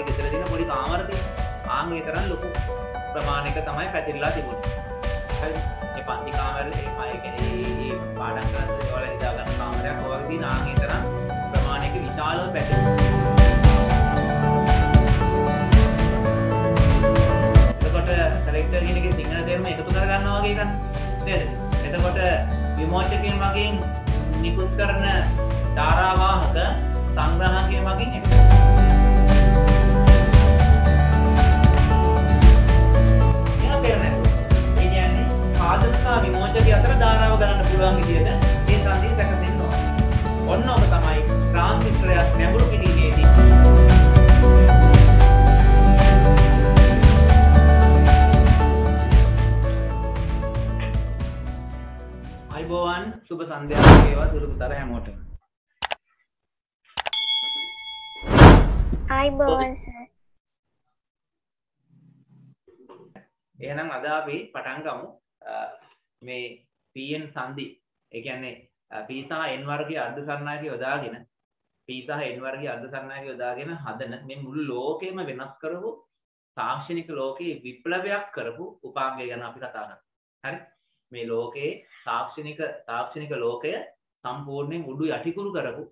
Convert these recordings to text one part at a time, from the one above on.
අපි ගෙදර තියෙන පොඩි කාමර තියෙන ආන් ඒ තරම් ලොකු ප්‍රමාණයක තමයි පැතිරලා තිබුණේ. හරි. ඒ පන්ති කාමර ඒ මයි ඒ පාඩම් කරන දේවල් ඉදා ගන්න කාමරයක් ඔය වගේ ආන් ඒ තරම් ප්‍රමාණයක විශාලව පැතිරුණා. එතකොට සෙලෙක්ටර් කියන එකේ සිංහල තේරුම එකතු කරගන්නවා වගේ එකක් නේද? එතකොට විමෝචකයන් මගින් නිකුත් කරන ධාරාවාහක සංග්‍රහකය මගින් එකතු එයා තේරෙන්නේ ඒ කියන්නේ සාධක සහ විමෝචකය අතර ධාරාව ගණන් පුළුවන් විදිහට ඒ සංදී සැකසෙන්න ඕන. ඔන්න ඔබ තමයි ට්‍රාන්සිස්ටරයක් නැඹුරු කිරීමේදී අයිබෝවන් සුබ සන්ධ්‍යාවක් වේවා දුරුතර හැමෝටම. අයිබෝන් එහෙනම් අද අපි පටන් ගමු අ, මේ PN සංදි. ඒ කියන්නේ අ, P සහ N වර්ගයේ අර්ධ සරණායක යොදාගෙන P සහ N වර්ගයේ අර්ධ සරණායක යොදාගෙන හදන මේ මුළු ලෝකෙම වෙනස් කරපු තාක්ෂණික ලෝකයේ විප්ලවයක් කරපු උපාංගය ගැන අපි කතා කරමු. හරි? මේ ලෝකයේ තාක්ෂණික තාක්ෂණික ලෝකය සම්පූර්ණයෙන් උඩු යටිකුරු කරපු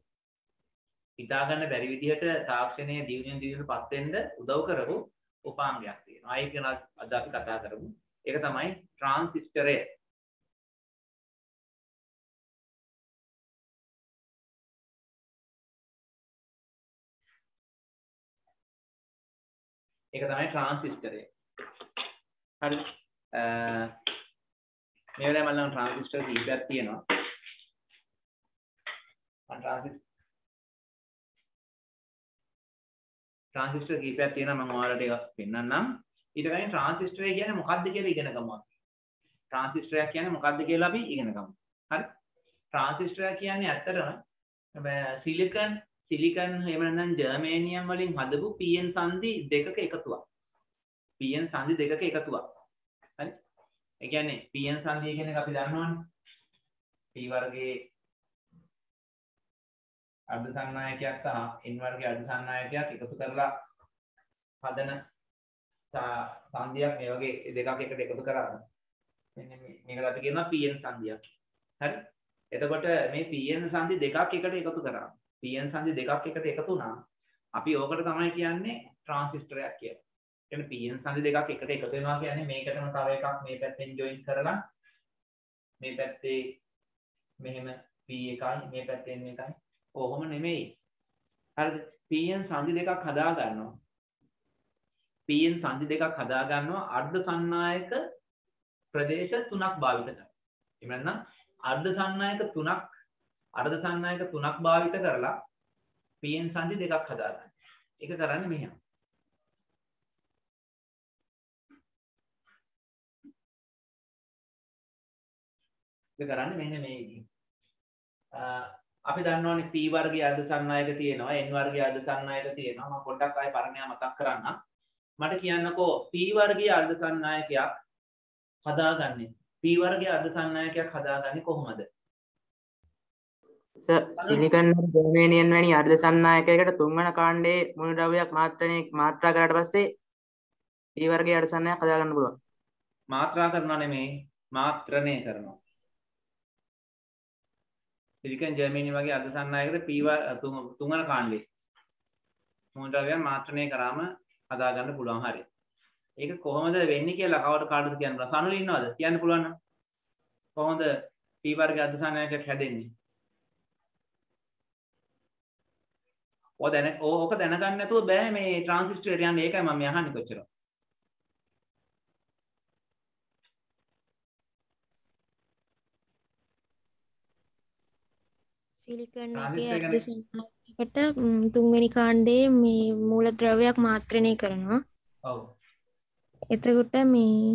හිතා ගන්න බැරි විදිහට තාක්ෂණයේ දියුණුවෙන් දියුණුවට පත් වෙන්න උදව් කරපු උපාංගයක් තියෙනවා. ඒක ගැන අද අපි කතා කරමු. ඒක තමයි ට්‍රාන්සිස්ටරය. ඒක තමයි ට්‍රාන්සිස්ටරය. හරි. මේ වෙලාවේ නම් ට්‍රාන්සිස්ටර් කීපයක් තියෙනවා. මම ට්‍රාන්සිස්ටර් ට්‍රාන්සිස්ටර් කීපයක් තියෙනවා මම ඔයාලට ඒක පෙන්නන්නම්. ඊට කලින් ට්‍රාන්සිස්ටරය කියන්නේ මොකක්ද කියලා ඉගෙන ගමු අපි. ට්‍රාන්සිස්ටරයක් කියන්නේ මොකක්ද කියලා අපි ඉගෙන ගමු. හරි? ට්‍රාන්සිස්ටරයක් කියන්නේ ඇත්තටම සිලිකන් සිලිකන් එහෙම නැත්නම් ජර්මේනියම් වලින් හදපු PN සංදි දෙකක එකතුවක්. PN සංදි දෙකක එකතුවක්. හරි? ඒ කියන්නේ PN සංදිය කියන එක අපි දන්නවනේ. P වර්ගයේ අර්ධ සංනායකයක් සහ N වර්ගයේ අර්ධ සංනායකයක් එකතු කරලා හදන සංදියක් මේ වගේ දෙකක් එකට එකතු කරාම මෙන්න මේකට අපි කියනවා PN සංදියක්. හරි? එතකොට මේ PN සංදි දෙකක් එකට එකතු කරාම PN සංදි දෙකක් එකට එකතු වුණා අපි ඕකට තමයි කියන්නේ ට්‍රාන්සිස්ටරයක් කියලා. කියන්නේ PN සංදි දෙකක් එකට එකතු වෙනවා කියන්නේ මේකටම තව එකක් මේ පැත්තෙන් ජොයින් කරලා මේ පැත්තේ මෙහෙම P එකයි මේ පැත්තෙන් එකයි කොහොම නෙමෙයි. හරිද? PN සංදි දෙකක් හදා ගන්නවා. PN සංදි දෙකක් හදා ගන්නවා අර්ධ සන්නායක ප්‍රදේශ තුනක් භාවිත කරලා. එහෙම නැත්නම් අර්ධ සන්නායක තුනක් අර්ධ සන්නායක තුනක් භාවිත කරලා PN සංදි දෙකක් හදා ගන්න. ඒක කරන්නේ මෙහෙම. ඒක කරන්නේ මෙන්න මේ විදිහට. අපි දන්නවනේ P වර්ගයේ අර්ධ සන්නායක තියෙනවා N වර්ගයේ අර්ධ සන්නායක තියෙනවා. මම පොඩ්ඩක් ආයෙ පරණය මතක් කරන්නම්. මට කියන්නකෝ P වර්ගයේ අර්ධ සන්නායකයක් හදාගන්නේ. P වර්ගයේ අර්ධ සන්නායකයක් හදාගන්නේ කොහොමද? සිලිකන් ජර්මේනියන් වැනි අර්ධ සන්නායකයකට තුන්වන කාණ්ඩේ මුළු ද්‍රව්‍යයක් මාත්‍රණය මාත්‍රා කරාට පස්සේ P වර්ගයේ අර්ධ සන්නායක හදාගන්න පුළුවන්. මාත්‍රා කරනවා නෙමෙයි මාත්‍රණය කරනවා සිලිකන් ජර්මනි වගේ අද සන්නායකට පීව තුන්වන කාණ්ඩේ මූලද්‍රව්‍යයන් මාත්‍රණය කරාම හදාගන්න පුළුවන් හරිය. ඒක කොහොමද වෙන්නේ කියලා කවට කාටද කියන්න පුළුවන්. සනුල ඉන්නවද? කියන්න පුළුවන් නම්. කොහොමද P වර්ග අද සන්නායකයක් හැදෙන්නේ? ඔය දැන ඕක දැනගන්න නැතුව බෑ මේ ට්‍රාන්සිස්ටර් යන්නේ ඒකයි මම අහන්නේ කොච්චර. සිලිකන් සංඥාවකට තුන්වෙනි කාණ්ඩයේ මේ මූලද්‍රව්‍යයක් මාත්‍රණය කරනවා. එතකොට මේ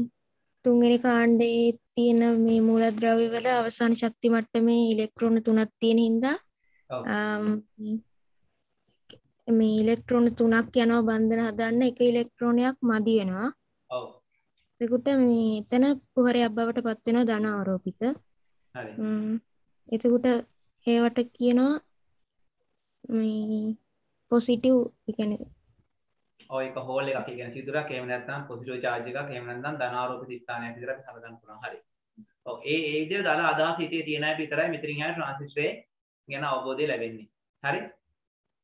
තුන්වෙනි කාණ්ඩයේ තියෙන මේ මූලද්‍රව්‍ය වල අවසාන ශක්ති මට්ටමේ ඉලෙක්ට්‍රෝන තුනක් තියෙන හින්දා මේ ඉලෙක්ට්‍රෝන තුනක් යනවා බන්ධන හදන්න එක ඉලෙක්ට්‍රෝනයක් මදි වෙනවා. ඔව්. එතකොට මේ එතන කුහරයක් බවට පත් වෙනවා ධන ආරෝපිත. හරි. එතකොට ඒවට කියනවා මේ පොසිටිව් ඒ කියන්නේ ඔය එක හෝල් එකක් කියන්නේ සිදුරක් එහෙම නැත්නම් පොසිටිව් charge එකක් එහෙම නැත්නම් ධනාරෝපිත ස්ථානයක් විතර අපි හදගන්න පුළුවන්. හරි. ඔව් ඒ ඒ විදිහට දාලා අදහස් හිතේ තියෙන අය විතරයි මෙතනින් යන ට්‍රාන්සිස්ටරේ ගැන අවබෝධය ලැබෙන්නේ. හරි.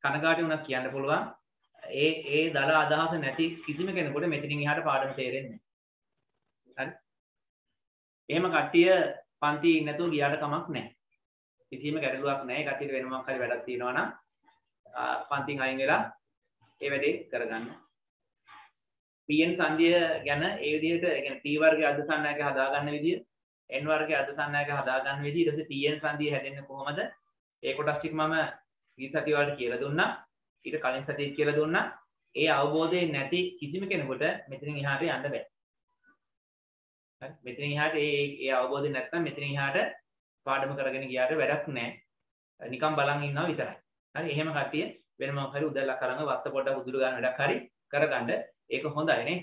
කනගාටු වුණා කියන්න පුළුවන්. ඒ ඒ දල අදහස නැති කිසිම කෙනෙකුට මෙතනින් එහාට පාඩම තේරෙන්නේ නැහැ. හරි. එහෙම කට්ටිය පන්ති නැතුව ගියාට කමක් නැහැ. කිසිම ගැටලුවක් නැහැ. කට්ටියට වෙන මොකක් හරි වැඩක් තියෙනවා නම් පන්තින් අයින් වෙලා ඒ වැඩේ කරගන්න. PN සංදිය ගැන ඒ විදිහට ඒ කියන්නේ P වර්ගයේ අධසන්නයක හදාගන්න විදිය, N වර්ගයේ අධසන්නයක හදාගන්න විදිය, ඊට පස්සේ PN සංදිය හැදෙන්නේ කොහොමද? ඒ කොටස් ටික මම ඊ සතිය වලට කියලා දුන්නා. ඊට කලින් සතියේ කියලා දුන්නා. ඒ අවබෝධය නැති කිසිම කෙනෙකුට මෙතනින් එහාට යන්න බෑ. හරි මෙතනින් එහාට ඒ ඒ අවබෝධය නැත්නම් මෙතනින් එහාට පාඩම කරගෙන ගියාට වැඩක් නැහැ. නිකන් බලන් ඉන්නවා විතරයි. හරි එහෙම කට්ටිය වෙන මොකක් හරි උදැල්ලක් අරන් වත්ත පොඩක් උදුරු ගන්න වැඩක් හරි කරගන්න ඒක හොඳයි නේ.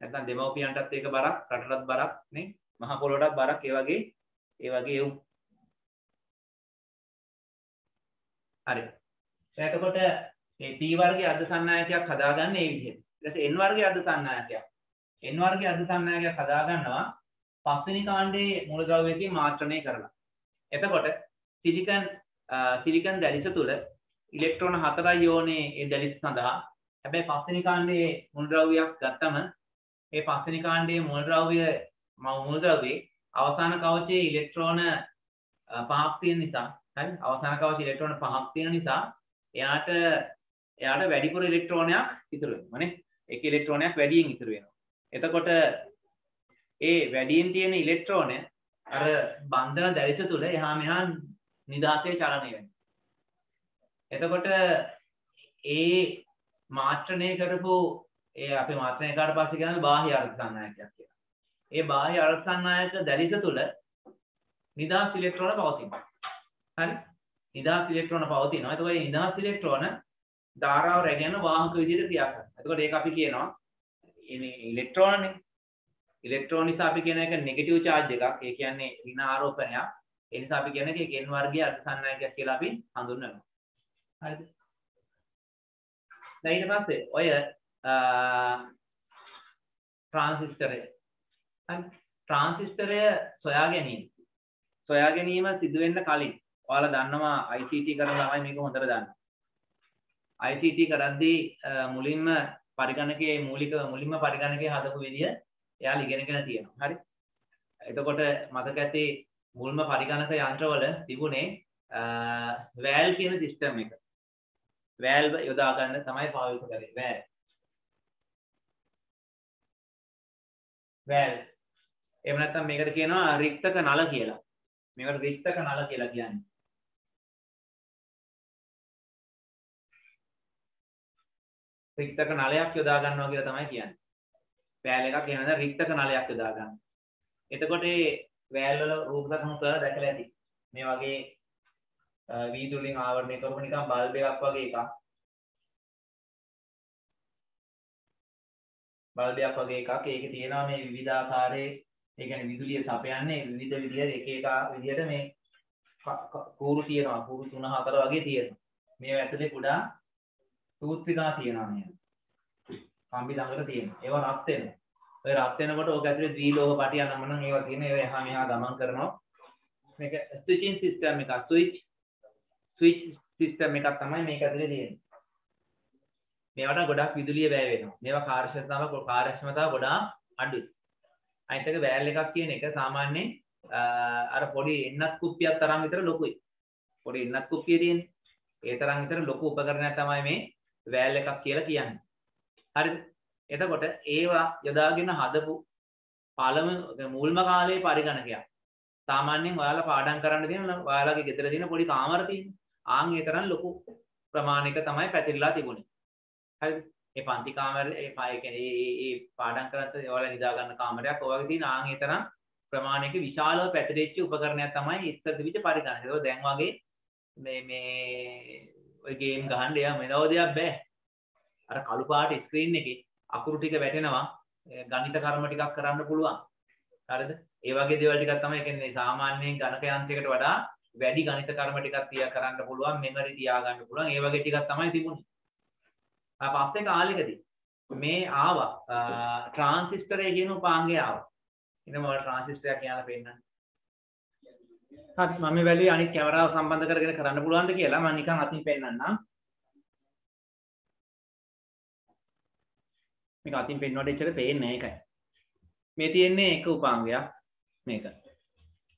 නැත්නම් දෙමව්පියන්ටත් ඒක බරක්, රටටත් බරක් නේ. මහ පොළොවටත් බරක් ඒ වගේ ඒ වගේ එව්. හරි. එතකොට මේ P වර්ගයේ අර්ධ සන්නායකයක් හදාගන්න ඒ විදිහට. ඊට පස්සේ N වර්ගයේ අර්ධ සන්නායකයක්. N වර්ගයේ අර්ධ සන්නායකයක් හදාගන්නවා පස්වෙනි කාණ්ඩයේ මූලද්‍රව්‍යකේ මාත්‍රණය කරලා. එතකොට සිලිකන් සිලිකන් uh, දැලිස තුල ඉලෙක්ට්‍රෝන 4යි යෝනේ ඒ දැලිස සඳහා. හැබැයි පස්වෙනි කාණ්ඩයේ මූලද්‍රව්‍යයක් ගත්තම ඒ පස්වෙනි කාණ්ඩයේ මූලද්‍රව්‍ය මූලද්‍රව්‍යයේ අවසාන කවචයේ ඉලෙක්ට්‍රෝන uh, පහක් තියෙන නිසා හරි අවසාන කවචයේ ඉලෙක්ට්‍රෝන පහක් තියෙන නිසා එයාට එයාට වැඩිපුර ඉලෙක්ට්‍රෝනයක් ඉතුරු වෙනවා නේ. එක ඉලෙක්ට්‍රෝනයක් වැඩියෙන් ඉතුරු වෙනවා. එතකොට ඒ වැඩියෙන් තියෙන ඉලෙක්ට්‍රෝනය අර බන්ධන දැරිස තුල එහා මෙහා නිදාසේ චලනය වෙනවා. එතකොට ඒ මාත්‍රණය කරපු ඒ අපි මාත්‍රණය කරලා පස්සේ කියන්නේ බාහ්‍ය අර්ථසංනායකයක් කියලා. ඒ බාහ්‍ය අර්ථසංනායක දැරිස තුල නිදාස් ඉලෙක්ට්‍රෝන පවතිනවා. හරි? නිදාස් ඉලෙක්ට්‍රෝන පවතිනවා. එතකොට මේ නිදාස් ඉලෙක්ට්‍රෝන ධාරාව රැගෙන වාහක විදිහට ක්‍රියා කරනවා. එතකොට ඒක අපි කියනවා මේ ඉලෙක්ට්‍රෝනනේ. ඉලෙක්ට්‍රෝන නිසා අපි කියන එක නෙගටිව් charge එකක්. ඒ කියන්නේ ඍණ ආරෝපණයක්. ඒ නිසා අපි කියන්නේ ඒක n වර්ගයේ අර්ධසන්නායකයක් කියලා අපි හඳුන්වනවා. හරිද? දැන් ඊට පස්සේ ඔය ට්‍රාන්සිස්ටරය හරි ට්‍රාන්සිස්ටරය සොයා ගැනීම සොයා ගැනීම සිදු වෙන්න කලින් ඔයාලා දන්නවා ICT කරන ළමයි මේක හොඳට දන්නවා ICT කරද්දී මුලින්ම පරිගණකයේ මූලික මුලින්ම පරිගණකයේ හදපු විදිය එයාලා ඉගෙනගෙන තියෙනවා. හරි? එතකොට මතක ඇති මුල්ම පරිගණක යන්ත්‍රවල තිබුණේ වෑල් කියන සිස්ටම් එක. වෑල්ව යොදා ගන්න තමයි පාවිච්චි කරේ වෑල්. වෑල්. එහෙම නැත්නම් මේකට කියනවා රික්තක නල කියලා. මේකට රික්තක නල කියලා කියන්නේ. රික්තක නලයක් යොදා ගන්නවා කියලා තමයි කියන්නේ. වෑල් එකක් එහෙම නැත්නම් රික්තක නලයක් යොදා ගන්න. එතකොට මේ වෑල් වල රූප සටහන් කරලා දැකලා ඇති. මේ වගේ වීදුරුලින් ආවරණය කරපු නිකන් බල්බ් එකක් වගේ එකක්. බල්බයක් වගේ එකක්. ඒකේ තියෙනවා මේ විවිධාකාරයේ ඒ කියන්නේ විදුලිය සපයන්නේ විවිධ විදිහට එක එක විදිහට මේ කූරු තියෙනවා. කූරු 3 4 වගේ තියෙනවා. මේවා ඇතුලේ කුඩා සූත්‍රිකා තියෙනවා මේ. කම්බි ළඟට තියෙනවා. ඒවා රත් වෙනවා. ඔය රත් වෙනකොට ඕක ඇතුලේ ද්විලෝහ පටි අනම්මනම් ඒවා තියෙන ඒවා එහා මෙහා ගමන් කරනවා. මේක ස්විචින් සිස්ටම් එකක්. ස්විච් ස්විච් සිස්ටම් එකක් තමයි මේක ඇතුලේ තියෙන්නේ. මේවට ගොඩක් විදුලිය වැය වෙනවා. මේවා කාර්යක්ෂමතාව කාර්යක්ෂමතාව ගොඩාක් අඩුයි. අනිත් එක වෑල් එකක් කියන එක සාමාන්‍යයෙන් අර පොඩි එන්නත් කුප්පියක් තරම් විතර ලොකුයි. පොඩි එන්නත් කුප්පිය තියෙන්නේ. ඒ තරම් විතර ලොකු උපකරණයක් තමයි මේ වෑල් එකක් කියලා කියන්නේ. හරිද? එතකොට ඒවා යොදාගෙන හදපු පළමු මූල්ම කාලයේ පරිගණකයක්. සාමාන්‍යයෙන් ඔයාලා පාඩම් කරන්න තියෙන ඔයාලගේ ගෙදර තියෙන පොඩි කාමර තියෙන්නේ. ආන් ඒ තරම් ලොකු ප්‍රමාණයක තමයි පැතිරලා තිබුණේ. හරිද? ඒ පන්ති කාමරේ ඒ පාය කියන්නේ ඒ ඒ පාඩම් කරත් ඔයාලා නිදා ගන්න කාමරයක් ඔය වගේ තියෙන ආන් ඒ තරම් ප්‍රමාණයක විශාලව පැතිරිච්ච උපකරණයක් තමයි ඉස්සර තිබිච්ච පරිගණක. ඒක දැන් වගේ මේ මේ ඔය ගේම් ගහන්න එයා මෙලෝ දෙයක් බෑ. අර කළු පාට ස්ක්‍රීන් එකේ අකුරු ටික වැටෙනවා ගණිත කර්ම ටිකක් කරන්න පුළුවන්. හරිද? ඒ වගේ දේවල් ටිකක් තමයි කියන්නේ සාමාන්‍යයෙන් ගණක යන්ත්‍රයකට වඩා වැඩි ගණිත කර්ම ටිකක් තියා කරන්න පුළුවන් මෙමරි තියා ගන්න පුළුවන් ඒ වගේ ටිකක් තමයි තිබුණේ. ආ පස්සේ කාලෙකදී මේ ආවා ට්‍රාන්සිස්ටරය කියන උපාංගය ආවා. ඉතින් මම ට්‍රාන්සිස්ටරයක් කියලා පෙන්නන්න. හරි මම මේ වැලේ අනිත් කැමරාව සම්බන්ධ කරගෙන කරන්න පුළුවන්ද කියලා මම නිකන් අතින් පෙන්නන්නම්. මේක අතින් පෙන්වන්නට එච්චර පේන්නේ නැහැ ඒකයි. මේ තියෙන්නේ එක උපාංගයක් මේක.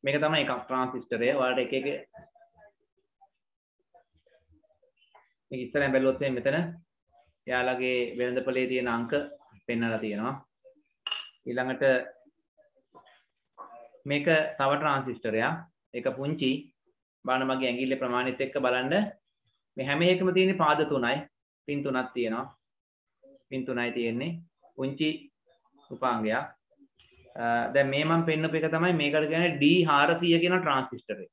මේක තමයි එකක් ට්‍රාන්සිස්ටරය. ඔයාලට එක එක මේක ඉස්සරහින් බැලුවොත් මෙතන එයාලගේ වෙළඳපොලේ තියෙන අංක පෙන්වලා තියෙනවා. ඊළඟට මේක තව ට්‍රාන්සිස්ටරයක්. ඒක පුංචි. බලන්න මගේ ඇඟිල්ලේ ප්‍රමාණෙත් එක්ක බලන්න මේ හැම එකම තියෙන පාද තුනයි. පින් තුනක් තියෙනවා. පින් තුනයි තියෙන්නේ. පුංචි උපාංගයක්. දැන් මේ මම පෙන්නපු එක තමයි මේකට කියන්නේ D400 කියන ට්‍රාන්සිස්ටරේ.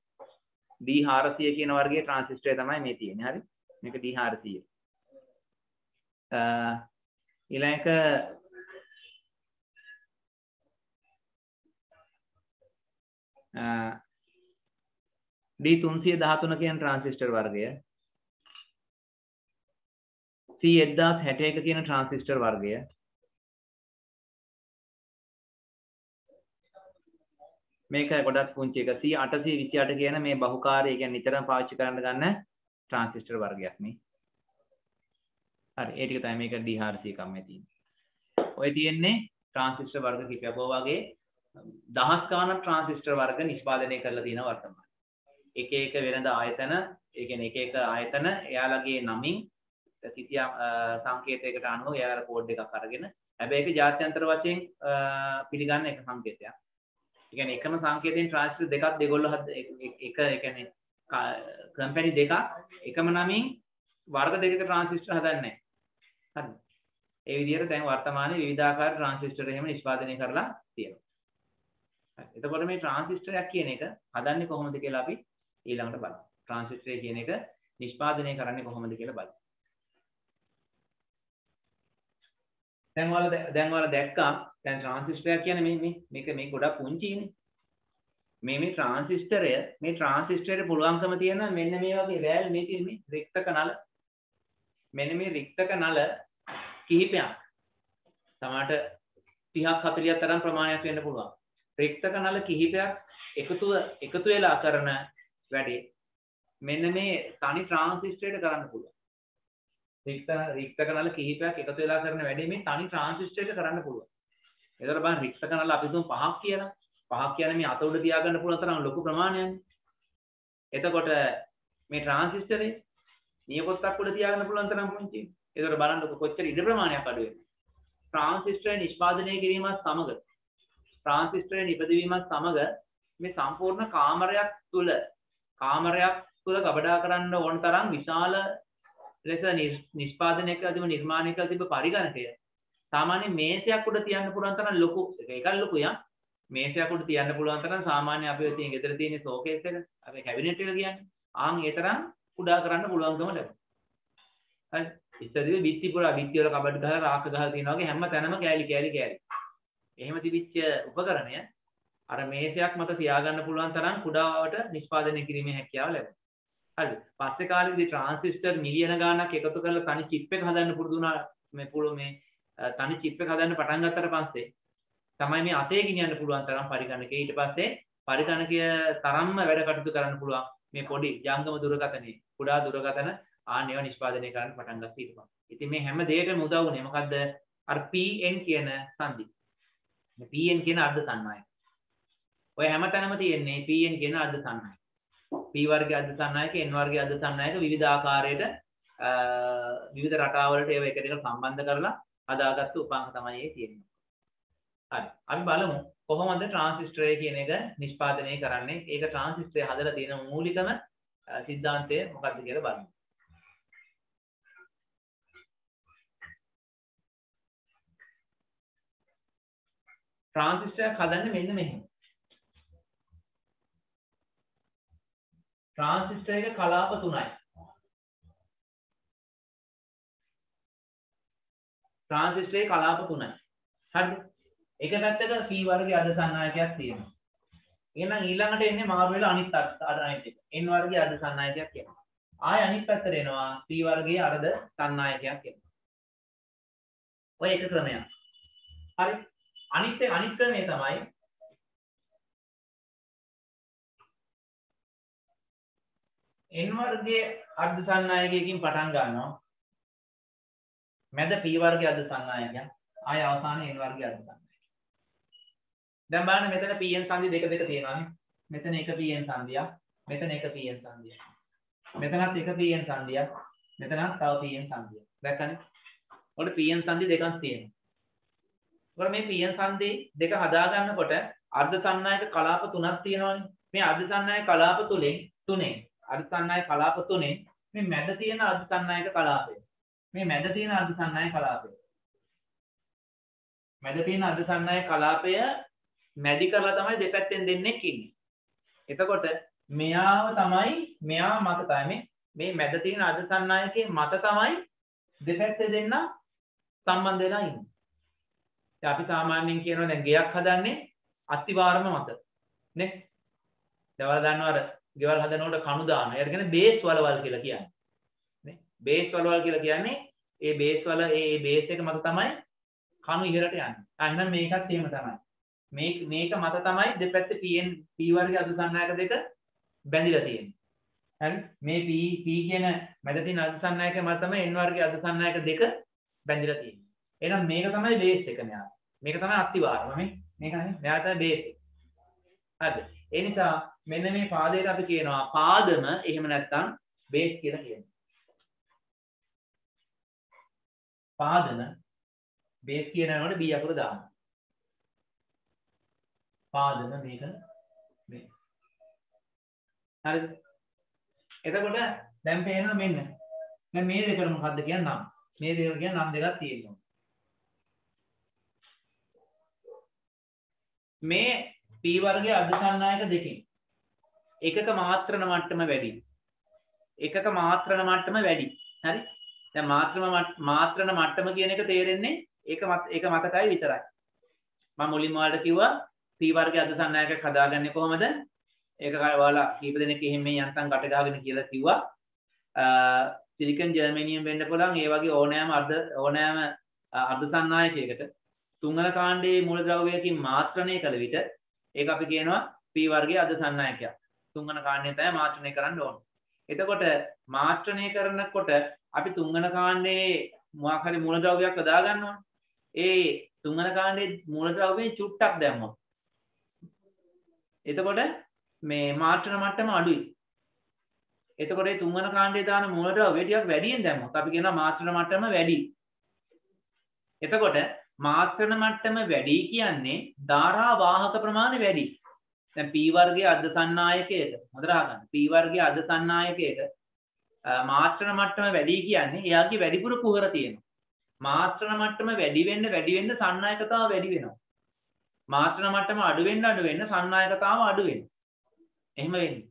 D400 කියන වර්ගයේ ට්‍රාන්සිස්ටරය තමයි මේ තියෙන්නේ. හරි? මේක D400. ඊළඟ D313 කියන ට්‍රාන්සිස්ටර් වර්ගය C1061 කියන ට්‍රාන්සිස්ටර් වර්ගය මේක ගොඩක් පුංචි එක C828 කියන මේ බහුකාර්ය කියන්නේ නිතරම පාවිච්චි කරන්න ගන්න ට්‍රාන්සිස්ටර් වර්ගයක් නේ. හරි ඒ ටික තමයි මේක D400 එකක් මේ තියෙන්නේ. ඔය තියෙන්නේ ට්‍රාන්සිස්ටර් වර්ග කිහිපයක්. ඔය වගේ දහස් ගාණක් ට්‍රාන්සිස්ටර් වර්ග නිෂ්පාදනය කරලා තියෙන වර්තමානයේ. එක එක වෙනද ආයතන, ඒ කියන්නේ එක එක ආයතන එයාලගේ නමින් සිතිය සංකේතයකට අනුව එයාලා කෝඩ් එකක් අරගෙන. හැබැයි ඒක ජාත්‍යන්තර වශයෙන් පිළිගන්න එක සංකේතයක්. ඒ කියන්නේ එකම සංකේතයෙන් ට්‍රාන්සිස්ටර් දෙකක් දෙගොල්ලෝ එක ඒ කියන්නේ කම්පැනි දෙකක් එකම නමින් වර්ග දෙකක ට්‍රාන්සිස්ටර් හදන්නේ. හරි ඒ විදිහට දැන් වර්තමානයේ විවිධාකාර ට්‍රාන්සිස්ටර් එහෙම නිෂ්පාදනය කරලා තියෙනවා. හරි. එතකොට මේ ට්‍රාන්සිස්ටරයක් කියන එක හදන්නේ කොහොමද කියලා අපි ඊළඟට බලමු. ට්‍රාන්සිස්ටරය කියන එක නිෂ්පාදනය කරන්නේ කොහොමද කියලා බලමු. දැන් ඔයාලා දැන් ඔයාලා දැක්කා. දැන් ට්‍රාන්සිස්ටරයක් කියන්නේ මේ මේ මේක මේ ගොඩක් පුංචිනේ මේ මේ ට්‍රාන්සිස්ටරය මේ ට්‍රාන්සිස්ටරයට පුළුවන්කම තියෙන මෙන්න මේ වගේ වැල් මේ තියෙන මේ රික්තක නල. මෙන්න මේ රික්තක නල කිහිපයක් සමහරට 30ක් 40ක් තරම් ප්‍රමාණයක් වෙන්න පුළුවන්. රික්තක නල කිහිපයක් එකතුව එකතු වෙලා කරන වැඩේ මෙන්න මේ තනි ට්‍රාන්සිස්ටරයට කරන්න පුළුවන්. රික්ත රික්තක නල කිහිපයක් එකතු වෙලා කරන වැඩේ මේ තනි ට්‍රාන්සිස්ටරයට කරන්න පුළුවන් එතකොට බලන්න රික්තක නල අපි තුන් පහක් කියලා පහක් කියන්නේ මේ අත උඩ තියාගන්න පුළුවන් තරම් ලොකු ප්‍රමාණයක්. එතකොට මේ ට්‍රාන්සිස්ටරේ නියපොත්තක් උඩ තියාගන්න පුළුවන් තරම් පුංචි. ඒතකොට බලන්නකො කොච්චර ඉඩ ප්‍රමාණයක් අඩු වෙනවද? ට්‍රාන්සිස්ටරේ නිෂ්පාදනය කිරීමත් සමග ට්‍රාන්සිස්ටරේ නිපදවීමත් සමග මේ සම්පූර්ණ කාමරයක් තුල කාමරයක් තුල ගබඩා කරන්න ඕන තරම් විශාල ලෙස නිෂ්පාදනය කළ තිබු නිර්මාණය කළ තිබු පරිගණකය සාමාන්‍ය මේසයක් උඩ තියන්න පුළුවන් තරම් ලොකු එකක් ලොකු යම් මේසයක් උඩ තියන්න පුළුවන් තරම් සාමාන්‍ය අපේ තියෙන ගෙදර තියෙන ෂෝකේස් එක අපේ කැබිනට් එක කියන්නේ ආන් ඒ තරම් කුඩා කරන්න පුළුවන්කම ලැබෙනවා. හරි. ඉස්සරදී බිත්ති පුරා බිත්ති වල කබඩ් ගහලා රාක ගහලා තියෙනවා වගේ හැම තැනම කෑලි කෑලි කෑලි. එහෙම තිබිච්ච උපකරණය අර මේසයක් මත තියාගන්න පුළුවන් තරම් කුඩාවට නිෂ්පාදනය කිරීමේ හැකියාව ලැබෙනවා. හරි. පස්සේ කාලෙදී ට්‍රාන්සිස්ටර් මිලියන ගාණක් එකතු කරලා තනි චිප් එක හදන්න පුරුදු වුණා මේ පුළු මේ තනි චිප් එක හදන්න පටන් ගත්තට පස්සේ තමයි මේ අතේ ගෙනියන්න පුළුවන් තරම් පරිගණකය ඊට පස්සේ පරිගණකය තරම්ම වැඩ කටයුතු කරන්න පුළුවන් මේ පොඩි ජංගම දුරකථනයේ කුඩා දුරකථන ආන් ඒවා නිෂ්පාදනය කරන්න පටන් ගත්තා ඊට පස්සේ. ඉතින් මේ හැම දෙයකම උදව් වුණේ මොකද්ද? අර PN කියන සංදි. මේ PN කියන අර්ධ සන්නායක. ඔය හැමතැනම තියෙන්නේ PN කියන අර්ධ සන්නායක. P වර්ගයේ අර්ධ සන්නායක, N වර්ගයේ අර්ධ සන්නායක විවිධ ආකාරයට විවිධ රටාවලට ඒවා එකට සම්බන්ධ කරලා හදාගත්තු උපාංග තමයි මේ තියෙන්නේ. හරි. අපි බලමු කොහොමද ට්‍රාන්සිස්ටරය කියන එක නිෂ්පාදනය කරන්නේ. ඒක ට්‍රාන්සිස්ටරය හදලා තියෙන මූලිකම සිද්ධාන්තය මොකක්ද කියලා බලමු. ට්‍රාන්සිස්ටරයක් හදන්නේ මෙන්න මෙහෙම. ට්‍රාන්සිස්ටර් එක කලාප තුනයි. ට්‍රාන්සිස්ටරේ කලාප තුනයි. හරිද? එක පැත්තක P වර්ගයේ අද සන්නායකයක් තියෙනවා. එහෙනම් ඊළඟට එන්නේ මාරු වෙලා අනිත් අනිත් එක. N වර්ගයේ අද සන්නායකයක් එනවා. ආය අනිත් පැත්තට එනවා P වර්ගයේ අර්ධ සන්නායකයක් එනවා. ඔය එක ක්‍රමයක්. හරි. අනිත් අනිත් ක්‍රමය තමයි n වර්ගයේ අර්ධ සන්නායකයකින් පටන් ගන්නවා. මැද p වර්ගයේ අර්ධ සන්නායකයන් ආය අවසානයේ n වර්ගයේ අර්ධ සන්නායකයන්. දැන් බලන්න මෙතන pn සංදි දෙක දෙක තියෙනවානේ. මෙතන එක pn සංදියක්, මෙතන එක pn සංදියක්. මෙතනත් එක pn සංදියක්, මෙතනත් තව pn සංදියක්. දැක්කනේ? ඔකට pn සංදි දෙකක් තියෙනවා. ඒකට මේ pn සංදි දෙක හදා ගන්නකොට අර්ධ සන්නායක කලාප තුනක් තියෙනවානේ. මේ අර්ධ සන්නායක කලාප තුලින් තුනේ අර්ධ සන්නායක කලාප තුනේ මේ මැද තියෙන අර්ධ සන්නායක කලාපය. මේ මැද තියෙන අර්ධ සන්නායක කලාපය. මැද තියෙන අර්ධ සන්නායක කලාපය මැදි කරලා තමයි දෙපැත්තෙන් දෙන්නෙක් ඉන්නේ. එතකොට මෙයාව තමයි මෙයා මත තමයි මේ මැද තියෙන අර්ධ සන්නායකයේ මත තමයි දෙපැත්තේ දෙන්න සම්බන්ධ වෙලා ඉන්නේ. දැන් අපි සාමාන්‍යයෙන් කියනවා දැන් ගෙයක් හදන්නේ අතිවාරම මත. නේ? දවල් දන්නවද ගෙවල් හදනකොට කණු දාන. ඒකට කියන්නේ බේස් වලවල් කියලා කියන්නේ. නේ? බේස් වලවල් කියලා කියන්නේ ඒ බේස් වල ඒ බේස් එක මත තමයි කණු ඉහළට යන්නේ. ආ එහෙනම් මේකත් එහෙම තමයි. මේ මේක මත තමයි දෙපැත්තේ PN P වර්ගයේ අදුසන්නායක දෙක බැඳිලා තියෙන්නේ. හරි? මේ P P කියන මැද තියෙන අදුසන්නායක මත තමයි N වර්ගයේ අදුසන්නායක දෙක බැඳිලා තියෙන්නේ. එහෙනම් මේක තමයි බේස් එක මෙයා. මේක තමයි අත්තිවාරම මේ. මේක නේ. මෙයා තමයි බේස් එක. හරිද? ඒ නිසා මෙන්න මේ පාදයට අපි කියනවා පාදම එහෙම නැත්නම් බේස් කියලා කියනවා. පාදම බේස් කියනකොට B අකුර දානවා. පාදම මේක මේ. හරිද? එතකොට දැන් පේනවා මෙන්න. දැන් මේ දෙකට මොකද්ද කියන්නේ නම්? මේ දෙකට කියන්නේ නම් දෙකක් තියෙනවා. මේ P වර්ගයේ අධිසන්නායක දෙකෙන් එකක මාත්‍රණ මට්ටම වැඩි. එකක මාත්‍රණ මට්ටම වැඩි. හරි? දැන් මාත්‍රම මාත්‍රණ මට්ටම කියන එක තේරෙන්නේ ඒක ඒක මතකයි විතරයි. මම මුලින්ම ඔයාලට කිව්වා P වර්ගයේ අධිසන්නායකයක් හදාගන්නේ කොහොමද? ඒක ඔයාලා කීප දෙනෙක් එහෙම මේ යන්තම් ගැට ගහගෙන කියලා කිව්වා. සිලිකන් ජර්මනියම් වෙන්න පුළුවන් ඒ වගේ ඕනෑම අර්ධ ඕනෑම අර්ධසන්නායකයකට තුන්වන කාණ්ඩයේ මූලද්‍රව්‍යයකින් මාත්‍රණය කළ විට ඒක අපි කියනවා P වර්ගයේ අධසන්නායකයක්. තුන්වන කාණ්ඩය තමයි මාත්‍රණය කරන්න ඕන. එතකොට මාත්‍රණය කරනකොට අපි තුන්වන කාණ්ඩයේ මොකක් හරි මූලද්‍රව්‍යයක් හදා ගන්නවා. ඒ තුන්වන කාණ්ඩයේ මූලද්‍රව්‍යයෙන් චුට්ටක් දැම්මොත් එතකොට මේ මාත්‍රණ මට්ටම අඩුයි. එතකොට මේ තුන්වන කාණ්ඩයේ දාන මූලද්‍රව්‍ය ටිකක් වැඩියෙන් දැම්මොත් අපි කියනවා මාත්‍රණ මට්ටම වැඩි. එතකොට මාත්‍රණ මට්ටම වැඩි කියන්නේ ධාරා වාහක ප්‍රමාණය වැඩි. දැන් P වර්ගයේ අර්ධ සන්නායකයක හොඳට අහගන්න. P වර්ගයේ අර්ධ සන්නායකයක මාත්‍රණ මට්ටම වැඩි කියන්නේ එයාගේ වැඩිපුර කුහර තියෙනවා. මාත්‍රණ මට්ටම වැඩි වෙන්න වැඩි වෙන්න සන්නායකතාව වැඩි වෙනවා. මාත්‍රණ මට්ටම අඩු වෙන්න අඩු වෙන්න සන්නායකතාව අඩු වෙනවා. එහෙම වෙන්නේ.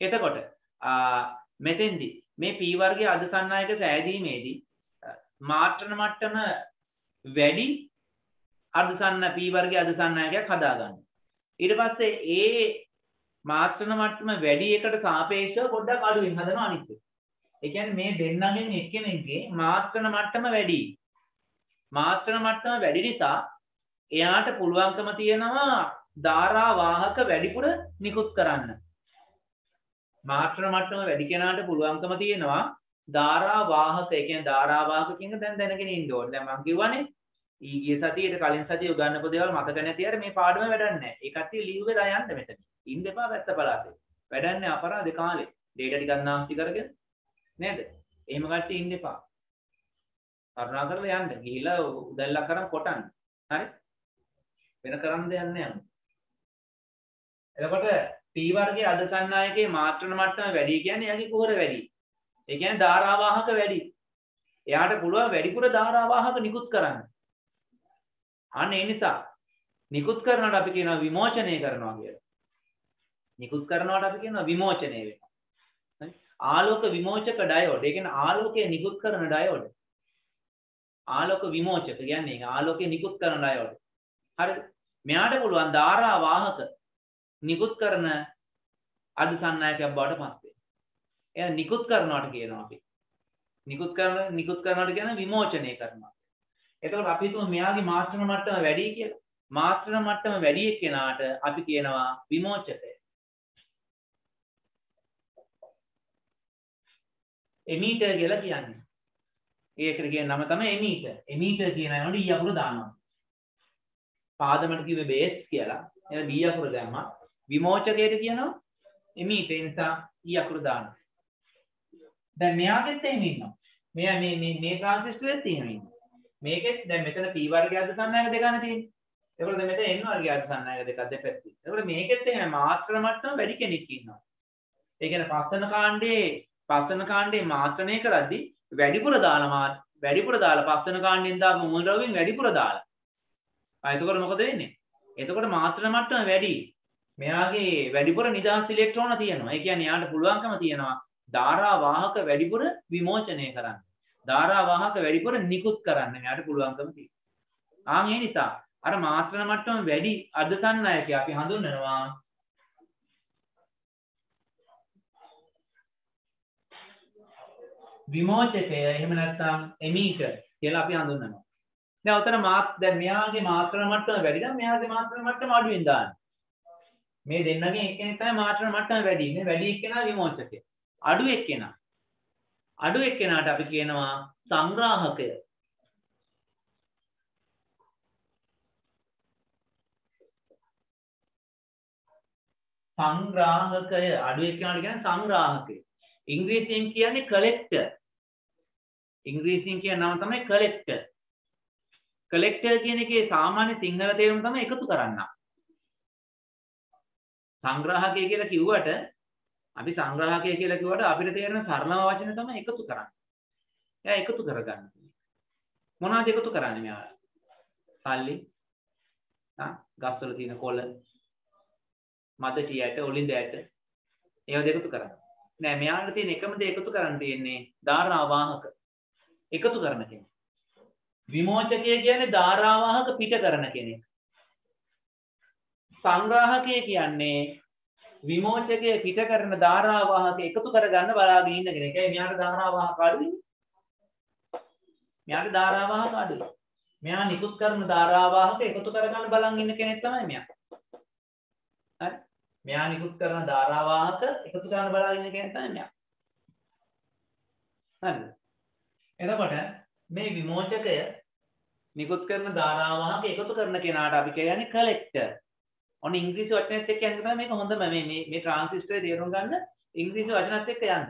එතකොට මෙතෙන්දි මේ P වර්ගයේ අර්ධ සන්නායක සෑදීමේදී මාත්‍රණ මට්ටම වැඩි අර්ධසන්න P වර්ගයේ අර්ධසන්නයකයක් හදාගන්න. ඊට පස්සේ ඒ මාත්‍රණ මට්ටම වැඩි එකට සාපේක්ෂව පොඩ්ඩක් අඩුවෙන් හදනවා අනිත් එක. ඒ කියන්නේ මේ දෙන්නගෙන් එක්කෙනෙක්ගේ මාත්‍රණ මට්ටම වැඩි. මාත්‍රණ මට්ටම වැඩි නිසා එයාට පුළුවන්කම තියෙනවා ධාරා වාහක වැඩිපුර නිකුත් කරන්න. මාත්‍රණ මට්ටම වැඩි කෙනාට පුළුවන්කම තියෙනවා ධාරා වාහක ඒ කියන්නේ ධාරා වාහක කියන දැන් දැනගෙන ඉන්න ඕනේ. දැන් මම කියවනේ ඊගිය සතියේට කලින් සතියේ උගන්වපු දේවල් මතක නැති අය මේ පාඩම වැඩක් නැහැ. ඒ කට්ටිය ලීව් වෙලා යන්න මෙතන. ඉන්න එපා වැත්ත පළාතේ. වැඩක් නැහැ අපරාධ කාලේ. ඩේටා ටිකක් නාස්ති කරගෙන නේද? එහෙම කට්ටිය ඉන්න එපා. කරුණාකරලා යන්න. ගිහිලා උදැල්ලක් කරන් කොටන්න. හරි? වෙන කරන්න දෙයක් නැහැ. එතකොට P වර්ගයේ අද සන්නායකයේ මාත්‍රණ මට්ටම වැඩි කියන්නේ එයාගේ කුහර වැඩි. ඒ කියන්නේ ධාරාවාහක වැඩි. එයාට පුළුවන් වැඩිපුර ධාරාවාහක නිකුත් කරන්න. අන්න ඒ නිසා නිකුත් කරනවට අපි කියනවා විමෝචනය කරනවා කියලා. නිකුත් කරනවට අපි කියනවා විමෝචනය වෙනවා. හරි? ආලෝක විමෝචක ඩයෝඩ්. ඒ කියන්නේ ආලෝකය නිකුත් කරන ඩයෝඩ්. ආලෝක විමෝචක කියන්නේ ආලෝකය නිකුත් කරන ඩයෝඩ්. හරිද? මෙයාට පුළුවන් ධාරා වාහක නිකුත් කරන අධිසන්නායකයක් බවට පත් වෙන්න. එයා නිකුත් කරනවට කියනවා අපි. නිකුත් කරන නිකුත් කරනවට කියන විමෝචනය කරනවා. එතකොට අපි හිතමු මෙයාගේ මාත්‍රණ මට්ටම වැඩි කියලා. මාත්‍රණ මට්ටම වැඩි එක්කෙනාට අපි කියනවා විමෝචකය. එමීටර් කියලා කියන්නේ. ඒකට කියන නම තමයි එමීටර්. එමීටර් කියන නෝඩ ඊ අකුර දානවා. පාදමට කිව්වේ බේස් කියලා. එහෙනම් බී අකුර දැම්මා. විමෝචකයට කියනවා එමීටර්. ඒ නිසා ඊ අකුර දානවා. දැන් මෙයාගෙත් එහෙම ඉන්නවා. මෙයා මේ මේ මේ ට්‍රාන්සිස්ටරෙත් එහෙම ඉන්නවා. මේකෙත් දැන් මෙතන p වර්ගයක්ද සන්නායක දෙකනේ තියෙන්නේ. ඒකවල දැන් මෙතන n වර්ගයක්ද සන්නායක දෙකක් දෙපැත්තේ. ඒකවල මේකෙත් එහෙම මාත්‍ර මට්ටම වැඩි කෙනෙක් ඉන්නවා. ඒ කියන්නේ පස්සන කාණ්ඩේ පස්සන කාණ්ඩේ මාත්‍රණය කරද්දී වැඩිපුර දාලා වැඩිපුර දාලා පස්සන කාණ්ඩෙන් දාපු මූලද්‍රව්‍යයෙන් වැඩිපුර දාලා. ආ එතකොට මොකද වෙන්නේ? එතකොට මාත්‍රණ මට්ටම වැඩි. මෙයාගේ වැඩිපුර නිදහස් ඉලෙක්ට්‍රෝන තියෙනවා. ඒ කියන්නේ යාට පුළුවන්කම තියෙනවා ධාරා ዋහක වැඩිපුර විමෝචනය කරන්න. ධාරා වාහක වැඩිපුර නිකුත් කරන්න යාට පුළුවන්කම තියෙනවා. ආන් ඒ නිසා අර මාත්‍රණ මට්ටම වැඩි අදසන්නයක අපි හඳුන්වනවා විමෝචකය එහෙම නැත්නම් එමීටර් කියලා අපි හඳුන්වනවා. දැන් උතන මාත් දැන් මෙයාගේ මාත්‍රණ මට්ටම වැඩි නම් මෙයාගේ මාත්‍රණ මට්ටම අඩුවෙන් දාන්න. මේ දෙන්නගෙන් එක්කෙනෙක් තමයි මාත්‍රණ මට්ටම වැඩි. මේ වැඩි එක්කෙනා විමෝචකය. අඩු එක්කෙනා අඩු එක්කෙනාට අපි කියනවා සංග්‍රාහකය. සංග්‍රාහකය අඩු එක්කෙනාට කියන්නේ සංග්‍රාහකය. ඉංග්‍රීසියෙන් කියන්නේ කලෙක්ටර්. ඉංග්‍රීසියෙන් කියන නම තමයි කලෙක්ටර්. කලෙක්ටර් කියන එකේ සාමාන්‍ය සිංහල තේරුම තමයි එකතු කරන්න. සංග්‍රාහකය කියලා කිව්වට අපි සංග්‍රාහකය කියලා කිව්වට අපිට තේරෙන සරලම වචන තමයි එකතු කරන්නේ. එයා එකතු කරගන්න. මොනවද එකතු කරන්නේ මෙයා? සල්ලි, ආ ගස්වල තියෙන කොළ, මද ටියට, ඔලින්ද ඇට ඒවා එකතු කරන්නේ. නෑ මෙයාට තියෙන එකම දේ එකතු කරන්න තියෙන්නේ ධාරාවාහක. එකතු කරන කෙනෙක්. විමෝචකය කියන්නේ ධාරාවාහක පිට කරන කෙනෙක්. සංග්‍රාහකය කියන්නේ විමෝචකය පිට කරන ධාරාවාහක එකතු කරගන්න බලාගෙන ඉන්න කෙනෙක්. ඒ මෙයාට ධාරාවාහක අඩුයි. මෙයාට ධාරාවාහක අඩුයි. මෙයා නිකුත් කරන ධාරාවාහක එකතු කරගන්න බලන් ඉන්න කෙනෙක් තමයි මෙයා. හරි. මෙයා නිකුත් කරන ධාරාවාහක එකතු කරන්න බලාගෙන ඉන්න කෙනෙක් තමයි මෙයා. හරිද? එතකොට මේ විමෝචකය නිකුත් කරන ධාරාවාහක එකතු කරන කෙනාට අපි කියන්නේ කලෙක්ටර්. ඔන්න ඉංග්‍රීසි වචනයත් එක්ක යන්න තමයි මේක හොඳම මේ මේ මේ ට්‍රාන්සිස්ටරේ තේරුම් ගන්න ඉංග්‍රීසි වචනත් එක්ක යන්න.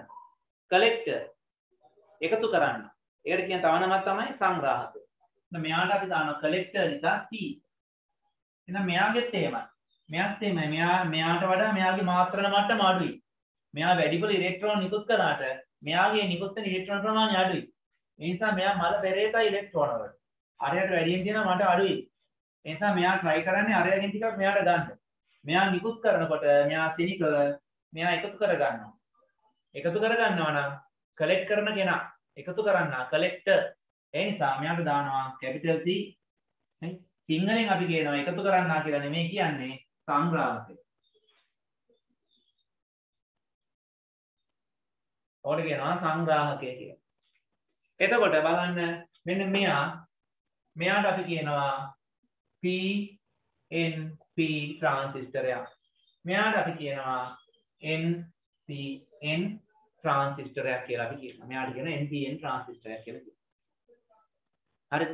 කලෙක්ටර් එකතු කරන්න. ඒකට කියන තව නමක් තමයි සංග්‍රාහකය. එහෙනම් මෙයාට අපි දානවා කලෙක්ටර් නිසා C. එහෙනම් මෙයාගෙත් එහෙමයි. මෙයාත් එහෙමයි. මෙයා මෙයාට වඩා මෙයාගේ මාත්‍රණ මට්ටම අඩුයි. මෙයා වැඩිපුර ඉලෙක්ට්‍රෝන නිකුත් කරාට මෙයාගේ නිකුත් වෙන ඉලෙක්ට්‍රෝන ප්‍රමාණය අඩුයි. ඒ නිසා මෙයා මල පෙරේතයි ඉලෙක්ට්‍රෝන වල. අරයට වැඩියෙන් තියෙනවා මට අඩුයි. ඒ නිසා මෙයා try කරන්නේ අරයගෙන් ටිකක් මෙයාට ගන්න. මෙයා නිකුත් කරනකොට මෙයා සිනිකව මෙයා එකතු කර ගන්නවා. එකතු කර ගන්නවා නම් කලෙක්ට් කරන කෙනා එකතු කරන්න කලෙක්ටර් ඒ නිසා මෙයාට දානවා කැපිටල් C සිංහලෙන් අපි කියනවා එකතු කරන්න කියලා නෙමෙයි කියන්නේ සංග්‍රාහකය. ඕකට කියනවා සංග්‍රාහකය කියලා. එතකොට බලන්න මෙන්න මෙයා මෙයාට අපි කියනවා PNP ට්‍රාන්සිස්ටරයක්. මෙයාට අපි කියනවා NPN ට්‍රාන්සිස්ටරයක් කියලා අපි කියනවා. මෙයාට කියන NPN ට්‍රාන්සිස්ටරයක් කියලා කියනවා. හරිද?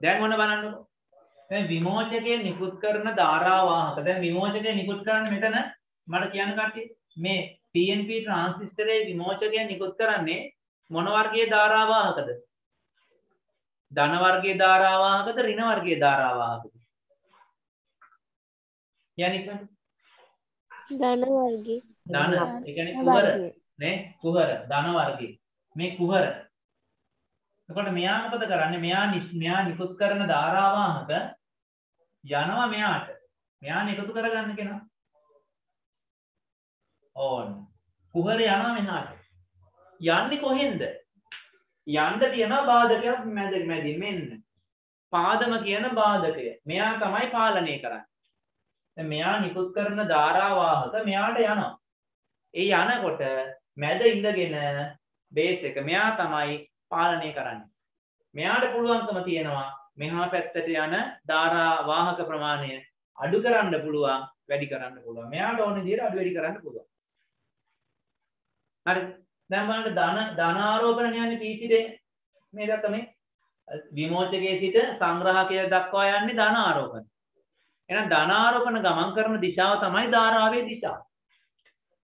දැන් මොන බලන්නකෝ. දැන් විමෝචකයේ නිකුත් කරන ධාරාවාහක දැන් විමෝචකයේ නිකුත් කරන්නේ මෙතන මට කියන්න කට්ටිය මේ PNP ට්‍රාන්සිස්ටරයේ විමෝචකය නිකුත් කරන්නේ මොන වර්ගයේ ධාරාවාහකද? ධන වර්ගයේ ධාරාවාහකද ඍණ වර්ගයේ ධාරාවාහකද? කියන්නේ ධන වර්ගේ ධන. ඒ කියන්නේ කුහර. නේ? කුහර. ධන වර්ගයේ. මේ කුහර. එතකොට මෙයා මොකද කරන්නේ? මෙයා මෙයා නිකුත් කරන ධාරාවාහක යනවා මෙයාට. මෙයා එකතු කරගන්න කෙනා. ඕන් කුහර යනවා මෙහාට. යන්නේ කොහෙන්ද? යන්න තියෙන බාධකයක් මැද මැදින් මෙන්න. පාදම කියන බාධකය. මෙයා තමයි පාලනය කරන්නේ මෙයා නිකුත් කරන ධාරාවාහක මෙයාට යනවා ඒ යනකොට මැද ඉඳගෙන බේස් එක මෙයා තමයි පාලනය කරන්නේ මෙයාට පුළුවන්කම තියෙනවා මෙහා පැත්තට යන ධාරා වාහක ප්‍රමාණය අඩු කරන්න පුළුවන් වැඩි කරන්න පුළුවන්. මෙයාට ඕන විදිහට අඩු වැඩි කරන්න පුළුවන්. හරි. දැන් බලන්න ධන ධනාරෝපණ යන්නේ පීචිදේ මේ දැක්ක මේ විමෝචකයේ සිට සංග්‍රහකය දක්වා යන්නේ ධන ආරෝපණ. එහෙනම් ධන ආරෝපණ ගමන් කරන දිශාව තමයි ධාරාවේ දිශාව.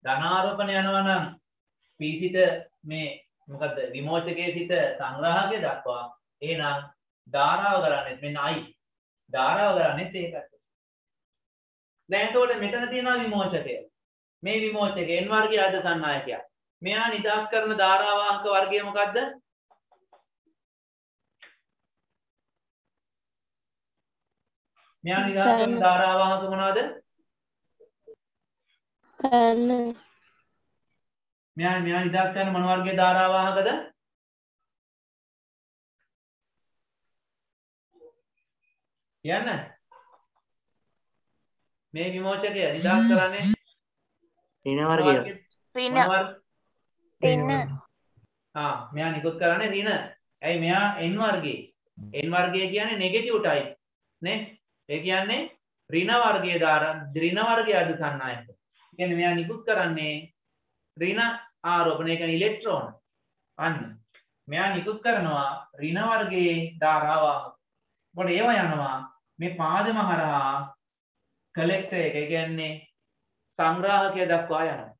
ධන ආරෝපණ යනවා නම් පීචිත මේ මොකද විමෝචකයේ සිට සංග්‍රහකය දක්වා එහෙනම් ධාරාව කරන්නේ මෙන්න I ධාරාව කරන්නේ ඒකට. දැන් එතකොට මෙතන තියෙනවා විමෝචකය. මේ විමෝචකය n වර්ගයේ අද සන්නායකයක්. මෙයා නිදහස් කරන ධාරාවාහක වර්ගය මොකද්ද? මෙයා කරන ධාරාවාහක මොනවද? කන්න මෙයා මෙයා නිදහස් කරන මොන වර්ගයේ ධාරාවාහකද? කියන්න. මේ විමෝචකය නිදහස් කරන්නේ ඍණ වර්ගය වර්ග- රින ආ මෙයා නිකුත් කරන්නේ ඍණ. ඇයි මෙයා n වර්ගයේ. n වර්ගය කියන්නේ නෙගටිව් ටයිප් නේ? ඒ කියන්නේ ඍණ වර්ගයේ ධාරා ඍණ වර්ගයේ අඩු සන්නායක. කියන්නේ මෙයා නිකුත් කරන්නේ ඍණ ආරෝපණය කියන්නේ ඉලෙක්ට්‍රෝන. අන්න. මෙයා නිකුත් කරනවා ඍණ වර්ගයේ ධාරාව. මොකද ඒවා යනවා මේ පාදම හරහා කලෙක්ටර් එක. ඒ කියන්නේ සංග්‍රාහකය දක්වා යනවා.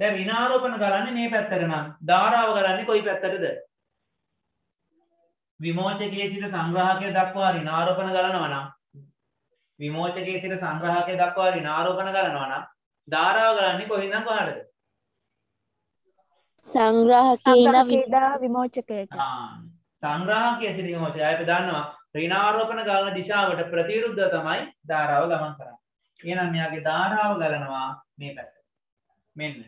දැන් ඍණාරෝපණ කරන්නේ මේ පැත්තට නම් ධාරාව කරන්නේ කොයි පැත්තටද? විමෝචකයේ සිට සංග්‍රාහකය දක්වා ඍණාරෝපණ කරනවා නම් විමෝචකයේ සිට සංග්‍රාහකය දක්වා ඍණාරෝපණ කරනවා නම් ධාරාව කරන්නේ කොහෙන්ද කොහටද? සංග්‍රාහකේ ඉඳන් සංග්‍රහකේදා විමෝචකයට ආ සංග්‍රාහකයේ සිට විමෝචකය අයත් දන්නවා ඍණාරෝපණ කරන දිශාවට ප්‍රතිවිරුද්ධව තමයි ධාරාව ගමන් කරන්නේ. එහෙනම් මෙයාගේ ධාරාව ගලනවා මේ පැත්තට. මෙන්න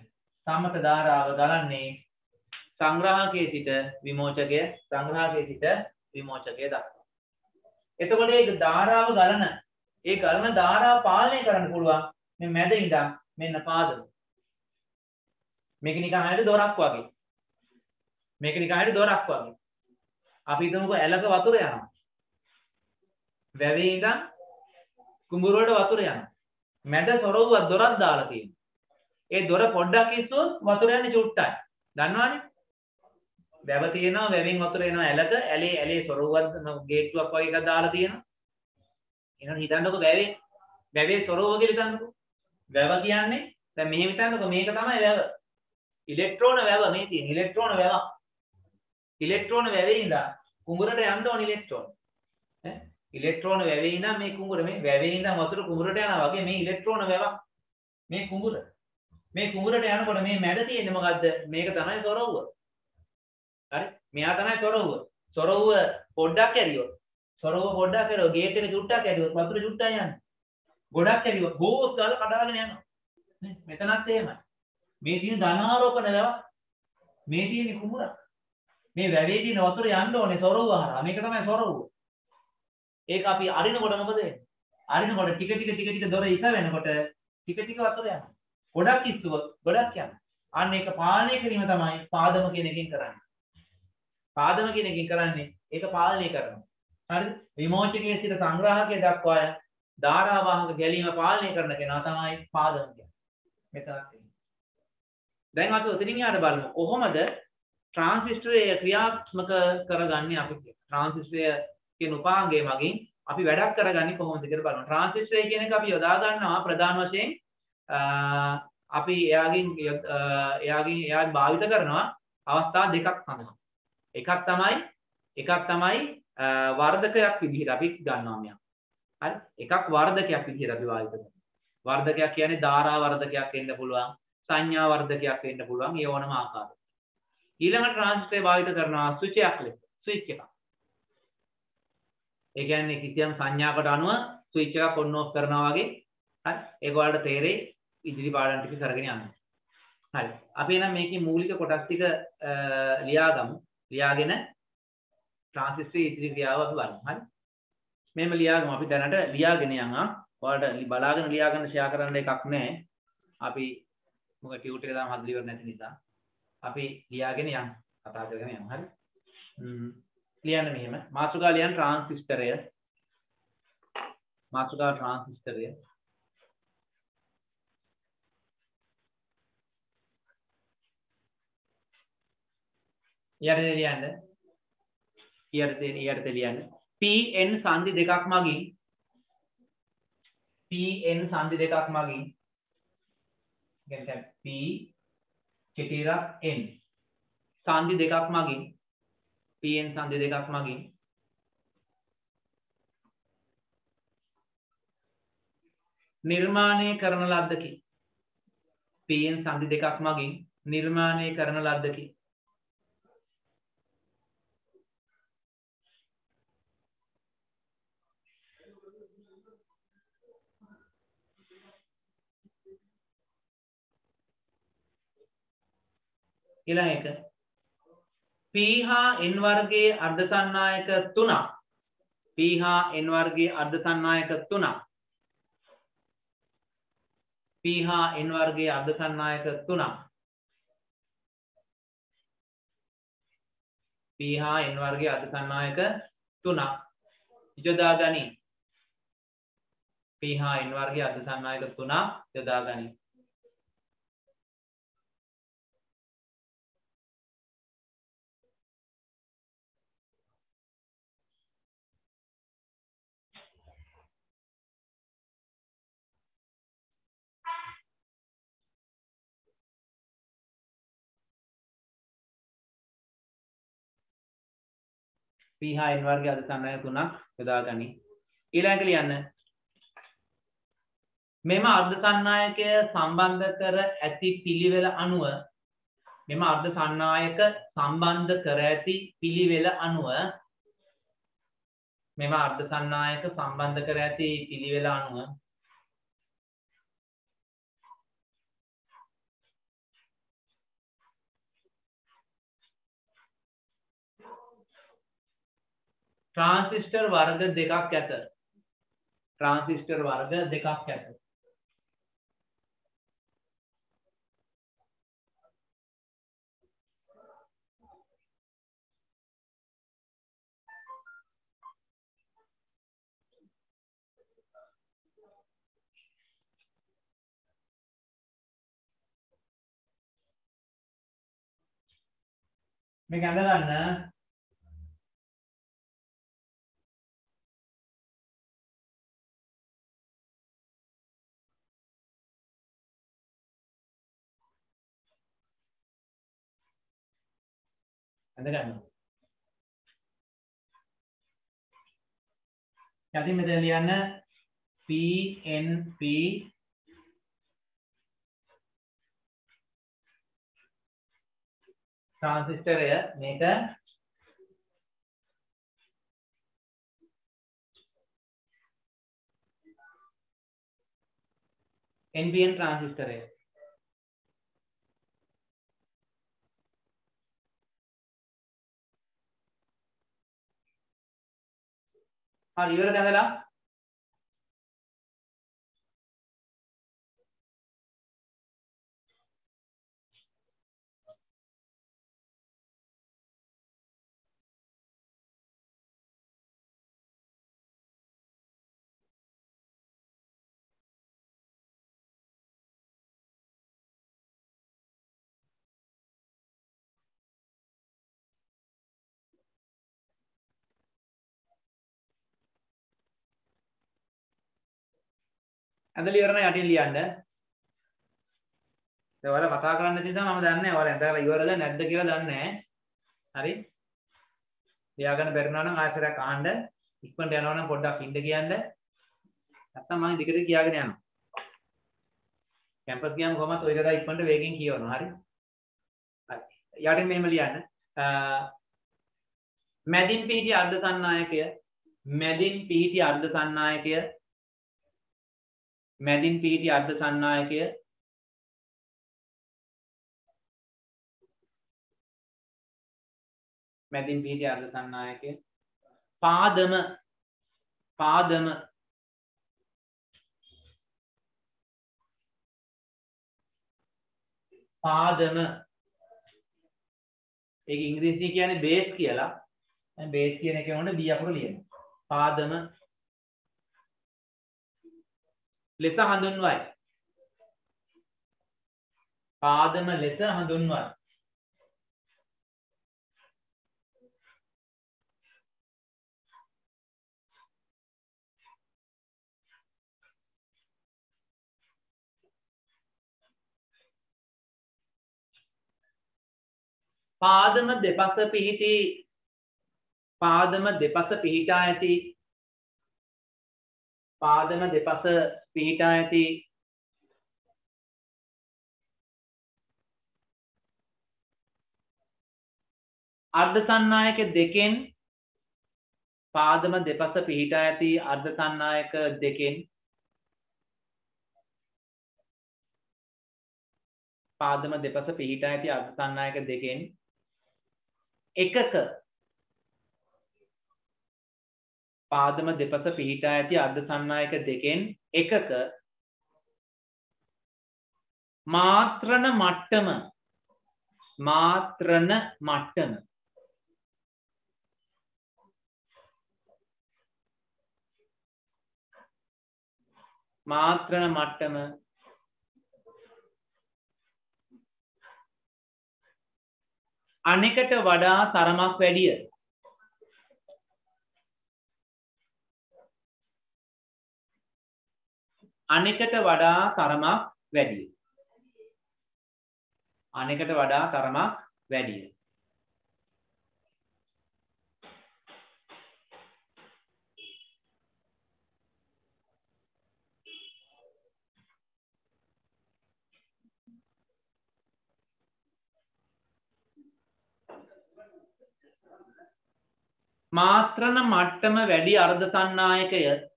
සම්මත ධාරාව ගලන්නේ සංග්‍රාහකයේ සිට විමෝචකය සංග්‍රාහකයේ සිට විමෝචකය දක්වා. එතකොට ඒ ධාරාව ගලන ඒ ගලන ධාරාව පාලනය කරන්න පුළුවන් මේ මැද ඉඳන් මෙන්න පාදම. මේක නිකන් හරියට දොරක් වගේ. මේක නිකන් හරියට දොරක් වගේ. අපි හිතමුකෝ ඇලක වතුර යනවා. වැවේ ඉඳන් කුඹුර වලට වතුර යනවා. මැද සොරවුවක් දොරක් දාලා තියෙනවා. ඒ දොර පොඩ්ඩක් ඉස්සුවොත් වතුර යන්නේ චුට්ටයි. දන්නවනේ? වැව තියෙනවා වැවෙන් වතුර එනවා ඇලක ඇලේ ඇලේ සොරවුවක් ගේට්ටුවක් වගේ එකක් දාලා තියෙනවා. එහෙනම් හිතන්නකෝ වැවේ වැවේ සොරවුව කියලා හිතන්නකෝ. වැව කියන්නේ දැන් මෙහෙම හිතන්නකෝ මේක තමයි වැව. ඉලෙක්ට්‍රෝන වැව මේ තියෙන ඉලෙක්ට්‍රෝන වැව. ඉලෙක්ට්‍රෝන වැවේ ඉඳන් කුඹරට යන්න ඕන ඉලෙක්ට්‍රෝන. ඈ ඉලෙක්ට්‍රෝන වැවේ ඉඳන් මේ කුඹර මේ වැවේ ඉඳන් වතුර කුඹරට යනවා වගේ මේ ඉලෙක්ට්‍රෝන වැව මේ කුඹර. මේ කුඹරට යනකොට මේ මැද තියෙන්නේ මොකද්ද? මේක තමයි සොරවුව. හරි? මෙයා තමයි සොරවුව. සොරවුව පොඩ්ඩක් ඇරියොත් සොරවුව පොඩ්ඩක් ඇරියොත් ගේට් එක චුට්ටක් ඇරියොත් වතුර චුට්ටක් යන්නේ. ගොඩක් ඇරියොත් ගෝස් ගාලා කඩාගෙන යනවා. නේ? මෙතනත් එහෙමයි. මේ තියෙන ධනාරෝපණ වැව මේ තියෙන කුඹරක්. මේ වැවේ තියෙන වතුර යන්න ඕනේ සොරවුව හරහා. මේක තමයි සොරවුව. ඒක අපි අරිනකොට මොකද වෙන්නේ? අරිනකොට ටික ටික ටික ටික දොර ඉස වෙනකොට ටික ටික වතුර යනවා. ගොඩක් ඉස්සුවොත් ගොඩක් යනවා. අන්න ඒක පාලනය කිරීම තමයි පාදම කියන එකෙන් කරන්නේ. පාදම කියන එකෙන් කරන්නේ ඒක පාලනය කරනවා. හරිද? විමෝචකයේ සිට සංග්‍රාහකයේ දක්වා ධාරාවාහක ගැලීම පාලනය කරන කෙනා තමයි පාදම කියන්නේ. මෙතනත් තියෙනවා. දැන් අපි උතනින් යාට බලමු. කොහොමද ට්‍රාන්සිස්ටරය ක්‍රියාත්මක කරගන්නේ අපි ට්‍රාන්සිස්ටරය කියන උපාංගය මගින් අපි වැඩක් කරගන්නේ කොහොමද කියලා බලමු. ට්‍රාන්සිස්ටරය කියන එක අපි යොදා ගන්නවා ප්‍රධාන වශයෙන් අපි එයාගින් එයාගින් එයා භාවිත කරනවා අවස්ථා දෙකක් සඳහා. එකක් තමයි එකක් තමයි වර්ධකයක් විදිහට අපි ගන්නවා මෙයා. හරි? එකක් වර්ධකයක් විදිහට අපි භාවිත කරනවා. වර්ධකයක් කියන්නේ ධාරා වර්ධකයක් වෙන්න පුළුවන්, සංඥා වර්ධකයක් වෙන්න පුළුවන්, ඒ ඕනම ආකාරයක. ඊළඟ ට්‍රාන්සිස්ටරය භාවිත කරනවා ස්විච් එකක් ලෙස. ස්විච් එකක්. ඒ කියන්නේ කිසියම් සංඥාවකට අනුව ස්විච් එකක් ඔන් ඔෆ් කරනවා වගේ හරි ඒක ඔයාලට තේරෙයි ඉදිරි පාඩම් ටික කරගෙන යන්න. හරි. අපි එහෙනම් මේකේ මූලික කොටස් ටික ලියාගමු. ලියාගෙන ට්‍රාන්සිස්ටරේ ඉදිරි ක්‍රියාව අපි බලමු. හරි. මෙහෙම ලියාගමු. අපි දැනට ලියාගෙන යනවා. ඔයාලට බලාගෙන ලියාගෙන ෂෙයා කරන්න එකක් නැහැ. අපි මොකද ටියුටර් එක තාම හදලා ඉවර නැති නිසා අපි ලියාගෙන යමු. කතා කරගෙන යමු. හරි. ලියන්න මෙහෙම මාතෘකා ලියන්න ට්‍රාන්සිස්ටරය මාතෘකා ට්‍රාන්සිස්ටරය යටතේ ලියන්න යටතේ යටතේ ලියන්න. Pn සංදි දෙකක් මගින් pn සංදි දෙකක් මගින් කියන්නේ p කෙටිරක් n. සංදි දෙකක් මගින් pn සංදි දෙකක් මගින් නිර්මාණය කරන ලද්දකි. Pn සංදි දෙකක් මගින් නිර්මාණය කරන ලද්දකි ඊළඟ එක p හා n වර්ගයේ අර්ධ සන්නායක 3ක් p හා n වර්ගයේ අර්ධ සන්නායක 3ක් p හා n වර්ගයේ අර්ධ සන්නායක 3ක් p හා n වර්ගයේ අර්ධ සන්නායක 3ක් යොදා ගනි p හා n වර්ගයේ අර්ධ සන්නායක 3ක් යොදා ගනි p හා n වර්ගයේ අද සම්නය තුනක් යොදා ගනි. ඊළඟට ලියන්න. මෙම අර්ධ සන්නායකය සම්බන්ධ කර ඇති පිළිවෙල අනුව මෙම අර්ධ සන්නායක සම්බන්ධ කර ඇති පිළිවෙල අනුව මෙම අර්ධ සන්නායක සම්බන්ධ කර ඇති පිළිවෙල අනුව ට්‍රාන්සිස්ටර් වර්ග දෙකක් ඇත ට්‍රාන්සිස්ටර් වර්ග දෙකක් ඇත මේක ඇඳ ඇඳ ගන්න. යටින් මෙතන ලියන්න PNP ට්‍රාන්සිස්ටරය මේක NPN ට්‍රාන්සිස්ටරය හරි ඉවර දැනලා ඇඳලා ඉවරන යටින් ලියන්න. දැන් ඔයාලා කතා කරන්න තියෙන මම දන්නේ නැහැ. ඔයාලා ඇඳලා ඉවරද නැද්ද කියලා දන්නේ නැහැ. හරි? ලියාගන්න බැරි නම් ආයෙත් අහන්න. ඉක්මනට යනවා නම් පොඩ්ඩක් ඉන්න කියන්න. නැත්තම් මම දිගට කියාගෙන යනවා. කැම්පස් ගියාම කොහමද ඔය දා ඉක්මනට වේගෙන් කියවනවා. හරි? හරි. යටින් මෙහෙම ලියන්න. මැදින් පිහිටි අර්ධ සන්නායකය මැදින් පිහිටි අර්ධ සන්නායකය මැදින් පිහිටි අර්ධ සන්නායකය මැදින් පිහිටි අර්ධ සන්නායකය පාදම පාදම පාදම ඒක ඉංග්‍රීසි කියන්නේ බේස් කියලා දැන් බේස් කියන එකේ උඩ B අකුර ලියනවා. පාදම ලෙස හඳුන්වයි. පාදම ලෙස හඳුන්වයි. පාදම දෙපස පිහිටි පාදම දෙපස පිහිටා ඇති පාදම දෙපස පිහිටා ඇති අර්ධ සන්නායක දෙකෙන් පාදම දෙපස පිහිටා ඇති අර්ධ සන්නායක දෙකෙන් පාදම දෙපස පිහිටා ඇති අර්ධ සන්නායක දෙකෙන් එකක පාදම දෙපස පිහිටා ඇති අර්ධ සන්නායක දෙකෙන් එකක මාත්‍රණ මට්ටම. මාත්‍රණ මට්ටම. මාත්‍රණ මට්ටම. අනෙකට වඩා තරමක් වැඩිය. අනෙකට වඩා තරමක් වැඩිය. අනෙකට වඩා තරමක් වැඩිය. මාත්‍රණ මට්ටම වැඩි අර්ධ සන්නායකය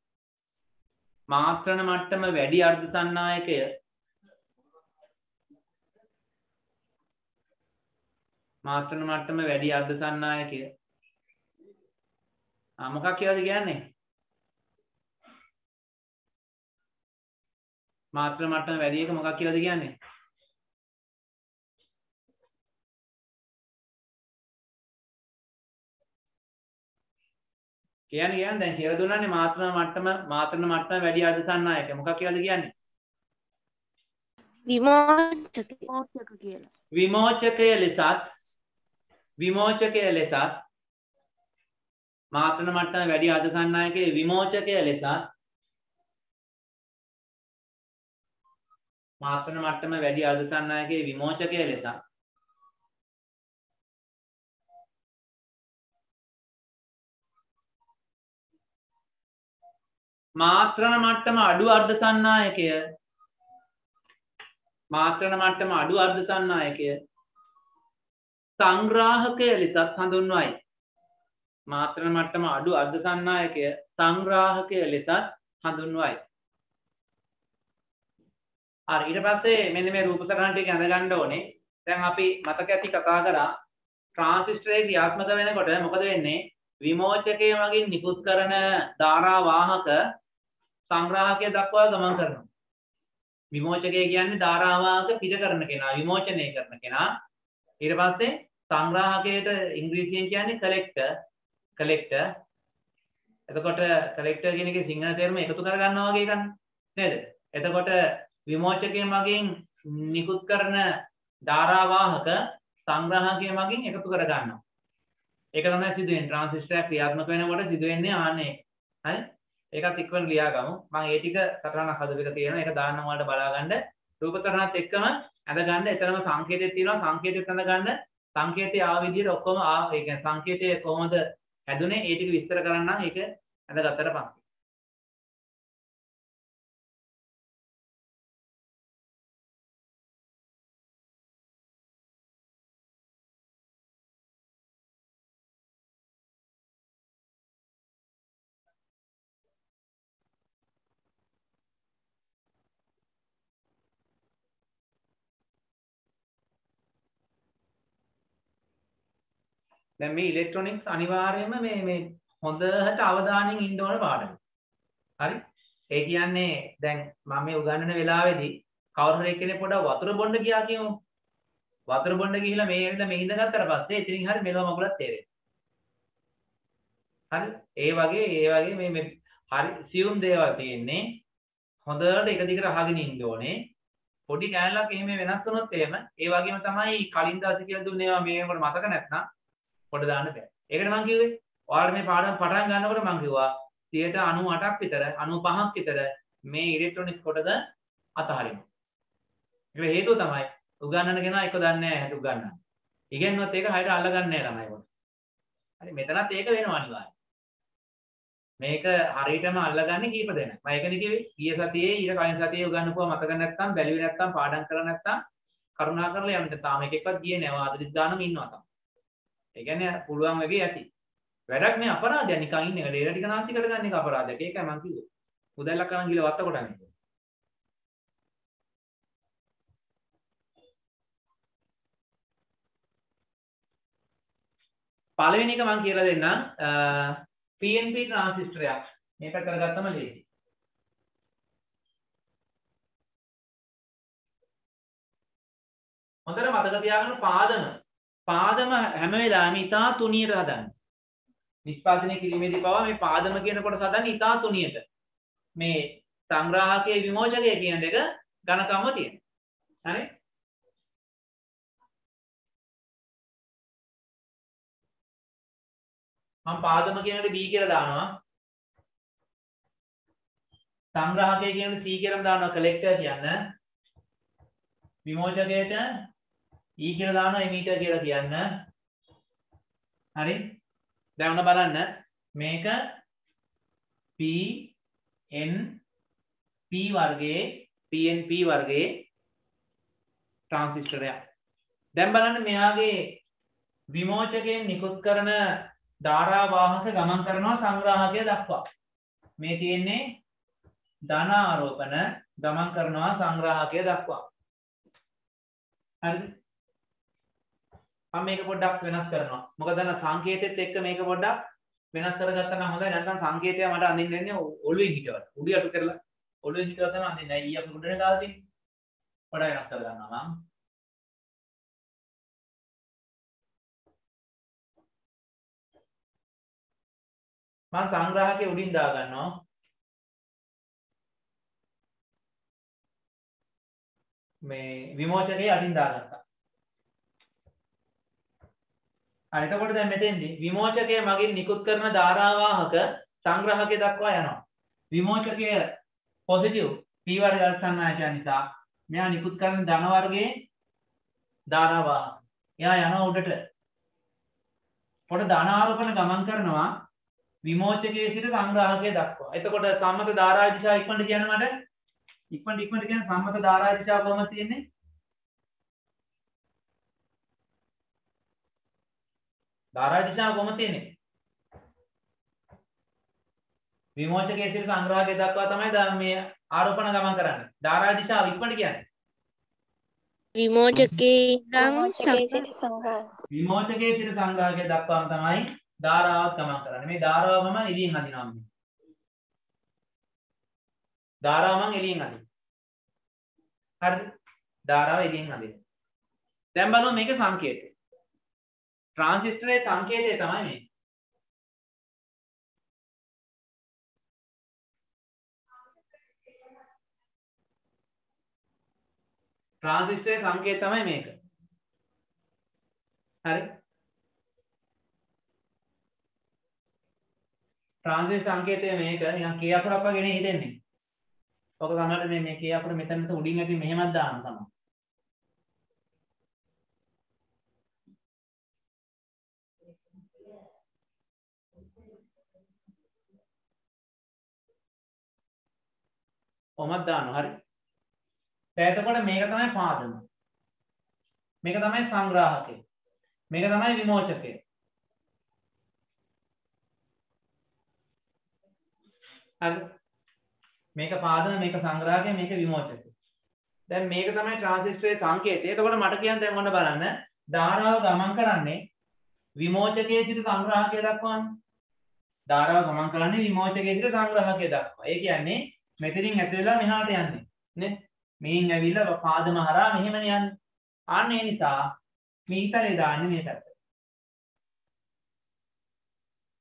මාත්‍රණ මට්ටම වැඩි අර්ධ සන්නායකය. මාත්‍රණ මට්ටම වැඩි අර්ධ සන්නායකය. මොකක් කියලාද කියන්නේ? මාත්‍රණ මට්ටම වැඩි එක මොකක් කියලාද කියන්නේ? කියන්නේ කියන්නේ දැන් කියලා දුන්නානේ මාත්‍රණ මට්ටම මාත්‍රණ මට්ටම වැඩි අධසන්නායක මොකක් කියලාද කියන්නේ? විමෝචක. කියලා. විමෝචකය ලෙසත් විමෝචකය ලෙසත් මාත්‍රණ මට්ටම වැඩි අධසන්නායකයේ විමෝචකය ලෙසත් මාත්‍රණ මට්ටම වැඩි අධසන්නායකයේ විමෝචකය ලෙසත් මාත්‍රණ මට්ටම අඩු අර්ධ සන්නායකය. මාත්‍රණ මට්ටම අඩු අර්ධ සන්නායකය. සංග්‍රාහකය ලෙසත් හඳුන්වයි. මාත්‍රණ මට්ටම අඩු අර්ධ සන්නායකය සංග්‍රාහකය ලෙසත් හඳුන්වයි. හරි ඊට පස්සේ මෙන්න මේ රූප සටහන ටික අඳගන්න ඕනේ. දැන් අපි මතක ඇති කතා කරා. ට්‍රාන්සිස්ටරේ ක්‍රියාත්මක වෙනකොට මොකද වෙන්නේ? විමෝචකය මගින් නිකුත් කරන ධාරා වාහක සංග්‍රාහකය දක්වා ගමන් කරනවා. විමෝචකය කියන්නේ ධාරාවාහක පිට කරන කෙනා, විමෝචනය කරන කෙනා. ඊට පස්සේ සංග්‍රාහකයට ඉංග්‍රීසියෙන් කියන්නේ කලෙක්ටර්, කලෙක්ටර්. එතකොට කලෙක්ටර් කියන එකේ සිංහල තේරුම එකතු කර ගන්නවා වගේ එකක් නේද? එතකොට විමෝචකය මගින් නිකුත් කරන ධාරාවාහක සංග්‍රාහකය මගින් එකතු කර ගන්නවා. ඒක තමයි සිදුවෙන්නේ ට්‍රාන්සිස්ටර් ක්‍රියාත්මක වෙනකොට සිදුවෙන්නේ ආන්නේ. හරි? ඒකත් ඉක්මන ලියා ගමු. මම ඒ ටික සටහනක් හදලා තියෙනවා. ඒක දාන්න ඔයාලට බලා ගන්න. රූප සටහනත් එක්කම අඳ ගන්න. එතනම සංකේතයක් තියෙනවා. සංකේතයක් අඳ ගන්න. සංකේතය ආ විදිහට ඔක්කොම ආ ඒ කියන්නේ සංකේතය කොහොමද හැදුනේ? ඒ ටික විස්තර කරන්නම්. ඒක අඳගත්තට පස්සේ. දැන් මේ ඉලෙක්ට්‍රොනික්ස් අනිවාර්යයෙන්ම මේ මේ හොඳට අවධානයෙන් ඉන්න ඕන පාඩමක්. හරි? ඒ කියන්නේ දැන් මම මේ උගන්වන වෙලාවේදී කවුරු හරි කෙනෙක් පොඩක් වතුර බොන්න ගියා කියමු. වතුර බොන්න ගිහිල්ලා මේ ඇවිල්ලා මේ ඉඳ ගත්තට පස්සේ එතනින් හරි මෙලව මගුලක් තේරෙනවා. හරි ඒ වගේ ඒ වගේ මේ මේ හරි සියුම් දේවල් තියෙන්නේ හොඳට එක දිගට අහගෙන ඉන්න ඕනේ පොඩි කෑල්ලක් එහෙම වෙනස් වුණොත් එහෙම ඒ වගේම තමයි කලින් දවසේ කියලා දුන්නේ ඒවා මේකට මතක නැත්නම් පොඩ දාන්න බෑ. ඒකට මම කිව්වේ ඔයාලට මේ පාඩම පටන් ගන්නකොට මම කිව්වා 98ක් විතර 95ක් විතර මේ ඉලෙක්ට්‍රොනික්ස් කොටද අතහරින්න. ඒකට හේතුව තමයි උගන්නන කෙනා එක දන්නේ නැහැ හැට උගන්නන්න. ඉගෙනුවත් ඒක හරියට අල්ලගන්නේ නැහැ ළමයි කොට. හරි මෙතනත් ඒක වෙනවා අනිවාර්යයෙන්. මේක හරියටම අල්ලගන්නේ කීප දෙනෙක්. මම ඒකනේ කිව්වේ ගිය සතියේ ඊට කලින් සතියේ උගන්වපුවා මතක නැත්නම් බැලුවේ නැත්නම් පාඩම් කරලා නැත්නම් කරුණාකරලා යන්න. තාම එක එකක්වත් ගියේ නෑ. ආදරිස් දානම ඉන්නවා තාම. ඒ කියන්නේ පුළුවන් වෙගේ ඇති. වැඩක් මේ අපරාධයක් නිකන් ඉන්න එක. ලේර ටික නාස්ති කරගන්න එක අපරාධයක්. ඒකයි මම කිව්වේ. උදැල්ලක් කරන් ගිහලා වත්ත කොටන්නේ. පළවෙනි එක මම කියලා දෙන්නම් PNP ට්‍රාන්සිස්ටරයක් මේක කරගත්තම ලේසි හොඳට මතක තියාගන්න පාදම පාදම හැම වෙලාවෙම ඉතා තුනියට හදන්න නිෂ්පාදනය කිරීමේදී පවා මේ පාදම කියන කොටස හදන්න ඉතා තුනියට මේ සංග්‍රාහකයේ විමෝචකය කියන දෙක ඝනකම්ම තියෙනවා හරි මම පාදම කියනකට B කියලා දානවා. සංග්‍රාහකය කියනකට C කියලා දානවා කලෙක්ටර් කියන්න. විමෝචකයට E කියලා දානවා එමීටර් කියලා කියන්න. හරි? දැන් ඔන්න බලන්න මේක P N P වර්ගයේ PNP වර්ගයේ ට්‍රාන්සිස්ටරයක්. දැන් බලන්න මෙයාගේ විමෝචකයෙන් නිකුත් කරන ධාරා වාහක ගමන් කරනවා සංග්‍රාහකය දක්වා. මේ තියෙන්නේ ධන ආරෝපණ ගමන් කරනවා සංග්‍රාහකය දක්වා. හරිද? මම මේක පොඩ්ඩක් වෙනස් කරනවා. මොකද අන්න සංකේතෙත් එක්ක මේක පොඩ්ඩක් වෙනස් කරගත්තා නම් හොඳයි. නැත්නම් සංකේතය මට අඳින්න වෙන්නේ ඔළුවෙන් හිටවල. උඩි අටු කරලා ඔළුවෙන් හිටවලා තමයි අඳින්නේ. ඊ අපි උඩට දාලා තියෙන්නේ. පොඩ්ඩක් වෙනස් කරගන්නවා මම. මම සංග්‍රහකයේ උඩින් දා ගන්නවා මේ විමෝචකයේ අඩින් දාගත්තා. හරි එතකොට දැන් මෙතෙන්දී විමෝචකය මගින් නිකුත් කරන ධාරාවාහක සංග්‍රහකයේ දක්වා යනවා. විමෝචකය පොසිටිව් p වර්ග සංඥාචය නිසා මෙයා නිකුත් කරන ධන වර්ගයේ ධාරාවාහක. එයා යනවා උඩට. පොඩ ධන ආරෝපණ ගමන් කරනවා විමෝචකයේ සිට සංග්‍රාහකය දක්වා. එතකොට සම්මත ධාරා දිශා ඉක්මනට කියන්න මට ඉක්මනට ඉක්මනට කියන සම්මත ධාරා දිශාව කොහොමද තියෙන්නේ? ධාරා දිශාව කොහොමද තියෙන්නේ? විමෝචකයේ සිට සංග්‍රාහකය දක්වා තමයි මේ ආරෝපණ ගමන් කරන්නේ. ධාරා දිශාව ඉක්මනට කියන්නේ. විමෝචකයේ ඉඳන් විමෝචකයේ සිට සංග්‍රාහකය දක්වාම තමයි ධාරාවක් ගමන් කරන්නේ. මේ ධාරාව මම එළියෙන් අදිනවා මේ. ධාරාව මම එළියෙන් අදිනවා. හරිද? ධාරාව එළියෙන් අදිනවා. දැන් බලමු මේක සංකේතය. ට්‍රාන්සිස්ටරේ සංකේතය තමයි මේ. ට්‍රාන්සිස්ටරේ සංකේතය තමයි මේක. හරි? ට්‍රාන්සිස්ටර් සංකේතය මේක නිකන් K අකුරක් වගේ නේ හිතෙන්නේ. ඔක සමහරට මේ මේ K අකුර මෙතනට උඩින් ඇති මෙහෙමත් දාන්න තමයි. කොහොමද දානවා හරි. දැන් එතකොට මේක තමයි පාදම. මේක තමයි සංග්‍රාහකය. මේක තමයි විමෝචකය. හරි. මේක පාදම මේක සංග්‍රාහකය මේක විමෝචකය. දැන් මේක තමයි ට්‍රාන්සිස්ටරේ සංකේතය. එතකොට මට කියන්න දැන් ඔන්න බලන්න ධාරාව ගමන් කරන්නේ විමෝචකයේ සිට සංග්‍රාහකය දක්වානේ. ධාරාව ගමන් කරන්නේ විමෝචකයේ සිට සංග්‍රාහකය දක්වා. ඒ කියන්නේ මෙතනින් ඇතුළලා මෙහාට යන්නේ. නේ? මෙයින් ඇවිල්ලා පාදම හරහා මෙහෙමනේ යන්නේ. අන්න ඒ නිසා මීතරේ දාන්නේ මේ පැත්තට.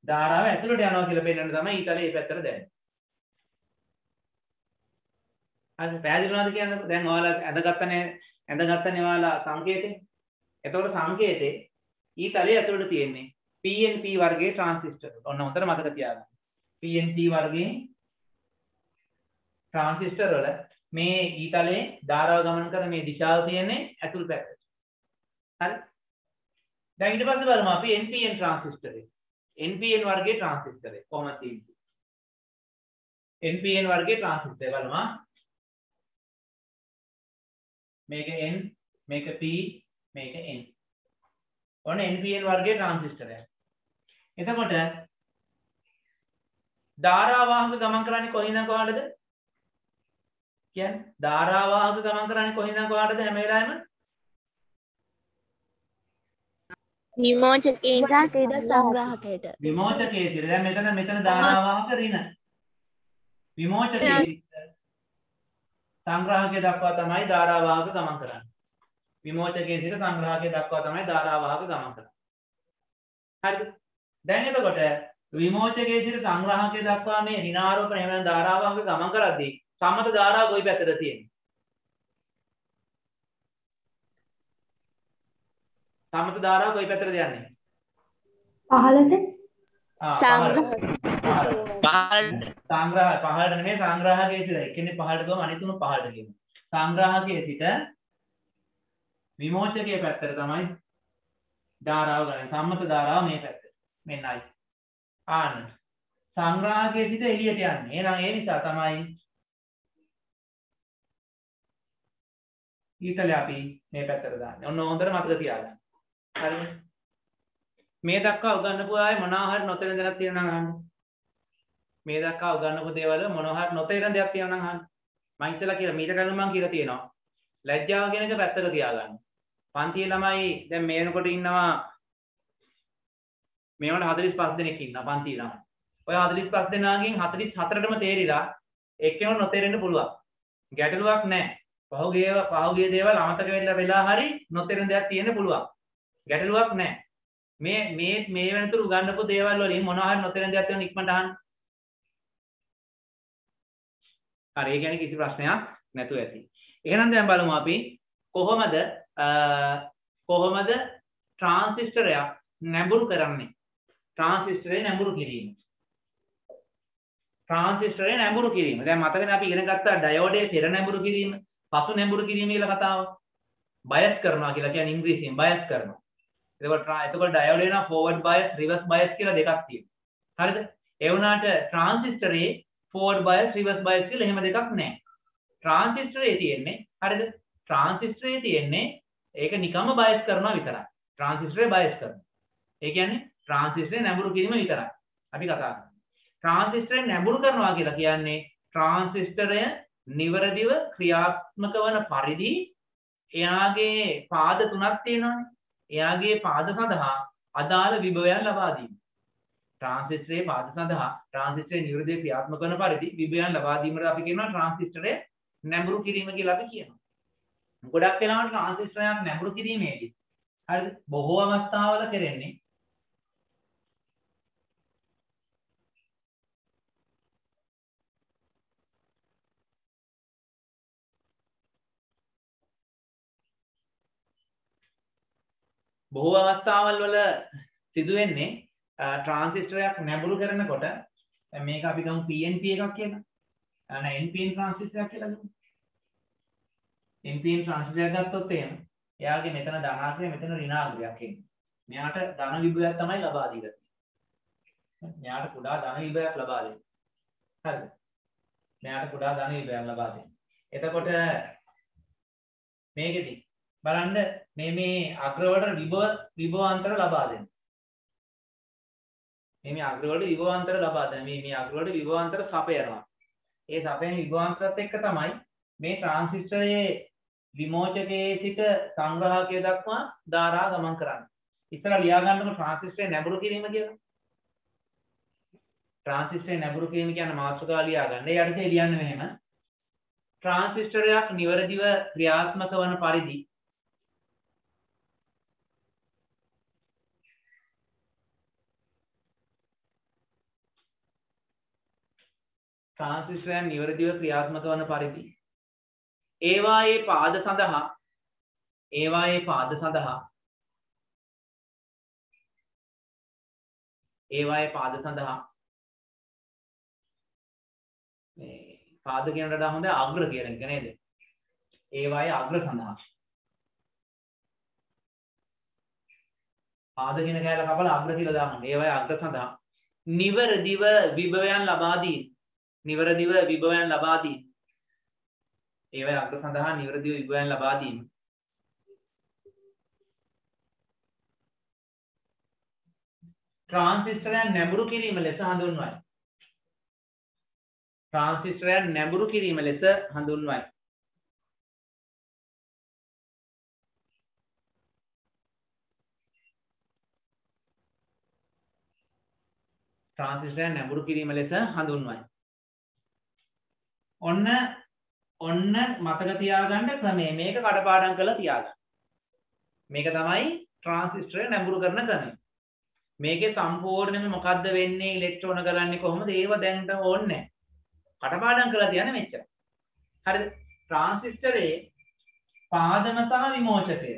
ධාරාව ඇතුළට යනවා කියලා පෙන්වන්න තමයි ඊතලේ මේ පැත්තට දැම්මේ. හරි පැහැදිලි වුණාද කියන්නේ? දැන් ඔයාලා ඇඳගත්තනේ ඇඳගත්තනේ ඔයාලා සංකේතේ. එතකොට සංකේතේ ඊතලේ ඇතුළට තියෙන්නේ PNP වර්ගයේ ට්‍රාන්සිස්ටර්. ඔන්න හොඳට මතක තියාගන්න. PNP වර්ගයේ ට්‍රාන්සිස්ටර් වල මේ ඊතලේ ධාරාව ගමන් කරන මේ දිශාව තියෙන්නේ ඇතුල් පැත්තට. හරි. දැන් ඊට පස්සේ බලමු අපි NPN ට්‍රාන්සිස්ටරේ. NPN වර්ගයේ ට්‍රාන්සිස්ටරේ කොහොමද තියෙන්නේ? NPN වර්ගයේ ට්‍රාන්සිස්ටරේ බලමු. මේක N මේක P මේක N. ඔන්න NPN වර්ගයේ ට්‍රාන්සිස්ටරයක්. එතකොට ධාරාවාහක ගමන් කරන්නේ කොහින්ද කොහාටද? කියන්නේ ධාරාවාහක ගමන් කරන්නේ කොහින්ද කොහාටද හැම වෙලාවෙම? විමෝචකයෙන් සංග්‍රහකයට විමෝචකයේ සිට දැන් මෙතන මෙතන ධාරාවාහක ඍණ. විමෝචකයේ සංග්‍රහකය දක්වා තමයි ධාරාවාහක ගමන් කරන්නේ. විමෝචකයේ සිට සංග්‍රහකය දක්වා තමයි ධාරාවාහක ගමන් කරන්නේ. හරිද? දැන් එතකොට විමෝචකයේ සිට සංග්‍රහකය දක්වා මේ ඍණාරෝපණ එහෙම නැත්නම් ධාරාවාහක ගමන් කරද්දී සම්මත ධාරාව කොයි පැත්තද තියෙන්නේ? සම්මත ධාරාව කොයි පැත්තටද යන්නේ? පහළට ආ සංග්‍රහ පහළට. සංග්‍රහ පහළට නෙමෙයි සංග්‍රහකයේ සිට එක්කෙනේ පහළට ගම අනිත් උන පහළට කියමු. සංග්‍රහකයේ සිට විමෝචකයේ පැත්තට තමයි ධාරාව ගන්න. සම්මත ධාරාව මේ පැත්තට. මෙන්නයි. ආන්න. සංග්‍රහකයේ සිට එළියට යන්නේ. එහෙනම් ඒ නිසා තමයි ඊතලේ අපි මේ පැත්තට දාන්නේ. ඔන්න හොඳට මතක තියාගන්න. හරිද? මේ දක්වා උගන්වපු ආයේ මොනවා හරි නොතේරෙන දෙයක් තියෙනවා නම් අහන්න. මේ දක්වා උගන්වපු දේවල් මොනවා හරි නොතේරෙන දෙයක් තියෙනවා නම් අහන්න. මම ඉතලා කියලා මීට කලින් මම කියලා තියෙනවා. ලැජ්ජාව කියන එක පැත්තක තියාගන්න. පන්තියේ ළමයි දැන් මේ වෙනකොට ඉන්නවා මේවට 45 දෙනෙක් ඉන්නවා පන්තියේ ළමයි. ඔය 45 දෙනාගෙන් 44ටම තේරිලා එක්කෙනෙකුට නොතේරෙන්න පුළුවන්. ගැටලුවක් නැහැ. පහුගිය පහුගිය දේවල් අමතක වෙලා වෙලා හරි නොතේරෙන දෙයක් තියෙන්න පුළුවන්. ගැටලුවක් නැහැ. මේ මේ මේ වෙනතුරු උගන්වපු දේවල් වලින් මොනවා හරි නොතේරෙන දෙයක් තියෙන ඉක්මනට අහන්න. හරි ඒ කියන්නේ කිසි ප්‍රශ්නයක් නැතුව ඇති. එහෙනම් දැන් බලමු අපි කොහොමද කොහොමද ට්‍රාන්සිස්ටරයක් නැඹුරු කරන්නේ? ට්‍රාන්සිස්ටරේ නැඹුරු කිරීම. ට්‍රාන්සිස්ටරේ නැඹුරු කිරීම. දැන් මතකනේ අපි ඉගෙන ගත්තා ඩයෝඩේ පෙර නැඹුරු කිරීම, පසු නැඹුරු කිරීම කියලා කතාව. බයස් කරනවා කියලා කියන්නේ ඉංග්‍රීසියෙන් බයස් කරනවා. එතකොට එතකොට ඩයෝඩේ නම් ෆෝවර්ඩ් බයස්, රිවර්ස් බයස් කියලා දෙකක් තියෙනවා. හරිද? ඒ වුණාට ට්‍රාන්සිස්ටරේ ෆෝවර්ඩ් බයස්, රිවර්ස් බයස් කියලා එහෙම දෙකක් නැහැ. ට්‍රාන්සිස්ටරේ තියෙන්නේ හරිද? ට්‍රාන්සිස්ටරේ තියෙන්නේ ඒක නිකම්ම බයස් කරනවා විතරයි. ට්‍රාන්සිස්ටරේ බයස් කරනවා. ඒ කියන්නේ ට්‍රාන්සිස්ටරේ නැඹුරු කිරීම විතරයි. අපි කතා කරන්නේ. ට්‍රාන්සිස්ටරේ නැඹුරු කරනවා කියලා කියන්නේ ට්‍රාන්සිස්ටරය නිවැරදිව ක්‍රියාත්මක වන පරිදි එයාගේ පාද තුනක් තියෙනවානේ. එයාගේ පාද සඳහා අදාළ විභවයන් ලබා දීම. ට්‍රාන්සිස්ටරේ පාද සඳහා ට්‍රාන්සිස්ටරේ නිවැරදිව ක්‍රියාත්මක වන පරිදි විභවයන් ලබා දීමට අපි කියනවා ට්‍රාන්සිස්ටරේ නැඹුරු කිරීම කියලා අපි කියනවා. ගොඩක් වෙලාවට ට්‍රාන්සිස්ටරයක් නැඹුරු කිරීමේදී හරිද බොහෝ අවස්ථාවල කරන්නේ බොහෝ අවස්ථාවල් වල සිදුවෙන්නේ ට්‍රාන්සිස්ටරයක් නැඹුරු කරනකොට දැන් මේක අපි ගමු PNP එකක් කියලා. නැත්නම් NPN ට්‍රාන්සිස්ටරයක් කියලා ගමු. NPN ට්‍රාන්සිස්ටරයක් ගත්තොත් එහෙම එයාගේ මෙතන ධනාග්‍රය මෙතන ඍණාග්‍රයක් එන්නේ. මෙයාට ධන විභවයක් තමයි ලබා දීලා තියෙන්නේ. මෙයාට කුඩා ධන විභවයක් ලබා දෙන්නේ. හරිද? මෙයාට කුඩා ධන විභවයක් ලබා දෙන්නේ. එතකොට මේකෙදි බලන්න මේ මේ අග්‍රවලට විභව විභවාන්තර ලබා දෙන්න. මේ මේ අග්‍රවලට විභවාන්තර ලබා දෙන්න. මේ මේ අග්‍රවලට විභවාන්තර සපයනවා. ඒ සපයන විභවාන්තරත් එක්ක තමයි මේ ට්‍රාන්සිස්ටරයේ විමෝචකයේ සිට සංග්‍රහකය දක්වා ධාරා ගමන් කරන්නේ. ඉස්සර ලියා ගන්නකො ට්‍රාන්සිස්ටරේ නැඹුරු කිරීම කියලා. ට්‍රාන්සිස්ටරේ නැඹුරු කිරීම කියන මාතෘකාව ලියා ගන්න. ඒ යටතේ ලියන්නේ මෙහෙම. ට්‍රාන්සිස්ටරයක් නිවැරදිව ක්‍රියාත්මක වන පරිදි ට්‍රාන්සිස්ටරයන් නිවැරදිව ක්‍රියාත්මක වන පරිදි ඒවායේ පාද සඳහා ඒවායේ පාද සඳහා ඒවායේ පාද සඳහා මේ පාද කියනට වඩා හොඳ අග්‍ර කියන එක නේද? ඒවායේ අග්‍ර සඳහා පාද කියන කෑල්ල කපලා අග්‍ර කියලා දාන්න. ඒවායේ අග්‍ර සඳහා නිවරදිව විභවයන් ලබා දී නිවරදිව විභවයන් ලබා දී ඒවායේ අග්‍ර සඳහා නිවරදිව විභවයන් ලබා දීම ට්‍රාන්සිස්ටරයන් නැඹුරු කිරීම ලෙස හඳුන්වයි. ට්‍රාන්සිස්ටරයන් නැඹුරු කිරීම ලෙස හඳුන්වයි. ට්‍රාන්සිස්ටරයන් නැඹුරු කිරීම ලෙස හඳුන්වයි. ඔන්න ඔන්න මතක තියාගන්න ක්‍රමය මේක කටපාඩම් කරලා තියාගන්න. මේක තමයි ට්‍රාන්සිස්ටරය නැඹුරු කරන ක්‍රමය. මේකේ සම්පූර්ණයෙන්ම මොකද්ද වෙන්නේ ඉලෙක්ට්‍රෝන කරන්නේ කොහොමද ඒව දැනට ඕනේ නැහැ. කටපාඩම් කරලා තියන්නේ මෙච්චර. හරිද? ට්‍රාන්සිස්ටරේ පාදම සහ විමෝචකය.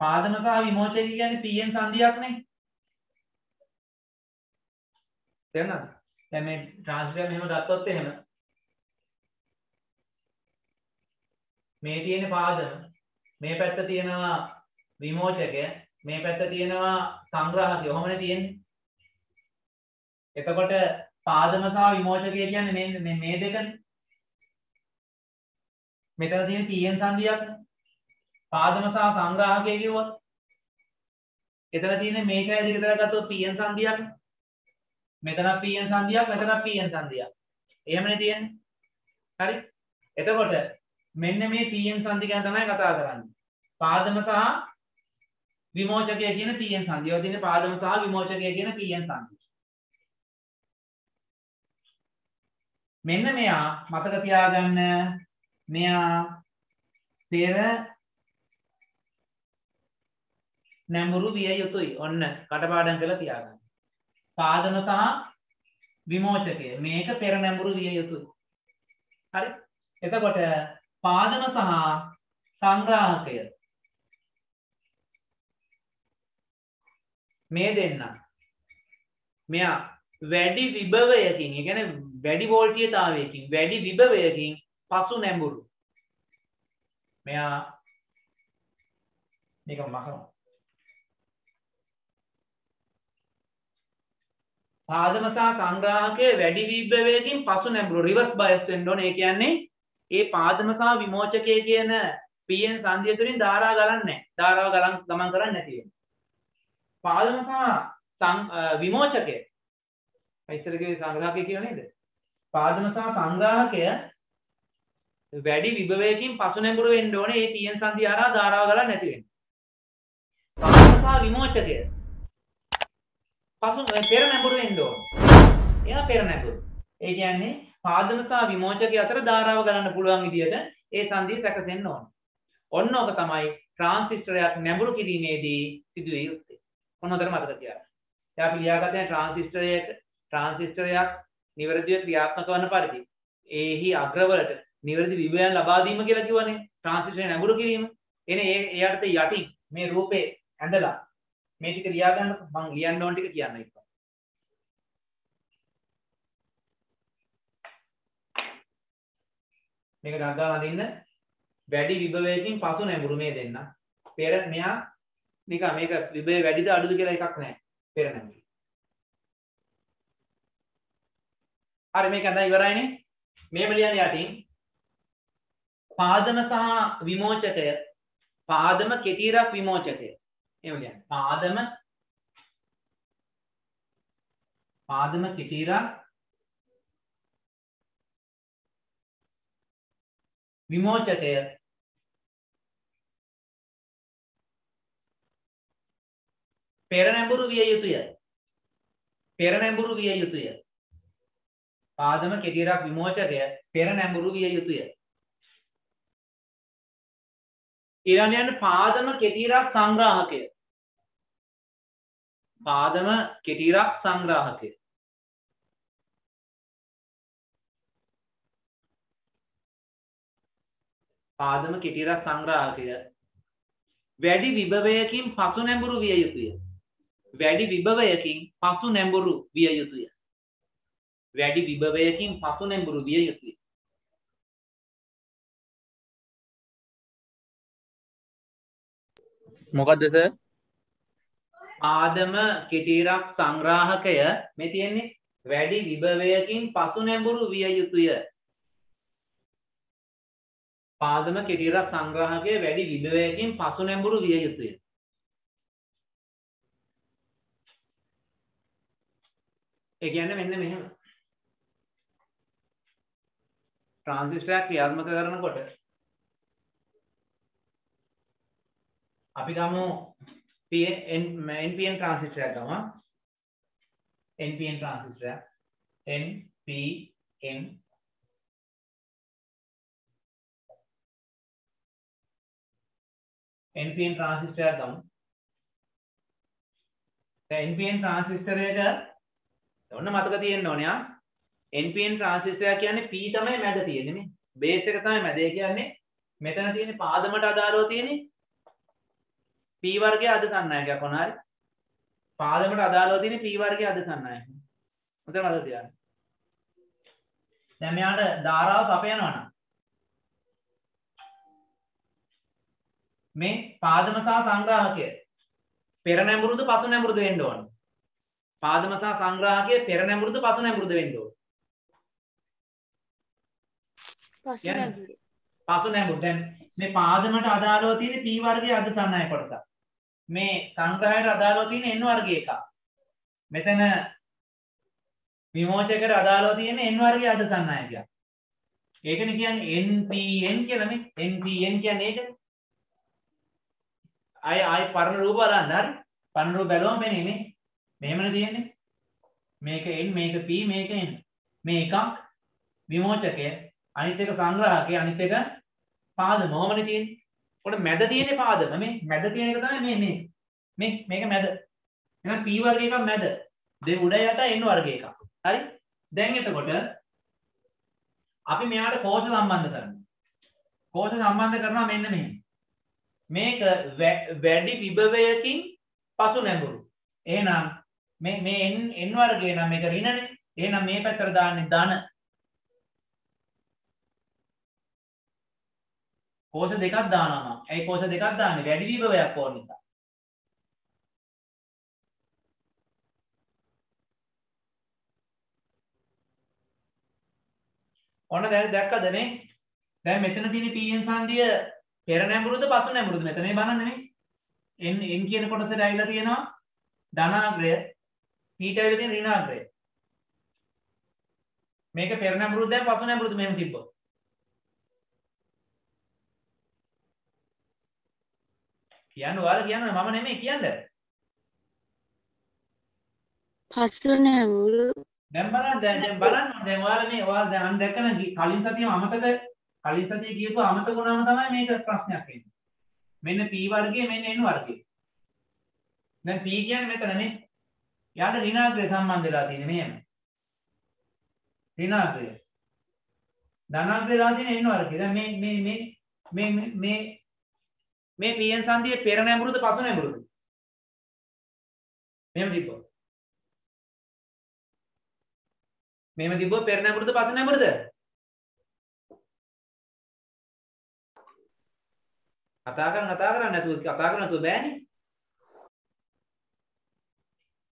පාදම සහ විමෝචකය කියන්නේ pn සංදියක් නේ. තේරෙනවද? දැන් මේ ට්‍රාන්සිස්ටර් මෙහෙම ගත්තොත් එහෙම මේ තියෙන පාදම මේ පැත්ත තියෙනවා විමෝචකය මේ පැත්ත තියෙනවා සංග්‍රහකය. ඔහොමනේ තියෙන්නේ? එතකොට පාදම සහ විමෝචකය කියන්නේ මේ මේ දෙකනේ. මෙතන තියෙන pn සංදියක් පාදම සහ සංග්‍රහකය කිව්වොත් එතන තියෙන මේක ඇදි විතර ගත්තොත් pn සංදියක් මෙතන pn සංදියක් මෙතන pn සංදියක් එහෙමනේ තියෙන්නේ හරි එතකොට මෙන්න මේ pn සංදි ගැන තමයි කතා කරන්නේ. පාදම සහ විමෝචකය කියන pn සංදි. ඔය තියෙන පාදම සහ විමෝචකය කියන pn සංදි. මෙන්න මෙයා මතක තියාගන්න මෙයා පෙර නැඹුරු විය යුතුයි. ඔන්න කටපාඩම් කරලා තියාගන්න. පාදම සහ විමෝචකය. මේක පෙර නැඹුරු විය යුතුයි. හරි? එතකොට පාදම සහ සංග්‍රාහකය. මේ දෙන්න. මෙයා වැඩි විභවයකින් ඒ කියන්නේ වැඩි වෝල්ටීයතාවයකින් වැඩි විභවයකින් පසු නැඹුරු. මෙයා මේක මකනවා පාදම සහ සංග්‍රාහකය වැඩි විභවයකින් පසු නැඹුරු රිවර්ස් බයස් වෙන්න ඕනේ ඒ කියන්නේ ඒ පාදම සහ විමෝචකය කියන පීඑන් සංදිය තුලින් ධාරා ගලන්නේ ධාරාව ගලන් ගමන් කරන්නේ නැති වෙනවා. පාදම සහ විමෝචකය ඉස්සර කිව්වේ සංග්‍රහකය කියලා නේද? පාදම සහ සංග්‍රාහකය වැඩි විභවයකින් පසු නැඹුරු වෙන්න ඕනේ ඒ පීඑන් සංදිය හරහා ධාරාව ගලන් නැති වෙන්න. පාදම සහ විමෝචකය පසු පෙර නැඹුරු වෙන්න ඕනේ. එයා පෙර නැඹුරු. ඒ කියන්නේ පාදම සහ විමෝචකය අතර ධාරාව ගලන්න පුළුවන් විදිහට ඒ සංදිය සැකසෙන්න ඕන. ඔන්න ඕක තමයි ට්‍රාන්සිස්ටරයක් නැඹුරු කිරීමේදී සිදුවිය යුත්තේ. ඔන්න හොඳට මතක තියාගන්න. දැන් අපි ලියාගත්තේ ට්‍රාන්සිස්ටරයක ට්‍රාන්සිස්ටරයක් නිවැරදිව ක්‍රියාත්මක වන පරිදි ඒහි අග්‍රවලට නිවැරදි විභවයන් ලබා දීම කියලා කියවනේ ට්‍රාන්සිස්ටරය නැඹුරු කිරීම. එනේ ඒ එයාට යටින් මේ රූපේ ඇඳලා මේ ටික ලියා ගන්න මම ලියන්න ඕන ටික කියන්න ඉතින්. මේක ගගා වදින්න වැඩි විභවයකින් පසු නැඹුරු මේ දෙන්න. පෙර මෙයා නිකන් මේක විභවය වැඩිද අඩුද කියලා එකක් නැහැ. පෙර නැඹුරු. හරි මේක දැන් ඉවරයිනේ. මේම ලියන්න යටින් පාදම සහ විමෝචකය පාදම කෙටිරක් විමෝචකය. එහෙම ලියන්න. පාදම පාදම කෙටිරක් විමෝචකය පෙර නැඹුරු විය යුතුය. පෙර නැඹුරු විය යුතුය. පාදම කෙටිරක් විමෝචකය පෙර නැඹුරු විය යුතුය. ඊළඟට යන පාදම කෙටිරක් සංග්‍රාහකය. පාදම කෙටිරක් සංග්‍රාහකය. පාදම කෙටිරක් සංග්‍රාහකය. වැඩි විභවයකින් පසු නැඹුරු විය යුතුය. වැඩි විභවයකින් පසු නැඹුරු විය යුතුය. වැඩි විභවයකින් පසු නැඹුරු විය යුතුය. මොකක්ද සර් ආදම කෙටීරක් සංග්‍රාහකය මේ තියෙන්නේ වැඩි විභවයකින් පසු නැඹුරු විය යුතුය. පාදම කෙටීරක් සංග්‍රාහකය වැඩි විභවයකින් පසු නැඹුරු විය යුතුය. ඒ කියන්නේ මෙන්න මෙහෙම. ට්‍රාන්සිස්ටරයක් ක්‍රියාත්මක කරනකොට අපි ගමු. NPN transistor එකක් ගම NPN transistor NPN NPN transistor එකක් ගමු දැන් NPN transistor එක ඔන්න මතක තියෙන්න ඕනේ ආ. NPN transistor කියන්නේ P තමයි මැද තියෙන්නේ මේ බේස් එක තමයි මැද ඒ කියන්නේ මෙතන තියෙන පාදමට අදාළව තියෙන්නේ P වර්ගයේ අද සන්නායකයක් හරි පාදමට අදාළව තියෙන P වර්ගයේ අද සන්නායකය. උතන අද තියන්න. දැන් මෙයාට ධාරාව සපයනවා නම් මේ පාදම සහ සංග්‍රාහකය පෙර නැඹුරුද පසු නැඹුරුද වෙන්න ඕන. පාදම සහ සංග්‍රාහකය පෙර නැඹුරුද පසු නැඹුරුද වෙන්න ඕන. පසු. නැඹුරු. පසු නැඹුරු දැන් මේ පාදමට අදාළව තියෙන P වර්ගයේ අද සන්නායක කොටසක්. මේ සංග්‍රහයට අදාළව තියෙන n වර්ගයේ එකක්. මෙතන විමෝචකයට අදාළව තියෙන n වර්ගයේ අද සන්නායකයක්. ඒකනේ කියන්නේ npn කියලා නේ. npn කියන්නේ ඒකනේ. ආය ආය පරණ රූප බලන්න හරි. පරණ රූප බැලුවම පෙනේ නේ. මෙහෙමනේ තියෙන්නේ. මේක n මේක p මේක n. මේ එකක් විමෝචකය අනිත් එක සංග්‍රහකය අනිත් එක පාදම මොහොමනේ තියෙන්නේ. උඩ මැද තියෙන්නේ පාදම මේ මැද තියෙන එක තමයි මේ මේ. මේ මේක මැද. එහෙනම් p වර්ග එකක් මැද. දෙක උඩ යට n වර්ග එකක්. හරි? දැන් එතකොට අපි මෙයාට කෝෂ සම්බන්ධ කරනවා. කෝෂ සම්බන්ධ කරනවා මෙන්න මෙහෙම. මේක වැ- වැඩි විභවයකින් පසු නැඹුරු. එහෙනම් මේ මේ n n වර්ගය නම් මේක ඍණනේ. එහෙනම් මේ පැත්තට දාන්නේ ධන. කෝෂ දෙකක් දානවා මම. ඇයි කෝෂ දෙකක් දාන්නේ? වැඩි විභවයක් ඕන නිසා. ඔන්න දැන් දැක්කද මේ? දැන් මෙතන තියෙන pn සංදිය පෙර නැඹුරුද පසු නැඹුරුද? මෙතන මේ බලන්න නේ. n n කියන කොටසට ඇවිල්ලා තියෙනවා ධනාග්‍රය. පීට ඇවිල්ලා තියෙන ඍණාග්‍රය. මේක පෙර නැඹුරුද දැන් පසු නැඹුරුද මෙහෙම තිබ්බොත්? කියන්න ඔයාලා කියන්න මම නෙමෙයි කියන්නේ. පසු නැඹුරු. දැන් බලන්න දැන් දැන් බලන්න දැන් ඔයාලා මේ ඔයාලා දැන් අන් ගි- කලින් සතියම අමතක කලින් සතියේ කියපුව අමතක වුණාම තමයි මේක ප්‍රශ්නයක් එන්නේ. මෙන්න p වර්ගය මෙන්න n වර්ගය. දැන් p කියන්නේ මෙතන නේ. යාට ඍණාග්‍රය සම්බන්ධ වෙලා තියෙන්නේ මෙහෙම. ඍණාග්‍රය. ධනාග්‍රය ලා තියෙන n වර්ගය. දැන් මේ මේ මේ මේ මේ මේ මේ pn සංදියේ පෙර නැඹුරුද පසු නැඹුරුද? මෙහෙම තිබ්බොත්. මෙහෙම තිබ්බොත් පෙර නැඹුරුද පසු නැඹුරුද? කතා කරන කතා කරන්නේ නැතුව කතා කරන නැතුව බෑනේ.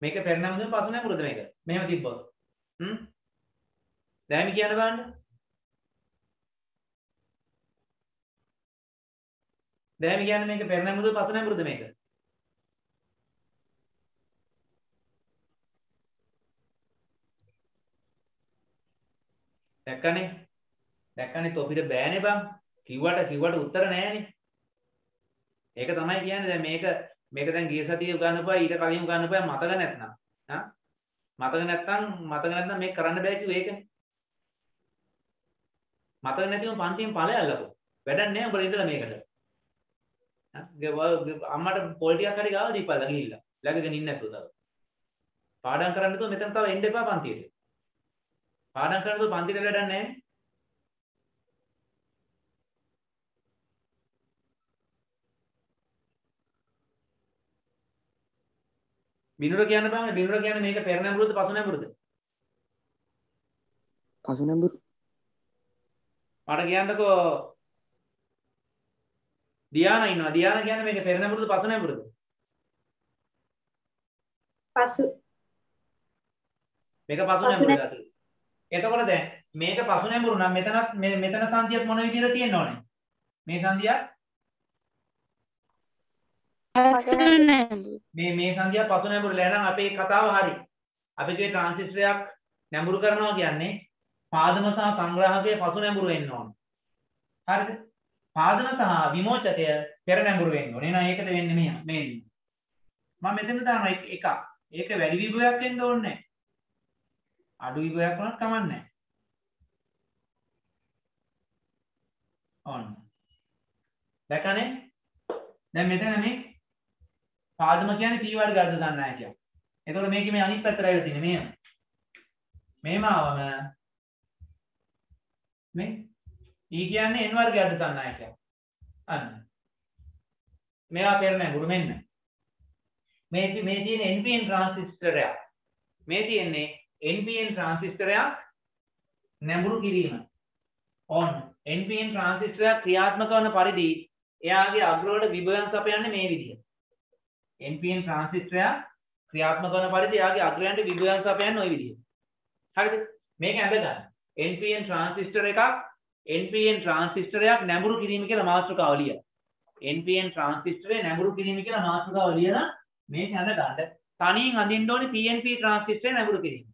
මේක පෙර නැඹුරුද පසු නැඹුරුද මේක? මෙහෙම තිබ්බොත්. හ්ම්? දැන් මේ කියන්න බලන්න. දැන් මේ කියන්නේ මේක පෙර නැඹුරුද පසු නැඹුරුද මේක? දැක්කනේ. දැක්කනේ තොපිට බෑනේ බං. කිව්වට කිව්වට උත්තර නෑනේ. ඒක තමයි කියන්නේ දැන් මේක මේක දැන් ගිය සතියේ උගන්වපුවා ඊට කලින් උගන්වපුවා මතක නැත්නම්. ආ මතක නැත්නම් මතක නැත්නම් මේක කරන්න බෑ කිව්වේ ඒකනේ මතක නැතිවම පන්තියෙන් ඵලය අල්ලපො. වැඩක් නෑ උඹලා ඉඳලා මේකට. ආ ගේ- ව- ගේ- අම්මට පොල් ටිකක් හරි ගාලා දීපල්ලා ගිහිල්ලා läගගෙන ඉන්න නැතුව තව පාඩම් කරන්න තු මෙතන තව එන්න එපා පන්තියට. පාඩම් කරන්න තු පන්තිට වැඩක් නැහැ. බිනුර කියන්න බෑ බිනුර කියන්නේ මේක පෙර නැඹුරුද පසු නැඹුරුද? පසු නැඹුරු මට කියන්නකෝ දියානා ඉන්නවා. දියානා කියන්නේ මේක පෙර නැඹුරුද පසු නැඹුරුද? පසු මේක පසු පසු නැඹුරු ගතිය. එතකොට දැන් මේක පසු නැඹුරු නම් මෙතනත් මේ මෙතන සංදියක් මොන විදිහට තියෙන්න ඕනේ? මේ නැඹුරු. මේ මේ සංදියක් පසු නැඹුරු ලෑනම් අපේ කතාව හරි. අපි කියේ ට්‍රාන්සිස්ටරයක් නැඹුරු කරනවා කියන්නේ පාදම සහ සංග්‍රාහකයේ පසු නැඹුරු වෙන්න ඕනේ. හරිද? පාදම සහ විමෝචකය පෙර නැඹුරු වෙන්න ඕනේ. එහෙනම් ඒකද වෙන්නේ මෙහෙම. මේ මම මෙතන දානවා එක- එකක්. ඒක වැඩි විභවයක් වෙන්න ඕනේ නැහැ. අඩු විභවයක් වුණත් කමක් නැහැ. ඔන්න. දැකනේ? දැන් මෙතන මේ පාදම කියන්නේ p වර්ග අර්ධ දන්නා කියන්නේ. එතකොට මේකේ මේ අනිත් පැත්තට ඇවිල්ලා තියෙන්නේ මෙහෙම. මෙහෙම ආවම මේ e කියන්නේ n වර්ග අර්ධ දන්නා කියන්නේ. අන්න. මේවා පෙර නැඹුරු මෙන්න. මේ මේ තියෙන NPN ට්‍රාන්සිස්ටරයක්. මේ තියෙන්නේ NPN ට්‍රාන්සිස්ටරයක් නැඹුරු කිරීම. ඕන්න. NPN ට්‍රාන්සිස්ටරයක් ක්‍රියාත්මක වන පරිදි එයාගේ අග්‍රවල විභවයන් සපයන්නේ මේ විදිහට. NPN ට්‍රාන්සිස්ටරයක් ක්‍රියාත්මක වන පරිදි එයාගේ අග්‍රයන්ට විභවයන් සපයන්නේ ওই විදිහට. හරිද? මේක ඇඳ ගන්න. NPN ට්‍රාන්සිස්ටර් එකක් NPN ට්‍රාන්සිස්ටරයක් නැඹුරු කිරීම කියලා මාතෘකාව ලියන්න. NPN ට්‍රාන්සිස්ටරේ නැඹුරු කිරීම කියලා මාතෘකාව ලියලා මේක ඇඳ ගන්න. තනියෙන් අඳින්න ඕනේ PNP ට්‍රාන්සිස්ටරේ නැඹුරු කිරීම.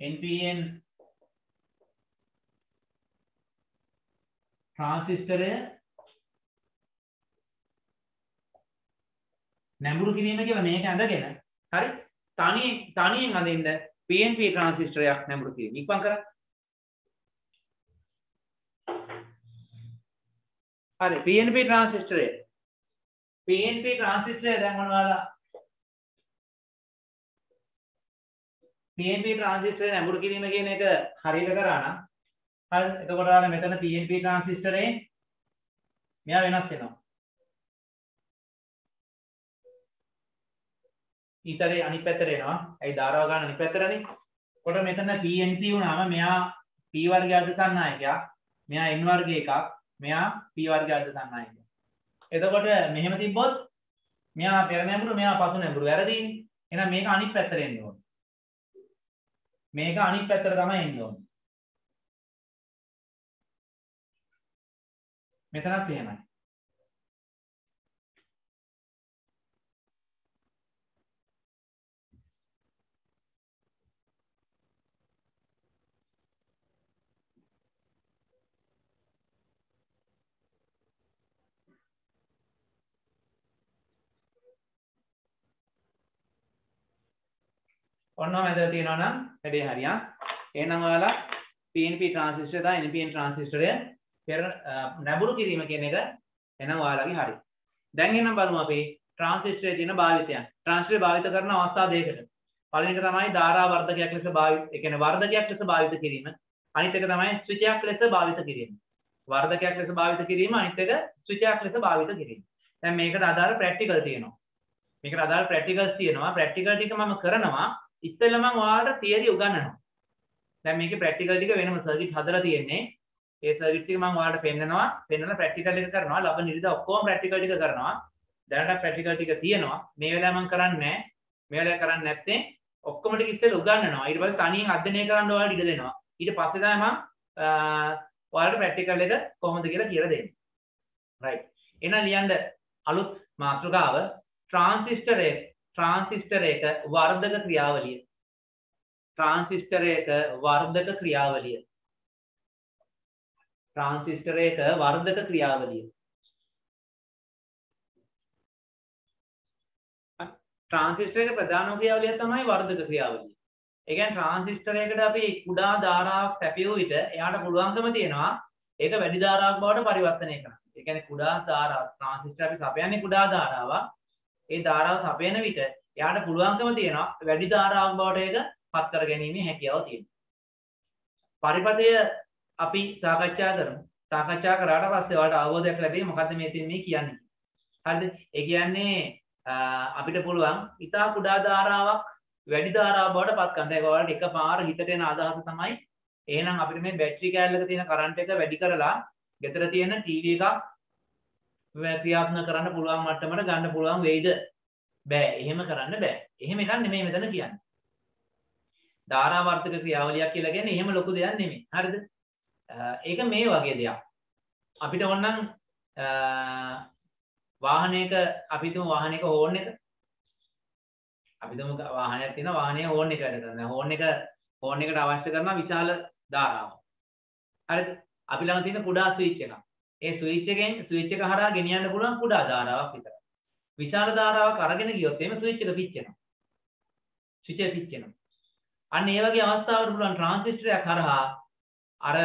NPN ට්‍රාන්සිස්ටරය නැඹුරු කිරීම කියලා මේක ඇඳගෙන හරි තනියෙන් තනියෙන් අඳින්න PNP ට්‍රාන්සිස්ටරයක් නැඹුරු කිරීම. ඉක්මන් කරා. හරි PNP ට්‍රාන්සිස්ටරය PNP ට්‍රාන්සිස්ටරය දැන් මොනවාලා PNP ට්‍රාන්සිස්ටරය නැඹුරු කිරීම කියන එක හරියට කරා නම් හරි එතකොට ඔයාලා මෙතන PNP ට්‍රාන්සිස්ටරේ මෙයා වෙනස් වෙනවා. ඊතරේ අනිත් පැත්තට එනවා. ඇයි ධාරාව ගන්න අනිත් පැත්තටනේ? කොට මෙතන PNP වුණාම මෙයා P වර්ගය අධ සංනායකයක් මෙයා N වර්ගය එකක්. මෙයා P වර්ගය අධ සංනායකයක් එතකොට මෙහෙම තිබ්බොත් මෙයා පෙර නැඹුරු මෙයා පසු නැඹුරු. වැරදීනේ එහෙනම් මේක අනිත් පැත්තට එන්න ඕනේ. මේක අනිත් පැත්තට තමයි එන්න ඕනේ. මෙතනත් එහෙමයි. ඔන්නම ඇදලා තියෙනවා නම් වැඩේ හරියන්. එහෙනම් ඔයාලා PNP ට්‍රාන්සිස්ටර් දා NPN ට්‍රාන්සිස්ටරය පෙර නැඹුරු කිරීම කියන එක එහෙනම් ඔයාලගේ හරි. දැන් එහෙනම් බලමු අපි ට්‍රාන්සිස්ටරයේ තියෙන භාවිතයන්. ට්‍රාන්සිස්ටරය භාවිත කරන අවස්ථා දෙකකට. පළවෙනි එක තමයි ධාරා වර්ධකයක් ලෙස භාවිත, ඒ කියන්නේ වර්ධකයක් ලෙස භාවිත කිරීම. අනිත් එක තමයි ස්විචයක් ලෙස භාවිත කිරීම. වර්ධකයක් ලෙස භාවිත කිරීම අනිත් එක ස්විචයක් ලෙස භාවිත කිරීම. දැන් මේකට අදාළ ප්‍රැක්ටිකල් තියෙනවා. මේකට අදාළ ප්‍රැක්ටිකල්ස් තියෙනවා. ප්‍රැක්ටිකල් ටික මම කරනවා. ඉස්සෙල්ලා මම ඔයාලට තියරි උගන්වනවා. දැන් මේකේ ප්‍රැක්ටිකල් ටික වෙනම සර්කිට් හදලා තියෙන්නේ. ඒ සර්කිට් ටික මම ඔයාලට පෙන්නනවා. පෙන්නලා ප්‍රැක්ටිකල් එක කරනවා. ලබන ඉරිදා ඔක්කොම ප්‍රැක්ටිකල් ටික කරනවා. දැනට ප්‍රැක්ටිකල් ටික තියෙනවා. මේ වෙලාවේ මම කරන්නේ නැහැ. මේ වෙලාවේ කරන්නේ නැත්නම් ඔක්කොම ටික ඉස්සෙල්ලා උගන්වනවා. ඊට පස්සේ තනියෙන් අධ්‍යයනය කරන්න ඔයාලට ඉඩ දෙනවා. ඊට පස්සේ තමයි මම ඔයාලට ප්‍රැක්ටිකල් එක කොහොමද කියලා කියලා දෙන්නේ. right. එහෙනම් ලියන්න අලුත් මාතෘකාව ට්‍රාන්සිස්ටරයේ ට්‍රාන්සිස්ටරයක වර්ධක ක්‍රියාවලිය ට්‍රාන්සිස්ටරයක වර්ධක ක්‍රියාවලිය ට්‍රාන්සිස්ටරයක වර්ධක ක්‍රියාවලිය ට්‍රාන්සිස්ටරයක ප්‍රධාන ක්‍රියාවලිය තමයි වර්ධක ක්‍රියාවලිය. ඒ කියන්නේ ට්‍රාන්සිස්ටරයකට අපි කුඩා ධාරාවක් සැපියු විට එයාට පුළුවන්කම තියෙනවා ඒක වැඩි ධාරාවක් බවට පරිවර්තනය කරන්න. ඒ කියන්නේ කුඩා ධාරාව ට්‍රාන්සිස්ටර් අපි සපයන්නේ කුඩා ධාරාවක්. ඒ ධාරාව සපයන විට එයාට පුළුවන්කම තියෙනවා වැඩි ධාරාවක් බවට ඒක පත් කර ගැනීමේ හැකියාව තියෙනවා. පරිපතය අපි සාකච්ඡා කරමු. සාකච්ඡා කරාට පස්සේ ඔයාලට අවබෝධයක් ලැබෙයි මොකද්ද මේ තින් මේ කියන්නේ. හරිද? ඒ කියන්නේ අපිට පුළුවන් ඉතා කුඩා ධාරාවක් වැඩි ධාරාවක් බවට පත් කරන්න. ඒක ඔයාලට එකපාර හිතට එන අදහස තමයි එහෙනම් අපිට මේ බැටරි කෑල්ලක තියෙන කරන්ට් එක වැඩි කරලා ගෙදර තියෙන ටීවී එකක් ක්‍රියාත්මක කරන්න පුළුවන් මට්ටමට ගන්න පුළුවන් වෙයිද? බෑ. එහෙම කරන්න බෑ. එහෙම එකක් නෙමෙයි මෙතන කියන්නේ. ධාරාවර්තක ක්‍රියාවලියක් කියලා කියන්නේ එහෙම ලොකු දෙයක් නෙමෙයි. හරිද? ඒක මේ වගේ දෙයක්. අපිට ඕනනම් වාහනයක අපි තුමු වාහනයක හෝන් එක අපි තුමු වාහනයක් තියෙනවා වාහනයේ හෝන් එක වැඩ කරනවා. හෝන් එක හෝන් එකට අවශ්‍ය කරන විශාල ධාරාවක්. හරිද? අපි ළඟ තියෙන කුඩා ස්විච් එකක්. ඒ ස්විච් එකෙන් ස්විච් එක හරහා ගෙනියන්න පුළුවන් කුඩා ධාරාවක් විතරයි. විශාල ධාරාවක් අරගෙන ගියොත් එimhe ස්විච් එක පිච්චෙනවා. ස්විච් එක පිච්චෙනවා. අන්න ඒ වගේ අවස්ථාවකට පුළුවන් ට්‍රාන්සිස්ටරයක් හරහා අර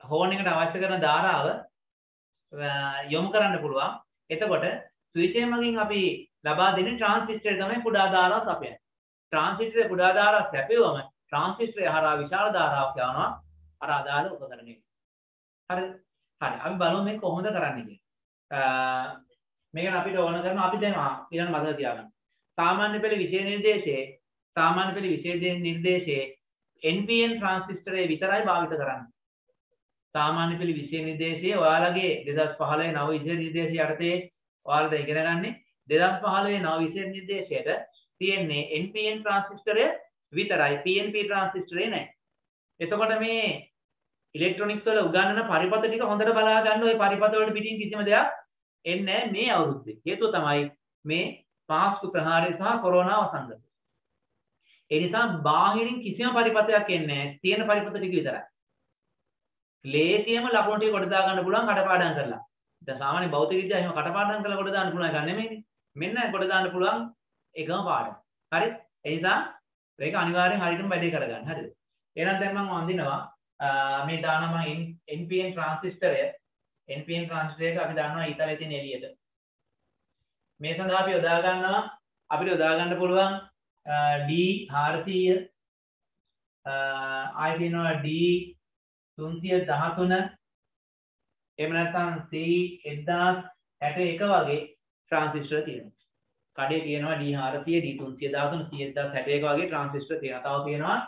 හෝන් එකට අවශ්‍ය කරන ධාරාව යොමු කරන්න පුළුවන්. එතකොට ස්විච් එක මගින් අපි ලබා දෙන ට්‍රාන්සිස්ටරය තමයි කුඩා ධාරාව සපයන්නේ. ට්‍රාන්සිස්ටරේ කුඩා ධාරාව සැපෙවම ට්‍රාන්සිස්ටරය හරහා විශාල ධාරාවක් යවනවා අර අදාළ උපකරණෙට. හරිද? හරි. අපි බලමු මේක කොහොමද කරන්නේ කියලා. මේක අපිට ඕන කරන අපි දැන් ඊළඟ මතක තියාගන්න. සාමාන්‍ය පෙළ විෂය නිර්දේශයේ සාමාන්‍ය පෙළ විශේෂ නිර්දේශයේ NPN ට්‍රාන්සිස්ටරේ විතරයි භාවිත කරන්නේ. සාමාන්‍ය පෙළ විෂය නිර්දේශයේ ඔයාලගේ 2015 නව විෂය නිර්දේශය යටතේ ඔයාලද ඉගෙන ගන්නේ 2015 නව විෂය නිර්දේශයට තියෙන්නේ NPN ට්‍රාන්සිස්ටරය විතරයි PNP ට්‍රාන්සිස්ටරේ නැහැ. එතකොට මේ ඉලෙක්ට්‍රොනික්ස් වල උගන්වන පරිපථ ටික හොඳට බලා ගන්න ওই පරිපථ වලට පිටින් කිසිම දෙයක් එන්නේ නැහැ මේ අවුරුද්දේ. හේතුව තමයි මේ පාස්කු ප්‍රහාරය සහ කොරෝනා වසංගතය. ඒ නිසා බාහිරින් කිසිම පරිපතයක් එන්නේ නැහැ. තියෙන පරිපත ටික විතරයි. ලේසියම ලකුණු ටික කොට දා ගන්න පුළුවන් කටපාඩම් කරලා. දැන් සාමාන්‍ය භෞතික විද්‍යාව එහෙම කටපාඩම් කරලා කොට දාන්න පුළුවන් එකක් නෙමෙයිනේ. මෙන්න කොට දාන්න පුළුවන් එකම පාඩම. හරි? ඒ නිසා ඒක අනිවාර්යෙන් හරියටම වැඩේ කරගන්න. හරිද? එහෙනම් දැන් මම වඳිනවා මේ දාන මම NPN ට්‍රාන්සිස්ටරය NPN ට්‍රාන්සිස්ටරයක අපි දන්නවා ඊතලයේ තියෙන එළියට. මේ සඳහා අපි යොදා ගන්නවා අපිට යොදා ගන්න පුළුවන් D 400 ආයි තියෙනවා D 313 එහෙම නැත්නම් C 1061 වගේ ට්‍රාන්සිස්ටර් තියෙනවා. කඩේ තියෙනවා D 400 D 313 C 1061 වගේ ට්‍රාන්සිස්ටර් තියෙනවා. තව තියෙනවා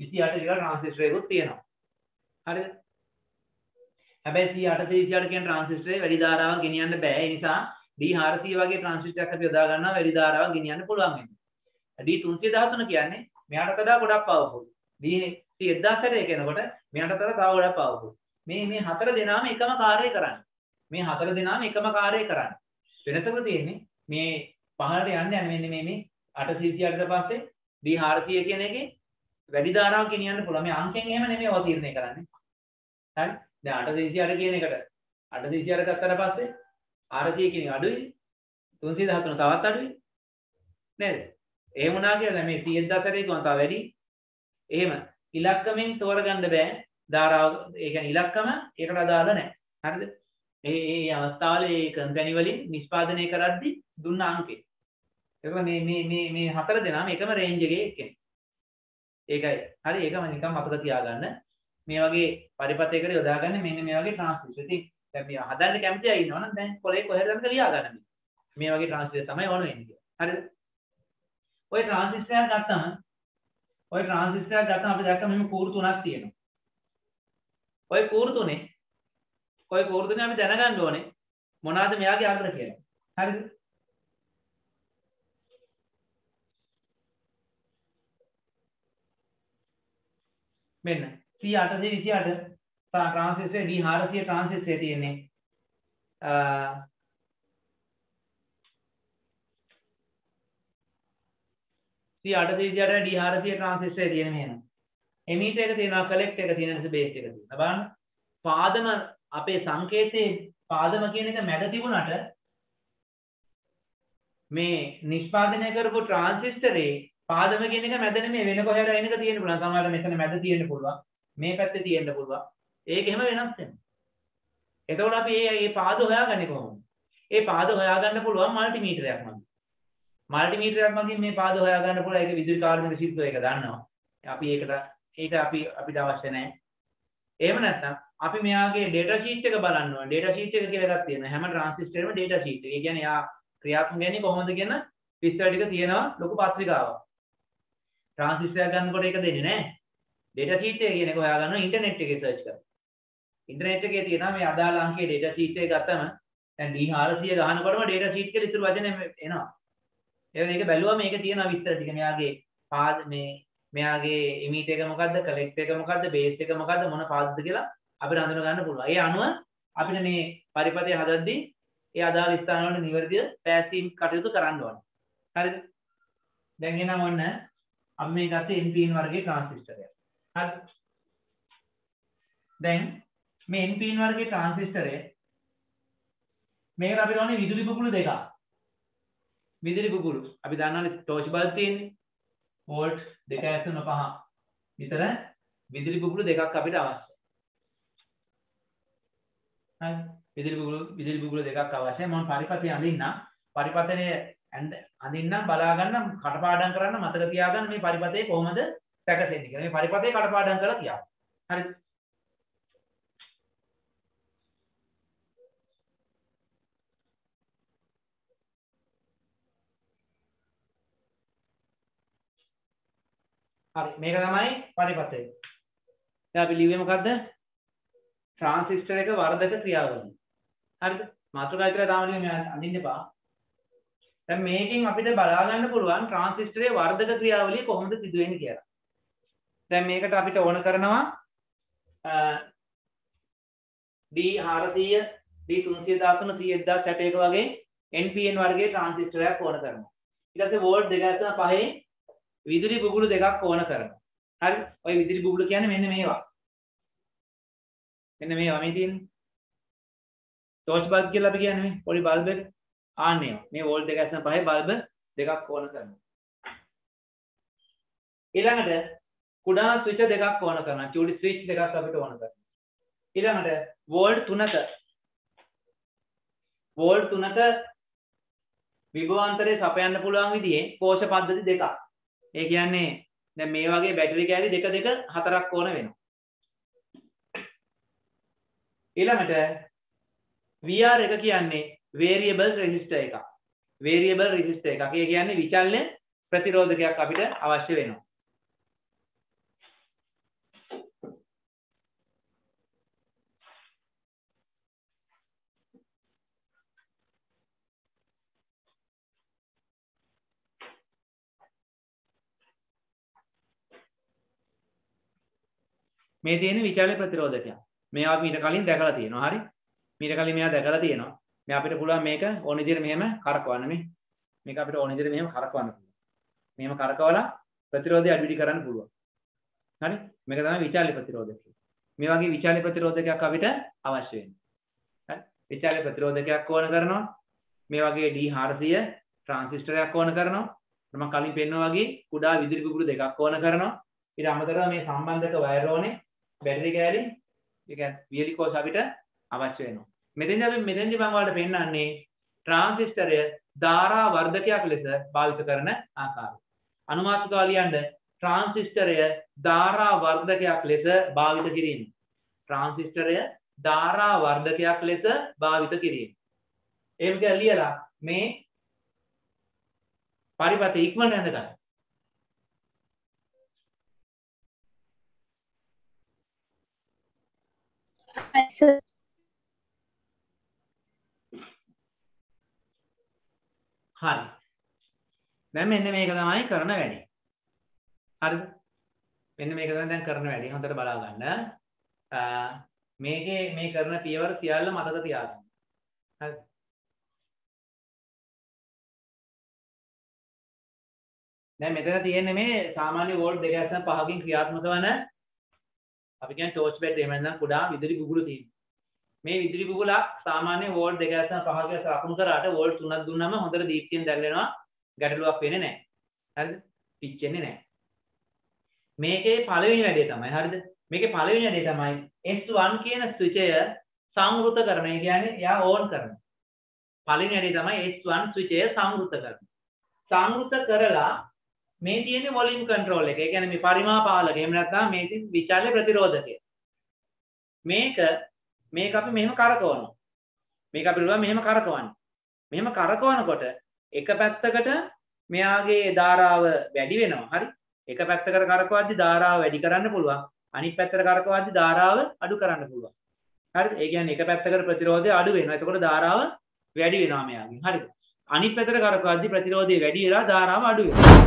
C 828 කියලා ට්‍රාන්සිස්ටර් එකකුත් තියෙනවා. හරිද? හැබැයි C 828 කියන ට්‍රාන්සිස්ටරේ වැඩි ධාරාවක් ගෙනියන්න බෑ. ඒ නිසා D400 වගේ ට්‍රාන්සිස්ටරයක් අපි යොදා ගන්නවා වැඩි ධාරාවක් ගෙනියන්න පුළුවන් වෙන්නේ. D313 කියන්නේ මෙයාට වඩා ගොඩක් පවර්ෆුල්. D1060 කියනකොට මෙයාට වඩා තව ගොඩක් පවර්ෆුල්. මේ මේ හතර දෙනාම එකම කාර්යය කරන්නේ. මේ හතර දෙනාම එකම කාර්යය කරන්නේ. වෙනසක තියෙන්නේ මේ පහළට යන්න යන මෙන්න මේ මේ 800ට පස්සේ D400 කියන එකේ වැඩි ධාරාවක් ගෙනියන්න පුළුවන්. මේ අංකෙන් එහෙම නෙමෙයි ඔය තීරණය කරන්නේ. හරි? දැන් 800ට කියන එකට. 800ට ගත්තට පස්සේ 400 කියන අඩුයි. 313 තවත් අඩුයි. නේද? එහෙම වුණා කියලා මේ 10000 ගුණ තව වැඩි. එහෙම ඉලක්කමෙන් තෝරගන්න බෑ. ධාරාව ඒ කියන්නේ ඉලක්කම ඒකට අදාළ නැහැ හරිද? මේ මේ අවස්ථාවල ඒ කම්පැනි වලින් නිෂ්පාදනය කරද්දී දුන්න අංකේ. ඒක මේ මේ මේ මේ හතර දෙනාම එකම රේන්ජ් එකේ එක්කෙනෙක්. ඒකයි. හරි ඒකම නිකන් මතක තියාගන්න. මේ වගේ පරිපතයකට යොදාගන්න මෙන්න මේ වගේ ට්‍රාන්ස්මිෂන් ඉතින් දැන් මේ හදන්න කැමති අය ඉන්නවනම් දැන් කොලේ කොහෙද ළඟ ලියා ගන්න මේ? මේ වගේ ට්‍රාන්ස්ලේට් තමයි ඕන වෙන්නේ කියලා. හරිද? ඔය ට්‍රාන්සිස්ටර් එකක් ගත්තම ඔය ට්‍රාන්සිස්ටර් එකක් ගත්තම අපි දැක්ක මෙහෙම කූරු තුනක් තියෙනවා. ඔය කූරු තුනේ ඔය කූරු තුනේ අපි දැනගන්න ඕනේ මොනවාද මෙයාගේ අග්‍ර කියලා. හරිද? මෙන්න. C828 ට්‍රාන්සිස්ටර් D400 ට්‍රාන්සිස්ටර් තියෙන්නේ C800ට D400 ට්‍රාන්සිස්ටර් තියෙන මෙහෙම. එමීටර් එක තියෙනවා කලෙක්ටර් එක තියෙනවා බේස් එක තියෙනවා. බලන්න. පාදම අපේ සංකේතයේ පාදම කියන එක මැද තිබුණාට මේ නිෂ්පාදනය කරපු ට්‍රාන්සිස්ටරේ පාදම කියන එක මැද නෙමෙයි වෙන කොහෙද එනක තියෙන්න පුළුවන් සමහරවිට මෙතන මැද තියෙන්න පුළුවන් මේ පැත්තේ තියෙන්න පුළුවන් ඒක එහෙම වෙනස් වෙනවා එතකොට අපි මේ මේ පාද හොයාගන්නේ කොහොමද ඒ පාද හොයාගන්න පුළුවන් මල්ටිමීටරයක් මම මල්ටිමීටර් එකක් මගින් මේ පාද හොයාගන්න පුළුවන් ඒක විදුලි කාර්මික සිද්දෝ ඒක දන්නවා. අපි ඒකට ඒක අපි අපිට අවශ්‍ය නැහැ. එහෙම නැත්නම් අපි මෙයාගේ data sheet එක බලන්න ඕනේ. data sheet එක කියලා එකක් තියෙනවා. හැම transistorෙම data sheet එක. ඒ කියන්නේ යා ක්‍රියාත්මක වෙන්නේ කොහොමද කියන විස්තර ටික තියෙනවා ලොකු පත්‍රිකාවක්. Transistor ගන්නකොට ඒක දෙන්නේ නැහැ. data sheet එක කියන එක හොයාගන්න ඉන්ටර්නෙට් එකේ search කරලා. ඉන්ටර්නෙට් එකේ තියෙනවා මේ අදාළ අංකයේ data sheet එක ගත්තම දැන් D400 ගහනකොටම data sheet එකේ ඉතුරු වචන එනවා. ඒ මේක බැලුවා මේක තියෙනවා විස්තර ටික. මෙයාගේ පාද මේ මෙයාගේ ඉමීට එක මොකද්ද, කලෙක්ට් එක මොකද්ද, බේස් එක මොකද්ද මොන පාදද කියලා අපිට හඳුන ගන්න පුළුවන්. ඒ අනුව අපිට මේ පරිපතය හදද්දී ඒ අදාළ ස්ථාන වල නිවැරදිව පෑසීම් කටයුතු කරන්න ඕනේ. හරිද? දැන් එනම් ඔන්න අපි මේ ගත්තේ NPN වර්ගයේ ට්‍රාන්සිස්ටරයක්. හරි. දැන් මේ NPN වර්ගයේ ට්‍රාන්සිස්ටරය මේකට අපිට ඕනේ විදුලි බුබුලු දෙකක්. විදුලි බුබුලු. අපි දන්නවනේ ටෝච් බල්බ් තියෙන්නේ. වෝල්ට් 2.5 විතර විදුලි බුබුලු දෙකක් අපිට අවශ්‍යයි. හරි. විදුලි බුබුලු විදුලි බුබුලු දෙකක් අවශ්‍යයි. මම පරිපතය අඳින්නම්. පරිපතනේ අඳින්නම් බලා ගන්න කටපාඩම් කරන්න මතක තියාගන්න මේ පරිපතේ කොහොමද සැකසෙන්නේ කියලා. මේ පරිපතේ කටපාඩම් කරලා කියන්න. හරිද? හරි මේක තමයි පරිපතය. දැන් අපි ලිව්වේ මොකද්ද? ට්‍රාන්සිස්ටර් එක වර්ධක ක්‍රියාවලිය. හරිද? මාතෘකා විතර තාම ලියන්න අඳින්න එපා. දැන් මේකෙන් අපිට බලා ගන්න පුළුවන් ට්‍රාන්සිස්ටරයේ වර්ධක ක්‍රියාවලිය කොහොමද සිදු වෙන්නේ කියලා. දැන් මේකට අපිට ඕන කරනවා D400 D313 30061 වගේ NPN වර්ගයේ ට්‍රාන්සිස්ටරයක් ඕන කරනවා. ඊට පස්සේ වෝල්ට් 2.5 විදුලි බුබුලු දෙකක් ඕන කරනවා. හරි? ওই විදුලි බුබුලු කියන්නේ මෙන්න මේවා. මෙන්න මේවා මේ තියෙන්නේ. ටෝච් බල්බ් කියලා අපි කියන්නේ මේ පොඩි බල්බ් එක. ආන්න ඒවා. මේ වෝල්ට් 2.5 බල්බ් දෙකක් ඕන කරනවා. ඊළඟට කුඩා ස්විච් දෙකක් ඕන කරනවා. චූටි ස්විච් දෙකක් අපිට ඕන කරනවා. ඊළඟට වෝල්ට් 3ක වෝල්ට් 3ක විභවාන්තරය සපයන්න පුළුවන් විදිහේ කෝෂ පද්ධති දෙකක්. ඒ කියන්නේ දැන් මේ වගේ බැටරි කෑලි දෙක දෙක හතරක් ඕන වෙනවා. ඊළඟට VR එක කියන්නේ variable resistor එකක්. variable resistor එකක්. ඒ කියන්නේ විචලන ප්‍රතිරෝධකයක් අපිට අවශ්‍ය වෙනවා. මේ තියෙන විචාල ප්‍රතිරෝධකයක්. මේවා මීට කලින් දැකලා තියෙනවා. හරි? මීට කලින් මේවා දැකලා තියෙනවා. මේ අපිට පුළුවන් මේක ඕන විදිහට මෙහෙම කරකවන්න මේ. මේක අපිට ඕන විදිහට මෙහෙම කරකවන්න පුළුවන්. මෙහෙම කරකවලා ප්‍රතිරෝධය අඩු කරන්න පුළුවන්. හරි? මේක තමයි විචාල ප්‍රතිරෝධකය. මේ වගේ විචාල ප්‍රතිරෝධකයක් අපිට අවශ්‍ය වෙනවා. හරි? විචාල ප්‍රතිරෝධකයක් ඕන කරනවා. මේ වගේ D400 ට්‍රාන්සිස්ටරයක් ඕන කරනවා. මම කලින් පෙන්වුවා වගේ කුඩා විදුලි බුබුලු දෙකක් ඕන කරනවා. ඊට අමතරව මේ සම්බන්ධක වයර් ඕනේ බැටරි කෑලි ඒ කියන්නේ වියලි කෝස් අපිට අවශ්‍ය වෙනවා. මෙතෙන්දී අපි මෙතෙන්දී මම ඔයාලට පෙන්නන්නේ ට්‍රාන්සිස්ටරය ධාරා වර්ධකයක් ලෙස භාවිත කරන ආකාරය. අනුමාතිකව ලියන්න ට්‍රාන්සිස්ටරය ධාරා වර්ධකයක් ලෙස භාවිත කිරීම. ට්‍රාන්සිස්ටරය ධාරා වර්ධකයක් ලෙස භාවිත කිරීම. එහෙම කියලා ලියලා මේ පරිපත ඉක්මනට යන්න ගන්න. හරි. දැන් මෙන්න මේක තමයි කරන වැඩේ. හරිද? මෙන්න මේක තමයි දැන් කරන වැඩේ. හොඳට බලා ගන්න. මේකේ මේ කරන පියවර සියල්ල මතක තියාගන්න. හරි. දැන් මෙතන තියෙන්නේ මේ සාමාන්‍ය වෝල්ට් 2.5කින් ක්‍රියාත්මක වන අපි කියන්නේ ටෝච් බෙඩ් එහෙම නැත්නම් කුඩා විදුලි බුබුලු තියෙනවා. මේ විදුලි බුබුලක් සාමාන්‍ය වෝල්ට් 2.5 ක ලකුණු කරාට වෝල්ට් 3ක් දුන්නාම හොඳට දීප්තියෙන් දැල්වෙනවා ගැටලුවක් වෙන්නේ නැහැ. හරිද? පිච්චෙන්නේ නැහැ. මේකේ පළවෙනි වැඩේ තමයි හරිද? මේකේ පළවෙනි වැඩේ තමයි S1 කියන ස්විචය සංවෘත කරන. ඒ කියන්නේ එයා ඕන් කරන. පළවෙනි වැඩේ තමයි S1 ස්විචය සංවෘත කරන. සංවෘත කරලා මේ තියෙන්නේ වොලියම් කන්ට්‍රෝල් එක. ඒ කියන්නේ මේ පරිමාපාලක. එහෙම නැත්නම් මේ තියෙන විචල්්‍ය ප්‍රතිරෝධකය. මේක මේක අපි මෙහෙම කරකවනවා. මේක අපි පුළුවන් මෙහෙම කරකවන්න. මෙහෙම කරකවනකොට එක පැත්තකට මෙයාගේ ධාරාව වැඩි වෙනවා. හරි? එක පැත්තකට කරකවද්දි ධාරාව වැඩි කරන්න පුළුවන්. අනිත් පැත්තට කරකවද්දි ධාරාව අඩු කරන්න පුළුවන්. හරිද? ඒ කියන්නේ එක පැත්තකට ප්‍රතිරෝධය අඩු වෙනවා. එතකොට ධාරාව වැඩි වෙනවා මෙයාගෙන්. හරිද? අනිත් පැත්තට කරකවද්දි ප්‍රතිරෝධය වැඩි වෙලා ධාරාව අඩු වෙනවා.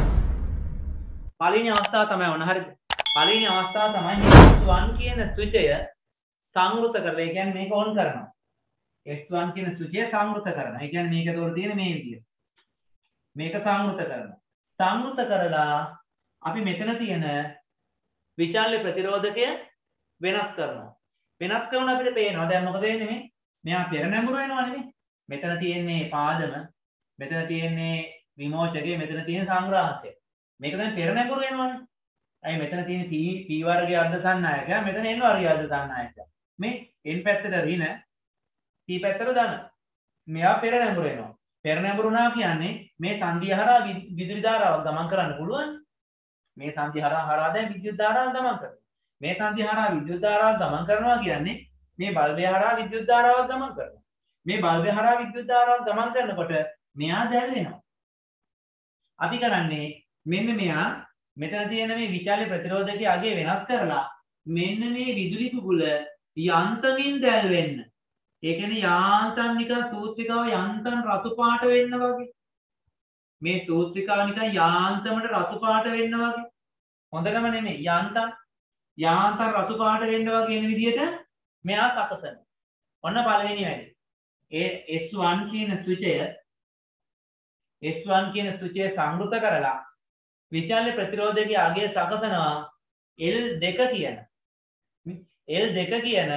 පළවෙනි අවස්ථාව තමයි වුණ. හරිද? පළවෙනි අවස්ථාව තමයි මේ S1 කියන ස්විචය සංවෘත කරලා. ඒ කියන්නේ මේක ඔන් කරනවා. S1 කියන ස්විචය සංවෘත කරනවා. ඒ කියන්නේ මේක උඩ තියෙන මේ විදිය. මේක සංවෘත කරනවා. සංවෘත කරලා අපි මෙතන තියෙන විචල්්‍ය ප්‍රතිරෝධකය වෙනස් කරනවා. වෙනස් කරන අපිට පේනවා දැන් මොකද වෙන්නේ මේ? මෙයා පෙර නැඹුරු වෙනවා නෙමෙයි. මෙතන තියෙන්නේ පාදම, මෙතන තියෙන්නේ විමෝචකය, මෙතන තියෙන සංග්‍රාහකය. මේක දැන් පෙර නැඹුරු වෙනවනේ. අයි මෙතන තියෙන P P වර්ගයේ අර්ධ සන්නායකයා, මෙතන N වර්ගයේ අර්ධ සන්නායකයා. මේ N පැත්තට ඍණ, P පැත්තට ධන. මෙයා පෙර නැඹුරු වෙනවා. පෙර නැඹුරුනා කියන්නේ මේ සංදිය හරහා විදුලි ධාරාවක් ගමන් කරන්න පුළුවන්. මේ සංදි හරහා හරහා දැන් විද්‍යුත් ධාරාවක් ගමන් කරනවා. මේ සංදි හරහා විද්‍යුත් ධාරාවක් ගමන් කරනවා කියන්නේ මේ බල්බය හරහා විද්‍යුත් ධාරාවක් ගමන් කරනවා. මේ බල්බය හරහා විද්‍යුත් ධාරාවක් ගමන් කරනකොට මෙයා දැල් වෙනවා. අපි කරන්නේ මෙන්න මෙයා මෙතන තියෙන මේ විචාලි ප්‍රතිරෝධකයේ අගේ වෙනස් කරලා මෙන්න මේ විදුලි කුකුල යන්තමින් දැල් වෙන්න. ඒ කියන්නේ යාන්තම් නිකන් සූත්‍රිකාව යන්තම් රතු පාට වෙන්න වගේ. මේ සූත්‍රිකාව නිකන් යාන්තමට රතු පාට වෙන්න වගේ. හොඳටම නෙමෙයි යාන්තම් යාන්තම් රතු පාට වෙන්න වගේ එන විදිහට මෙයා සකසන. ඔන්න පළවෙනි වැඩි. ඒ S1 කියන ස්විචය S1 කියන ස්විචය සංවෘත කරලා විචල්්‍ය ප්‍රතිරෝධකයේ අගය සකසනවා L2 කියන. L2 කියන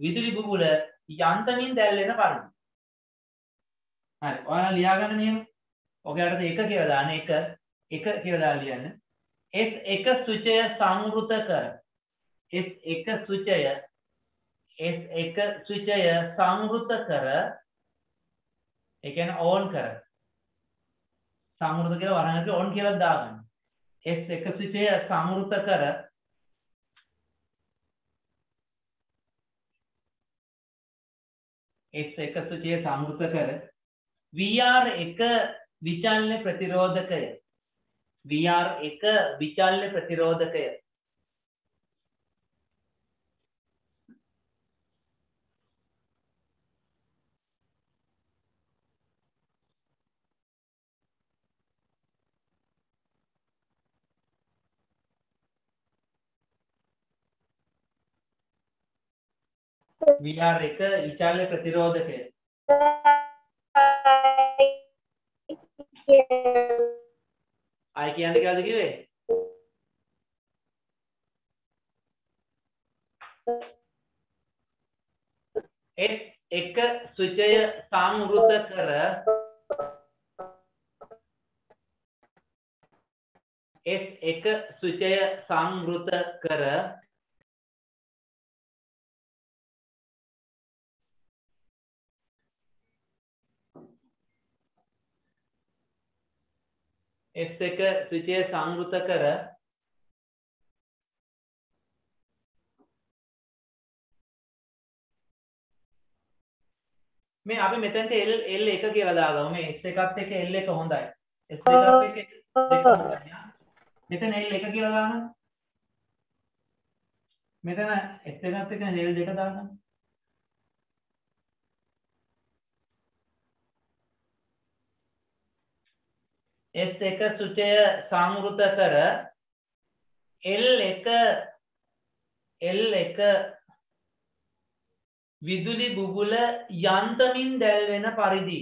විදුලි බුබුල යන්තමින් දැල් වෙන පරිදි. හරි. ඔයාලා ලියාගන්න නියම. ඔකයට එක කියලා දාන්න එක එක කියලා දාලා ලියන්න. S1 ස්විචය සංවෘත කර. S1 ස්විචය S1 ස්විචය සංවෘත කර ඒ කියන්නේ ඕන් කර. සංවෘත කියලා වරහන් ඕන් කියලා දාගන්න. S1 ස්විචය සංවෘත කර S1 ස්විචය සංවෘත කර VR1 විචල්්‍ය ප්‍රතිරෝධකය. VR1 විචල්්‍ය ප්‍රතිරෝධකය. VR1 විචල්්‍ය ප්‍රතිරෝධකය ආය කියන්න කියලාද කිව්වේ? එස් එක ස්විචය සංවෘත කර එස් එක ස්විචය සංවෘත කර S1 ස්විචය සංවෘත කර මේ අපි මෙතනට L L1 කියලා දාගමු. මේ S1ත් එක්ක L1 හොඳයි. S2ත් එක්ක දෙක හොඳයි. මෙතන L1 කියලා දාන්න මෙතන S1ත් එක්ක L2 දාන්න S1 සුචය සංවෘත කර L1 L1 විදුලි බුබුල යන්තමින් දැල්වෙන පරිදි.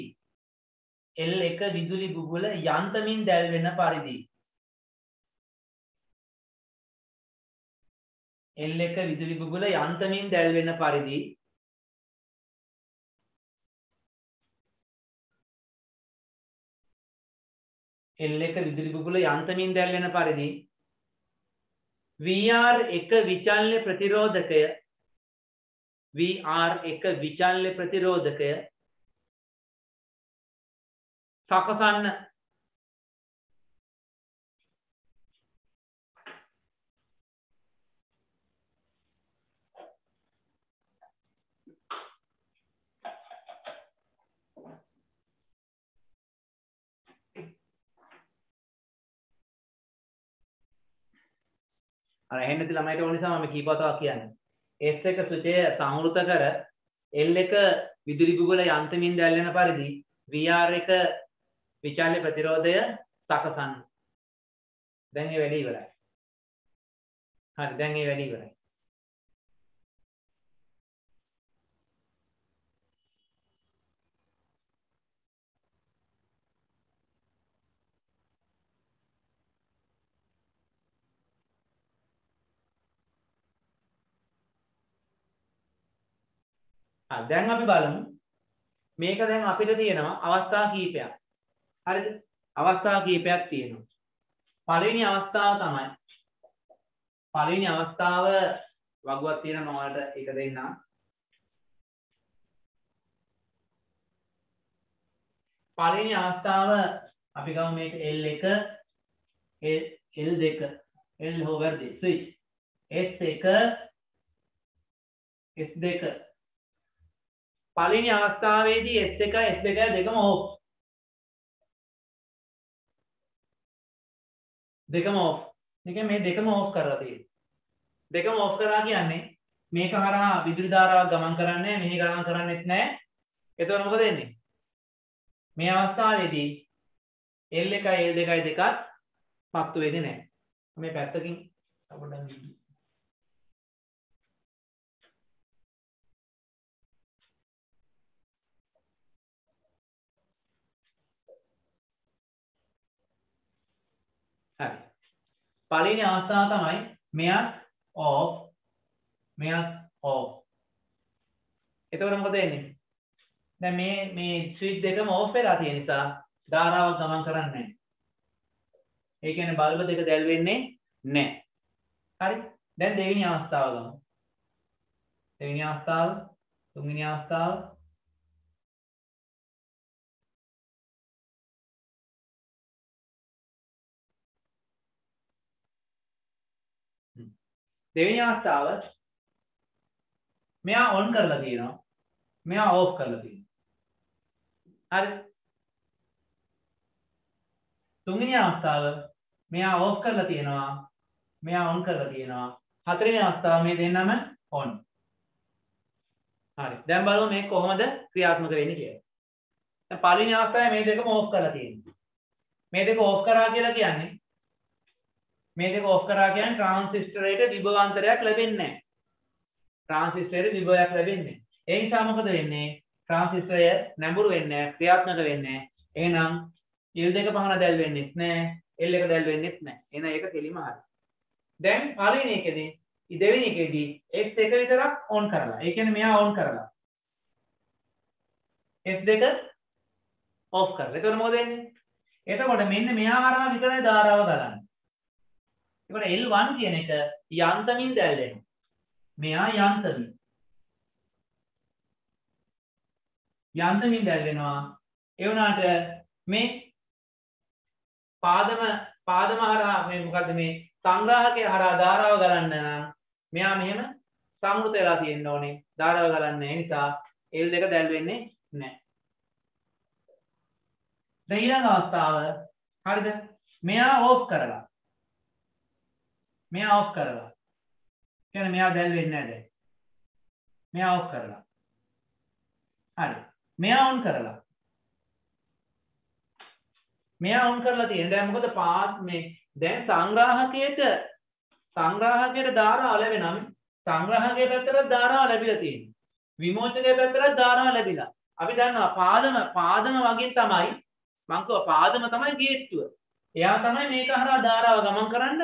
L1 විදුලි බුබුල යන්තමින් දැල්වෙන පරිදි. L1 විදුලි බුබුල යන්තමින් දැල්වෙන පරිදි. L1 විදුලි බුබුල යන්තමින් දැල්වෙන පරිදි VR1 විචල්්‍ය ප්‍රතිරෝධකය VR1 විචල්්‍ය ප්‍රතිරෝධකය සකසන්න අර ඇහෙන්නේ නැති ළමයිට ඕන නිසා මම කීපවතාවක් කියන්නේ. S1 සුචය සංවෘත කර L1 විදුලි බුබුල යන්ත්‍රමින් දැල්වෙන පරිදි VR1 විචාල්‍ය ප්‍රතිරෝධය සකසන්න. දැන් ඒ වැඩේ ඉවරයි. හරි දැන් ඒ වැඩේ ඉවරයි. හරි දැන් අපි බලමු මේක දැන් අපිට තියෙනවා අවස්ථා කීපයක්. හරිද? අවස්ථා කීපයක් තියෙනවා. පළවෙනි අවස්ථාව තමයි පළවෙනි අවස්ථාව වගුවක් තියෙන මොකට ඒක දෙන්නම්. පළවෙනි අවස්ථාව අපි ගමු මේක L1 L2 L over the switch S1 S2 පළවෙනි අවස්ථාවේදී S1 S2 දෙකම ඕෆ් දෙකම ඕෆ් ඒ කියන්නේ මේ දෙකම ඕෆ් කරලා තියෙනවා දෙකම ඕෆ් කරා කියන්නේ මේක හරහා විදුලි ධාරාවක් ගමන් කරන්නේ නැහැ මෙහි ගමන් කරන්නේත් නැහැ. එතකොට මොකද වෙන්නේ? මේ අවස්ථාවේදී L1 L2 දෙකත් පත්තු වෙන්නේ නැහැ. මේ පැත්තකින් පොඩ්ඩක් හරි. පළවෙනි අවස්ථාව තමයි මෙයත් off මෙයත් off. එතකොට මොකද වෙන්නේ? දැන් මේ මේ ස්විච් දෙකම off වෙලා තියෙන නිසා ධාරාවක් ගමන් කරන්නේ නැහැ. ඒ කියන්නේ බල්බ දෙක දැල් වෙන්නේ නැහැ. හරි. දැන් දෙවෙනි අවස්ථාව ගමු. දෙවෙනි අවස්ථාව, තුන්වෙනි අවස්ථාව, දෙවෙනි අවස්ථාව මෙයා ඔන් කරලා තියෙනවා. මෙයා ඕෆ් කරලා තියෙනවා. හරි. තුන්වෙනි අවස්ථාව මෙයා ඕෆ් කරලා තියෙනවා. මෙයා ඔන් කරලා තියෙනවා. හතරවෙනි අවස්ථාව මේ දෙන්නම ඔන් හරි. දැන් බලමු මේක කොහොමද ක්‍රියාත්මක වෙන්නේ කියලා. දැන් පළවෙනි අවස්ථාවේ මේ දෙකම ඕෆ් කරලා තියෙනවා. මේ දෙක ඕෆ් කරා කියලා කියන්නේ මේ දෙක ඔෆ් කරා කියන්නේ ට්‍රාන්සිස්ටරයට විභවාන්තරයක් ලැබෙන්නේ නැහැ. ට්‍රාන්සිස්ටරයට විභවයක් ලැබෙන්නේ නැහැ. ඒ නිසා මොකද වෙන්නේ? ට්‍රාන්සිස්ටරය නැඹුරු වෙන්නේ නැහැ, ක්‍රියාත්මක වෙන්නේ නැහැ. එහෙනම් L2 පහන දැල් වෙන්නේත් නැහැ, L1 දැල් වෙන්නේත් නැහැ. එහෙනම් ඒක කෙලිම හරි. දැන් පළවෙනි එකේදී, දෙවෙනි එකේදී S1 විතරක් ඔන් කරලා. ඒ කියන්නේ මෙයා ඔන් කරලා. S2 ඔෆ් කරලා. එතකොට මොකද වෙන්නේ? එතකොට මෙන්න මෙයා හරහා විතරයි ධාරාව ගලන්නේ. එතකොට L1 කියන එක යන්තමින් දැල්වෙනවා. මෙයා යන්තමින්. යන්තමින් දැල්වෙනවා. ඒ වුණාට මේ පාදම පාදම හරහා මේ මොකද්ද මේ සංග්‍රාහකයේ හරහා ධාරාව ගලන්න නම් මෙයා මෙහෙම සංවෘත වෙලා තියෙන්න ඕනේ. ධාරාව ගලන්නේ නැහැ නිසා L2 දැල් වෙන්නේ නැහැ. දැන් ඊළඟ අවස්ථාව හරිද? මෙයා ඕෆ් කරලා මෙයා ඔෆ් කරලා. කියන්නේ මෙයා දැල් වෙන්නේ නැහැ දැන්. මෙයා ඔෆ් කරලා. හරි. මෙයා ඔන් කරලා. මෙයා ඔන් කරලා තියෙන. දැන් මොකද පාත් මේ දැන් සංග්‍රාහකයට සංග්‍රාහකයට ධාරාව ලැබෙනම් සංග්‍රාහකයේ පැත්තට ධාරාව ලැබිලා තියෙනවා. විමෝචකයේ පැත්තට ධාරාව ලැබිලා. අපි දන්නවා පාදම පාදම වගේ තමයි මං කිව්වා පාදම තමයි ගේට්ටුව. එයා තමයි මේක හරහා ධාරාව ගමන් කරන්න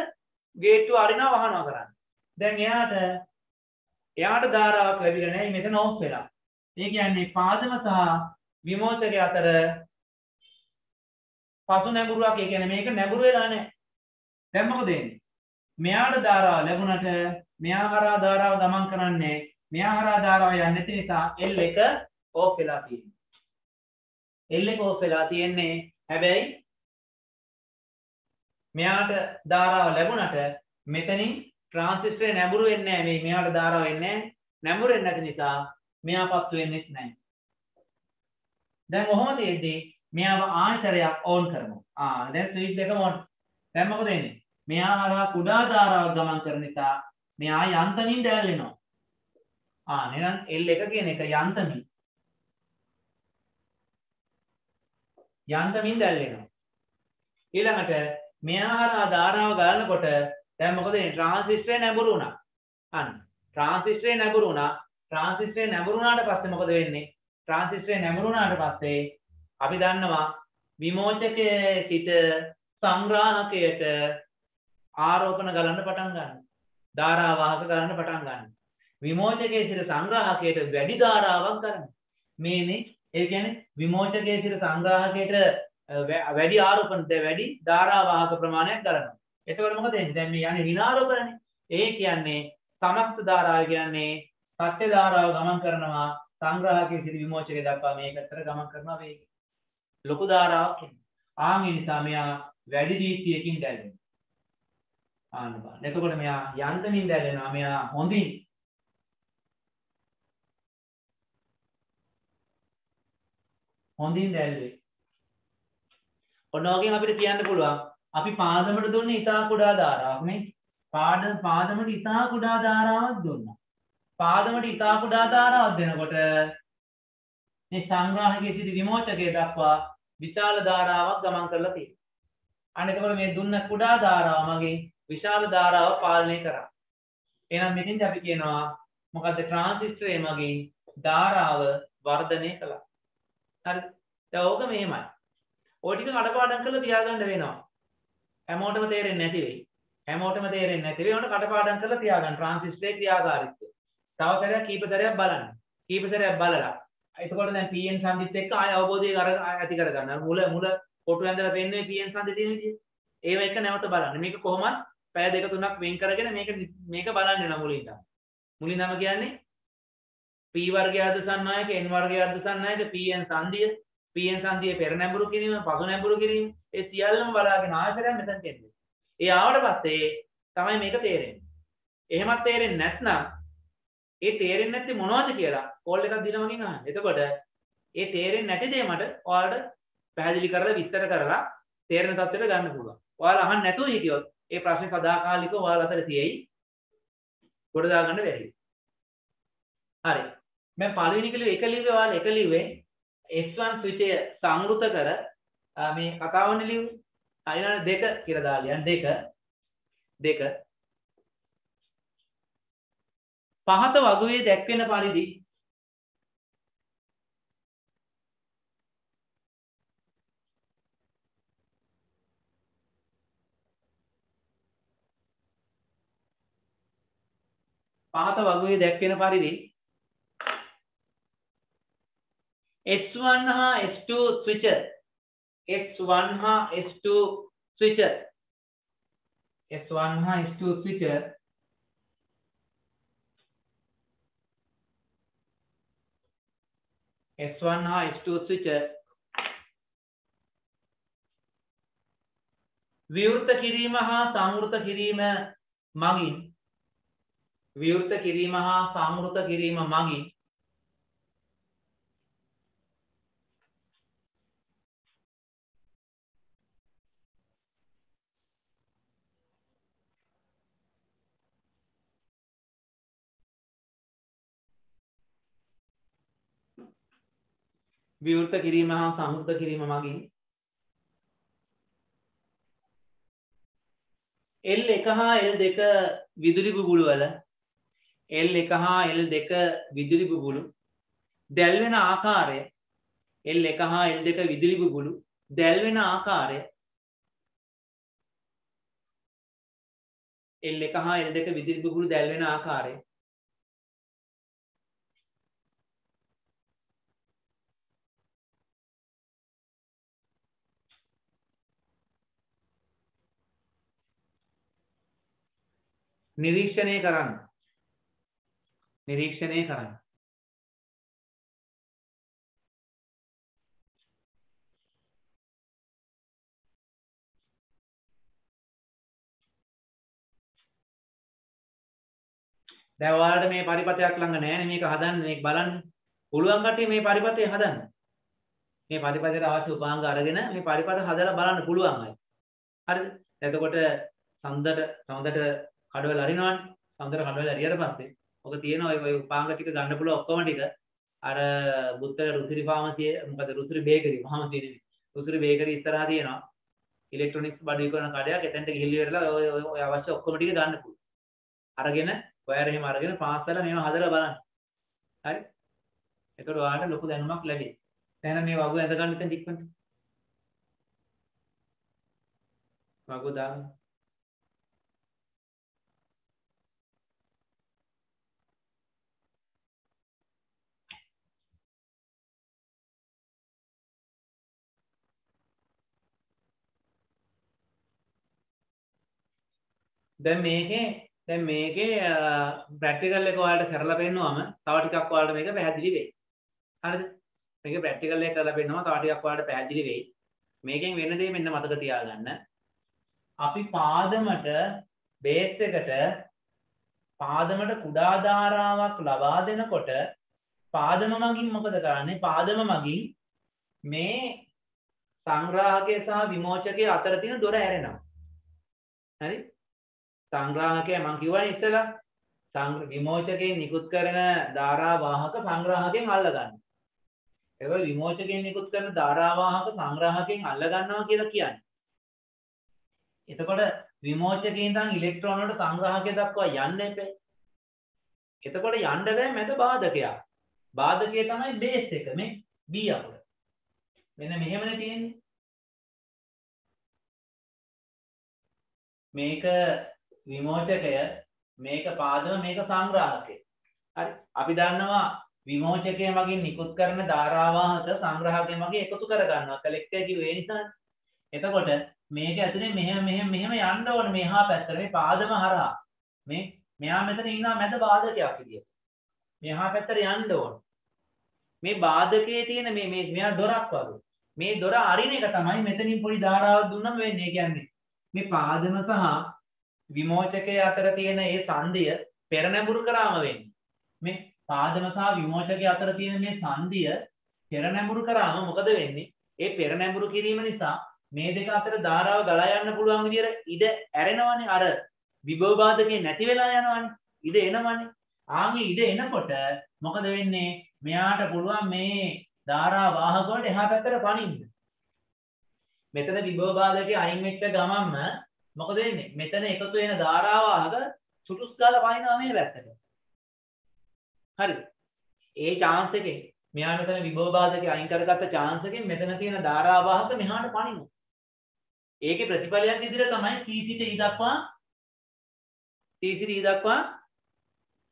ගේට්ටුව අරිනවා වහනවා කරන්න. දැන් එයාට එයාට ධාරාවක් ලැබිලා නැහැ මෙතන ඕෆ් වෙලා. ඒ කියන්නේ පාදම සහ විමෝචකය අතර පසු නැඹුරුවක් ඒ කියන්නේ මේක නැඹුරු වෙලා නැහැ. දැන් මොකද වෙන්නේ? මෙයාට ධාරාව ලැබුණට මෙයා හරහා ධාරාව ගමන් කරන්නේ මෙයා හරහා ධාරාව යන්නේ නැති නිසා L1 ඕෆ් වෙලා තියෙනවා. L1 ඕෆ් වෙලා තියෙන්නේ හැබැයි මෙයාට ධාරාව ලැබුණට මෙතනින් ට්‍රාන්සිස්ටරේ නැඹුරු වෙන්නේ නැහැ. මේ මෙයාට ධාරාව එන්නේ නැඹුරු වෙන්නේ නැති නිසා මෙයා පත්තු වෙන්නේ නැහැ. දැන් කොහොමද තියෙද්දි මෙයාව ආයතරයක් ඕන් කරනවා ආ දැන් ස්විච් දෙකම ඕන් දැන් මොකද වෙන්නේ? මෙයා හරහා කුඩා ධාරාවක් ගමන් කරන නිසා මෙයා යන්තමින් දැල්වෙනවා. ආ එහෙනම් L1 කියන එක යන්තමින්. යන්තමින් දැල්වෙනවා. ඊළඟට මෙයා හරහා ධාරාව ගලනකොට දැන් මොකද වෙන්නේ? ට්‍රාන්සිස්ටරේ නැඹුරු වුණා. අන්න. ට්‍රාන්සිස්ටරේ නැඹුරු වුණා. ට්‍රාන්සිස්ටරේ නැඹුරු වුණාට පස්සේ මොකද වෙන්නේ? ට්‍රාන්සිස්ටරේ නැඹුරු වුණාට පස්සේ අපි දන්නවා විමෝචකයේ සිට සංග්‍රාහකයට ආරෝපණ ගලන්න පටන් ගන්නවා. ධාරා වාහක ගලන්න පටන් ගන්නවා. විමෝචකයේ සිට සංග්‍රාහකයට වැඩි ධාරාවක් ගන්නවා. මේනේ ඒ කියන්නේ විමෝචකයේ සිට සංග්‍රාහකයට වැඩි ආරෝපණ වැඩි ධාරා වාහක ප්‍රමාණයක් ගලනවා. එතකොට මොකද වෙන්නේ? දැන් මේ යන්නේ ඍණාරෝපණනේ. ඒ කියන්නේ සමස්ත ධාරාව කියන්නේ සත්‍ය ධාරාව ගමන් කරනවා සංග්‍රාහකයේ සිට විමෝචකයේ දක්වා මේකට ගමන් කරනවා වේගය. ලොකු ධාරාවක් එන්නේ. ආන් ඒ නිසා මෙයා වැඩි දීප්තියකින් දැල්වෙනවා. ආන්න බලන්න. එතකොට මෙයා යන්තමින් දැල්වෙනවා. මෙයා හොඳින් හොඳින් දැල්වේ. ඔන්න ඔගෙන් අපිට කියන්න පුළුවන් අපි පාදමට දුන්නේ ඉතා කුඩා ධාරාවක් නේ. පාද පාදමට ඉතා කුඩා ධාරාවක් දුන්නා. පාදමට ඉතා කුඩා ධාරාවක් දෙනකොට මේ සංග්‍රාහකයේ සිට විමෝචකයේ දක්වා විශාල ධාරාවක් ගමන් කරලා තියෙනවා. අන්න එතකොට මේ දුන්න කුඩා ධාරාව මගේ විශාල ධාරාව පාලනය කරා. එහෙනම් මෙතෙන්ද අපි කියනවා මොකද්ද ට්‍රාන්සිස්ටරේ මගින් ධාරාව වර්ධනය කළා. හරි. දැන් ඕක මෙහෙමයි. ඔය ටික කඩපාඩම් කරලා තියාගන්න වෙනවා. හැමෝටම තේරෙන්නේ නැති වෙයි. හැමෝටම තේරෙන්නේ නැති වෙයි. ඔන්න කඩපාඩම් කරලා තියාගන්න ට්‍රාන්සිස්ටරේ ක්‍රියාකාරීත්වය. තව සැරයක් කීප සැරයක් බලන්න. කීප සැරයක් බලලා එතකොට දැන් PN සංදිත් එක්ක ආය අවබෝධය අර ඇති කරගන්න. මුල මුල කොටු ඇඳලා පෙන්නේ PN සංදි තියෙන විදිහ. ඒව එක නැවත බලන්න. මේක කොහොමද පැය දෙක තුනක් වෙන් කරගෙන මේක මේක බලන්න වෙනවා මුලින් තමයි. මුලින් නම කියන්නේ P වර්ගය අධසන්නායක N වර්ගය අධසන්නායක PN සංදිය PN සංදියේ පෙර නැඹුරු කිරීම පසු නැඹුරු කිරීම ඒ සියල්ලම බලාගෙන ආයතරයක් මෙතන තියෙනවා. ඒ ආවට පස්සේ තමයි මේක තේරෙන්නේ. එහෙමත් තේරෙන්නේ නැත්නම් ඒ තේරෙන්නේ නැති මොනවද කියලා කෝල් එකක් දීලා මගෙන් අහන්න. එතකොට ඒ තේරෙන්නේ නැති දේ මට ඔයාලට පැහැදිලි කරලා විස්තර කරලා තේරෙන තත්ත්වයට ගන්න පුළුවන්. ඔයාලා අහන්න නැතුව හිටියොත් ඒ ප්‍රශ්නේ සදාකාලිකව ඔයාලා අතර තියෙයි. කොට දාගන්න බැරි. හරි. මම පළවෙනි කලේ එක ලිව්වේ ඔයාලා එක ලිව්වේ S1 ස්විචය සංවෘත කර මේ කතාවනේ ලිව්වේ. අයින දෙක කියලා දාලා යන් දෙක දෙක පහත වගුවේ දැක්වෙන පරිදි පහත වගුවේ දැක්වෙන පරිදි S1 හා S2 ස්විචර් S1 හා S2 ස්විචර් S1 හා S2 ස්විචර් S1 හා S2 ස්විචර් විවෘත කිරීම හා සංවෘත කිරීම මගින්. විවෘත කිරීම හා සංවෘත කිරීම මගින් විවෘත කිරීම හා සංවෘත කිරීම මගින් L1 හා L2 විදුලි බුබුළු වල L1 හා L2 විදුලි බුබුළු දැල්වෙන ආකාරය L1 හා L2 විදුලි බුබුළු දැල්වෙන ආකාරය L1 හා L2 විදුලි බුබුළු දැල්වෙන ආකාරය නිරීක්ෂණය කරන්න. නිරීක්ෂණය කරන්න. දැන් ඔයාලට මේ පරිපතයක් ළඟ නැහැ මේක හදන්න මේක බලන්න. පුළුවන් කට්ටිය මේ පරිපතය හදන්න. මේ පරිපතයට අවශ්‍ය උපාංග අරගෙන මේ පරිපත හදලා බලන්න පුළුවන් අය. හරිද? එතකොට සඳට සඳට කඩවල අරිනවනේ. සඳට කඩවල අරියට පස්සේ ඔක තියෙන ඔය ඔය උපාංග ටික ගන්න පුළුවන් ඔක්කොම ටික අර බුත්තර රුසිරි ෆාමසිය මොකද රුසිරි බේකරි ෆාමසිය නෙවෙයි. රුසිරි බේකරි ඉස්සරහා තියෙනවා. ඉලෙක්ට්‍රොනික්ස් බඩු විකුණන කඩයක් එතනට ගිහිල්ලා ඉවරලා ඔය ඔය අවශ්‍ය ඔක්කොම ටික ගන්න පුළුවන්. අරගෙන ඔයාර එහෙම අරගෙන පාස් කරලා මේව හදලා බලන්න. හරි? එතකොට ඔයාලට ලොකු දැනුමක් ලැබෙයි. දැන් මේ වගු ඇඳ ගන්න ඉතින් ඉක්මනට. වගු දාන්න. දැන් මේකේ දැන් මේකේ ප්‍රැක්ටිකල් එක ඔයාලට කරලා පෙන්නවම තව ටිකක් ඔයාලට මේක පැහැදිලි වෙයි. හරිද? මේක ප්‍රැක්ටිකල් එක කරලා පෙන්නවම තව ටිකක් ඔයාලට පැහැදිලි වෙයි. මේකෙන් වෙන දේ මෙන්න මතක තියාගන්න. අපි පාදමට බේස් එකට පාදමට කුඩා ධාරාවක් ලබා දෙනකොට පාදම මගින් මොකද කරන්නේ? පාදම මගින් මේ සංග්‍රාහකය සහ විමෝචකය අතර තියෙන දොර ඇරෙනවා. හරි? සංග්‍රාහකය මං කිව්වනේ ඉස්සෙල්ලා සංග්‍ර විමෝචකයෙන් නිකුත් කරන ධාරා වාහක සංග්‍රාහකයෙන් අල්ල ගන්න. ඒක විමෝචකයෙන් නිකුත් කරන ධාරා වාහක සංග්‍රාහකයෙන් අල්ල ගන්නවා කියලා කියන්නේ. එතකොට විමෝචකයෙන් ඉඳන් ඉලෙක්ට්‍රෝන වලට සංග්‍රාහකය දක්වා යන්න එපේ. එතකොට යන්න බෑ මැද බාධකයක්. බාධකය තමයි බේස් එක මේ B අකුර. මෙන්න මෙහෙමනේ තියෙන්නේ. මේක විමෝචකය මේක පාදම මේක සංග්‍රාහකය. හරි. අපි දන්නවා විමෝචකය මගින් නිකුත් කරන ධාරාවාහක සංග්‍රාහකය මගින් එකතු කර ගන්නවා. කලෙක්ටර් කිව්වේ ඒ නිසා. එතකොට මේක ඇතුලේ මෙහෙම මෙහෙම මෙහෙම යන්න ඕනේ මෙහා පැත්තට මේ පාදම හරහා. මේ මෙයා මෙතන ඉන්නවා මැද බාධකයක් විදියට. මෙහා පැත්තට යන්න ඕනේ. මේ බාධකයේ තියෙන මේ මේ මෙයා දොරක් වගේ. මේ දොර අරින එක තමයි මෙතනින් පොඩි ධාරාවක් දුන්නම වෙන්නේ. ඒ කියන්නේ මේ පාදම සහ විමෝචකය අතර තියෙන මේ සංදිය පෙර නැඹුරු කරාම වෙන්නේ. මේ පාදම සහ විමෝචකය අතර තියෙන මේ සංදිය පෙර නැඹුරු කරාම මොකද වෙන්නේ? ඒ පෙර නැඹුරු කිරීම නිසා මේ දෙක අතර ධාරාව ගලා යන්න පුළුවන් විදියට ඉඩ ඇරෙනවනේ අර විභව බාධකේ නැති වෙලා යනවනේ. ඉඩ එනවනේ. ආන්ගේ ඉඩ එනකොට මොකද වෙන්නේ? මෙයාට පුළුවන් මේ ධාරා වාහක වලට එහා පැත්තට පනින්න. මෙතන විභව බාධකේ අයින් වෙච්ච ගමන්ම මොකද වෙන්නේ? මෙතන එකතු වෙන ධාරාවාහක සුටුස් ගාලා පනිනවා මේ පැත්තට. හරිද? ඒ chance එකෙන් මෙයා මෙතන විභව බාධකේ අයින් කරගත්ත chance එකෙන් මෙතන තියෙන ධාරාවාහක මෙහාට පනිනවා. ඒකේ ප්‍රතිඵලයක් විදිහට තමයි C සිට E දක්වා C සිට E දක්වා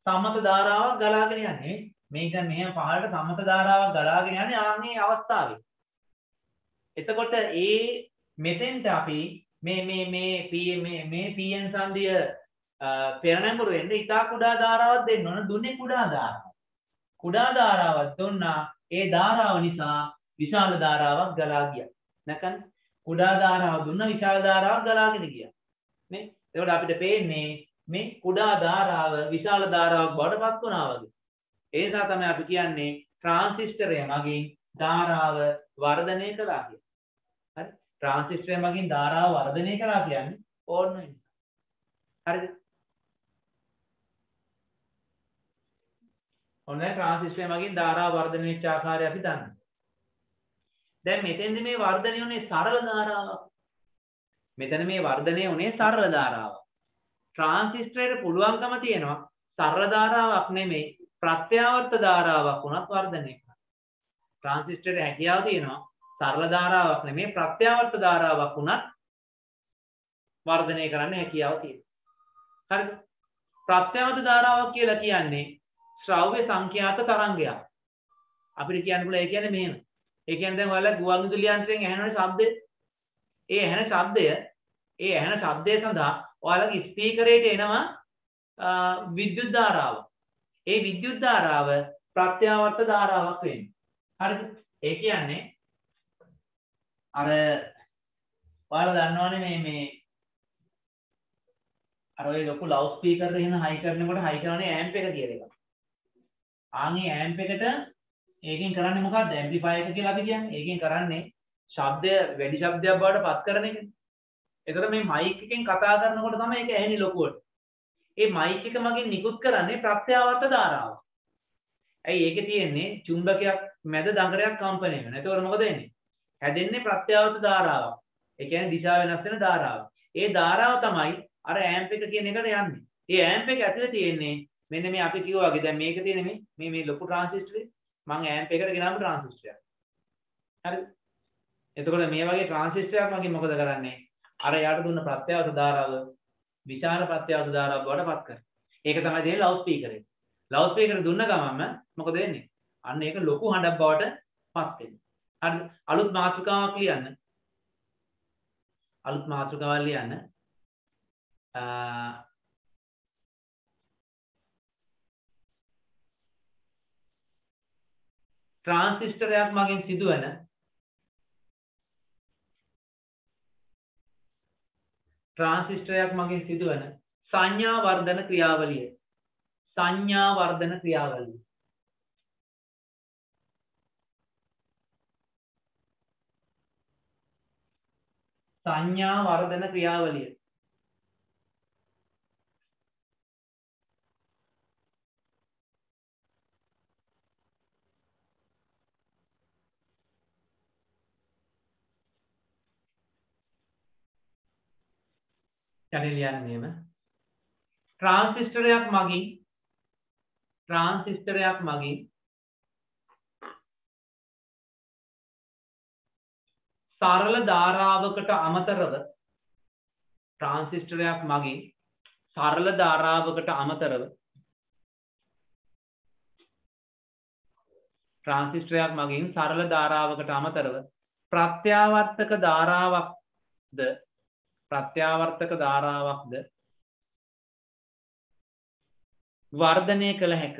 සම්මත ධාරාවක් ගලාගෙන යන්නේ. මේක මෙහෙම පහළට සම්මත ධාරාවක් ගලාගෙන යන්නේ ආන්නේ අවස්ථාවේ. එතකොට ඒ මෙතෙන්ට අපි මේ මේ මේ P මේ මේ PN සංදිය පෙරනැඹුරු වෙන්න ඉතා කුඩා ධාරාවක් දෙන්න ඕන දුන්නේ කුඩා ධාරාවක්. කුඩා ධාරාවක් දුන්නා ඒ ධාරාව නිසා විශාල ධාරාවක් ගලා ගියා. නැකන් කුඩා ධාරාව දුන්න විශාල ධාරාවක් ගලාගෙන ගියා. නේ? එතකොට අපිට පේන්නේ මේ කුඩා ධාරාව විශාල ධාරාවක් බවට පත් වුණා වගේ. ඒ නිසා තමයි අපි කියන්නේ ට්‍රාන්සිස්ටරය මගින් ධාරාව වර්ධනය කළා කියලා. හරි? ට්‍රාන්සිස්ටරය මගින් ධාරාව වර්ධනය කළා කියන්නේ ඕන්න නිසා. හරිද? ඔන්න ට්‍රාන්සිස්ටරය මගින් ධාරාව වර්ධනය වෙච්ච ආකාරය අපි දන්නවා. දැන් මෙතෙන්දි මේ වර්ධනය උනේ සරල ධාරාවක්. මෙතන මේ වර්ධනය උනේ සරල ධාරාවක්. ට්‍රාන්සිස්ටරයට පුළුවන්කම තියෙනවා සරල ධාරාවක් නෙමෙයි ප්‍රත්‍යාවර්ත ධාරාවක් වුණත් වර්ධනය කරන්න. ට්‍රාන්සිස්ටරේ හැකියාව තියෙනවා සරල ධාරාවක් නෙමෙයි ප්‍රත්‍යාවර්ත ධාරාවක් වුණත් වර්ධනය කරන්න හැකියාව තියෙනවා. හරිද? ප්‍රත්‍යාවර්ත ධාරාවක් කියලා කියන්නේ ශ්‍රව්‍ය සංඛ්‍යාත තරංගයක්. අපිට කියන්න පුළුවන් ඒ කියන්නේ මෙහෙම. ඒ කියන්නේ දැන් ඔයාලා ගුවන් විදුලි යන්ත්‍රයෙන් ඇහෙනවනේ ශබ්දය. ඒ ඇහෙන ශබ්දය ඒ ඇහෙන ශබ්දය සඳහා ඔයාලගේ ස්පීකරේට එනවා විද්‍යුත් ධාරාව. ඒ විද්‍යුත් ධාරාව ප්‍රත්‍යාවර්ත ධාරාවක් වෙන්නේ. හරිද? ඒ කියන්නේ අර ඔයාලා දන්නවනේ මේ මේ අර ඔය ලොකු ලවුඩ් ස්පීකර් එක එහෙම හයි කරනකොට හයි කරන්නේ ඇම්ප් එක කියලා එකක්. ආන්ගේ ඇම්ප් එකට ඒකෙන් කරන්නේ මොකක්ද? ඇම්ප්ලිෆයර් එක කියලා අපි කියන්නේ. ඒකෙන් කරන්නේ ශබ්දය වැඩි ශබ්දයක් බවට පත් කරන එක. එතකොට මේ මයික් එකෙන් කතා කරනකොට තමයි ඒක ඇහෙන්නේ ලොකුවට. ඒ මයික් එක මගෙන් නිකුත් කරන්නේ ප්‍රත්‍යාවර්ත ධාරාව. ඇයි ඒකේ තියෙන්නේ චුම්බකයක් මැද දඟරයක් කම්පණය වෙනවා. එතකොට මොකද වෙන්නේ? හැදෙන්නේ ප්‍රත්‍යාවර්ත ධාරාවක්. ඒ කියන්නේ දිශා වෙනස් වෙන ධාරාව. ඒ ධාරාව තමයි අර ඇම්ප් එක කියන එකට යන්නේ. ඒ ඇම්ප් එක ඇතුලේ තියෙන්නේ මෙන්න මේ අපි කිව්වා වගේ දැන් මේක තියෙන මේ මේ මේ ලොකු ට්‍රාන්සිස්ටරේ මම ඇම්ප් එකට ගෙනාවු ට්‍රාන්සිස්ටරයක්. හරිද? එතකොට මේ වගේ ට්‍රාන්සිස්ටරයක් මගේ මොකද කරන්නේ? අර යාට දුන්න ප්‍රත්‍යවත ධාරාව විචාර ප්‍රත්‍යවත ධාරාව බවට පත් කරනවා. ඒක තමයි දෙන්නේ ලවුඩ් ස්පීකර් එක. ලවුඩ් ස්පීකර් දුන්න ගමන්ම මොකද වෙන්නේ? අන්න ඒක ලොකු හඬක් බවට පත් වෙනවා. හරිද? අලුත් මාතෘකාවක් ලියන්න. අලුත් මාතෘකාවක් ලියන්න. ට්‍රාන්සිස්ටරයක් මගින් සිදුවන ට්‍රාන්සිස්ටරයක් මගින් සිදුවන සංඥා වර්ධන ක්‍රියාවලිය සංඥා වර්ධන ක්‍රියාවලිය සංඥා වර්ධන ක්‍රියාවලිය. යටි ලියන්නේම ට්‍රාන්සිස්ටරයක් මගින් ට්‍රාන්සිස්ටරයක් මගින් සරල ධාරාවකට අමතරව ට්‍රාන්සිස්ටරයක් මගින් සරල ධාරාවකට අමතරව ට්‍රාන්සිස්ටරයක් මගින් සරල ධාරාවකට අමතරව ප්‍රත්‍යාවර්තක ධාරාවක්ද ප්‍රත්‍යාවර්තක ධාරාවක්ද වර්ධනය කළ හැක?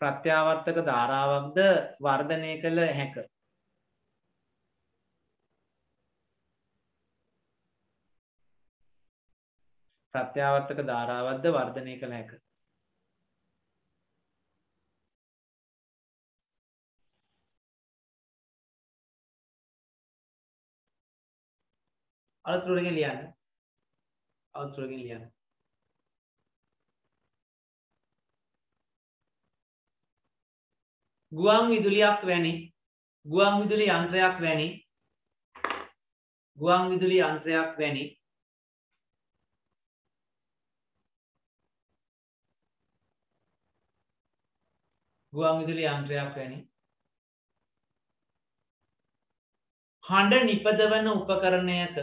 ප්‍රත්‍යාවර්තක ධාරාවක්ද වර්ධනය කළ හැක? ප්‍රත්‍යාවර්තක ධාරාවක්ද වර්ධනය කළ හැක? අලතුරකින් ලියන්න. අලතුරකින් ලියන්න. ගුවන් විදුලියක් වැනි ගුවන් විදුලි යන්ත්‍රයක් වැනි ගුවන් විදුලි යන්ත්‍රයක් වැනි ගුවන් විදුලි යන්ත්‍රයක් වැනි. හඬ නිපදවන උපකරණයක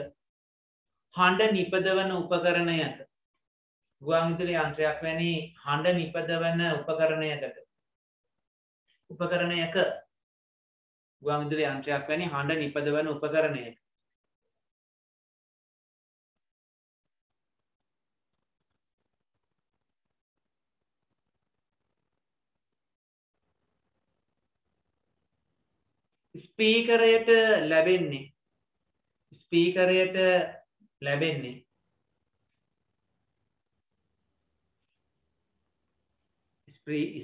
හඬ නිපදවන උපකරණයක. ගුවන් විදුලි යන්ත්‍රයක් වැනි හඬ නිපදවන උපකරණයකට. උපකරණයක. ගුවන් විදුලි යන්ත්‍රයක් වැනි හඬ නිපදවන උපකරණයක. ස්පීකරයට ලැබෙන්නේ. ස්පීකරයට ලැබෙන්නේ.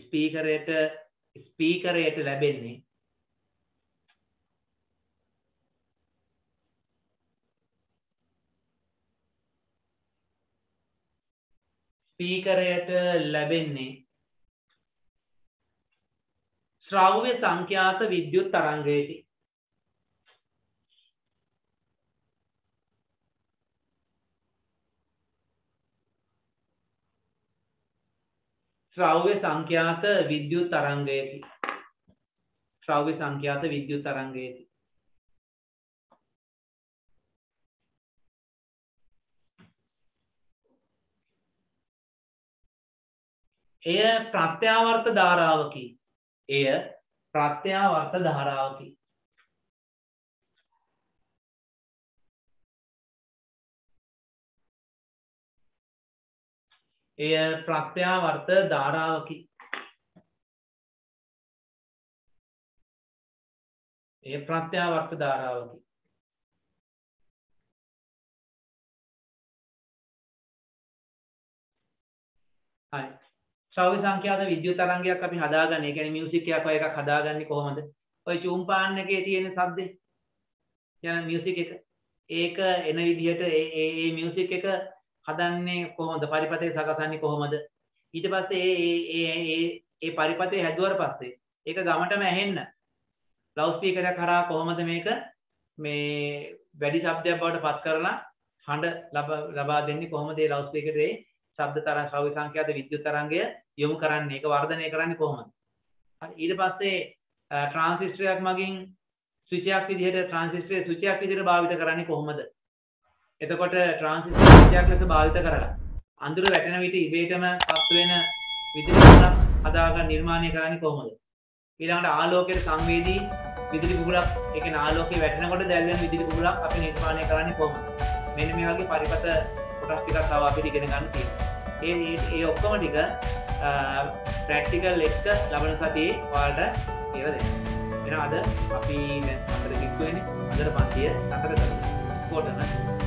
ස්පීකරයට ස්පීකරයට ලැබෙන්නේ. ස්පීකරයට ලැබෙන්නේ. ශ්‍රව්‍ය සංඛ්‍යාත විද්‍යුත් තරංගයකි. ශ්‍රව්‍ය සංඛ්‍යාත විද්‍යුත් තරංගයකි. ශ්‍රව්‍ය සංඛ්‍යාත විද්‍යුත් තරංගයකි. එය ප්‍රත්‍යාවර්ත ධාරාවකි. එය ප්‍රත්‍යාවර්ත ධාරාවකි. එය ප්‍රත්‍යාවර්ත ධාරාවකි. එය ප්‍රත්‍යාවර්ත ධාරාවකි. හරි. ශ්‍රව්‍ය සංඛ්‍යාත විද්‍යුත් තරංගයක් අපි හදාගන්න. ඒ කියන්නේ මියුසික් එකක් වගේ එකක් හදාගන්නේ කොහොමද? ඔය චූම් පාන් එකේ තියෙන ශබ්දේ. යන මියුසික් එක. ඒක එන විදිහට ඒ ඒ- ඒ මියුසික් එක හදන්නේ කොහොමද පරිපතේ සකසන්නේ කොහොමද ඊට පස්සේ ඒ ඒ ඒ ඒ ඒ පරිපතේ හැදුවට පස්සේ ඒක ගමටම ඇහෙන්න ලවුඩ් ස්පීකරයක් කරා කොහොමද මේක මේ වැඩි ශබ්දයක් බවට පත් කරලා හඬ ලබා ලබා දෙන්නේ කොහොමද ඒ ලවුඩ් ස්පීකරේ ශබ්ද තරංග ශ්‍රව්‍ය සංඛ්‍යාත විද්‍යුත් තරංගය යොමු කරන්නේ. ඒක වර්ධනය කරන්නේ කොහොමද? හරි. ඊට පස්සේ ට්‍රාන්සිස්ටරයක් මගින් ස්විචයක් විදිහට ට්‍රාන්සිස්ටරේ ස්විචයක් විදිහට භාවිත කරන්නේ කොහොමද? එතකොට ට්‍රාන්සිස්ටර් ස්විචයක් ලෙස භාවිත කරලා අඳුර වැටෙන විට ඉබේටම පස් වෙන විදුලි කුහුලක් හදාගන්න නිර්මාණය කරන්නේ කොහොමද? ඊළඟට ආලෝකයට සංවේදී විදුලි කුහුලක් ඒ කියන්නේ ආලෝකයේ වැටෙනකොට දැල්වෙන විදුලි කුහුලක් අපි නිර්මාණය කරන්නේ කොහොමද? මෙන්න මේ වගේ පරිපත කොටස් ටිකක් තව අපිට ඉගෙන ගන්න තියෙනවා. ඒ ඒ- ඒ ඔක්කොම ටික ප්‍රැක්ටිකල් එක්ක ලබන සතියේ ඔයාලට කියලා දෙන්න. එහෙනම් අද අපි දැන් අතර කිව්වනේ අදට පන්තිය අතර කරමු කොටම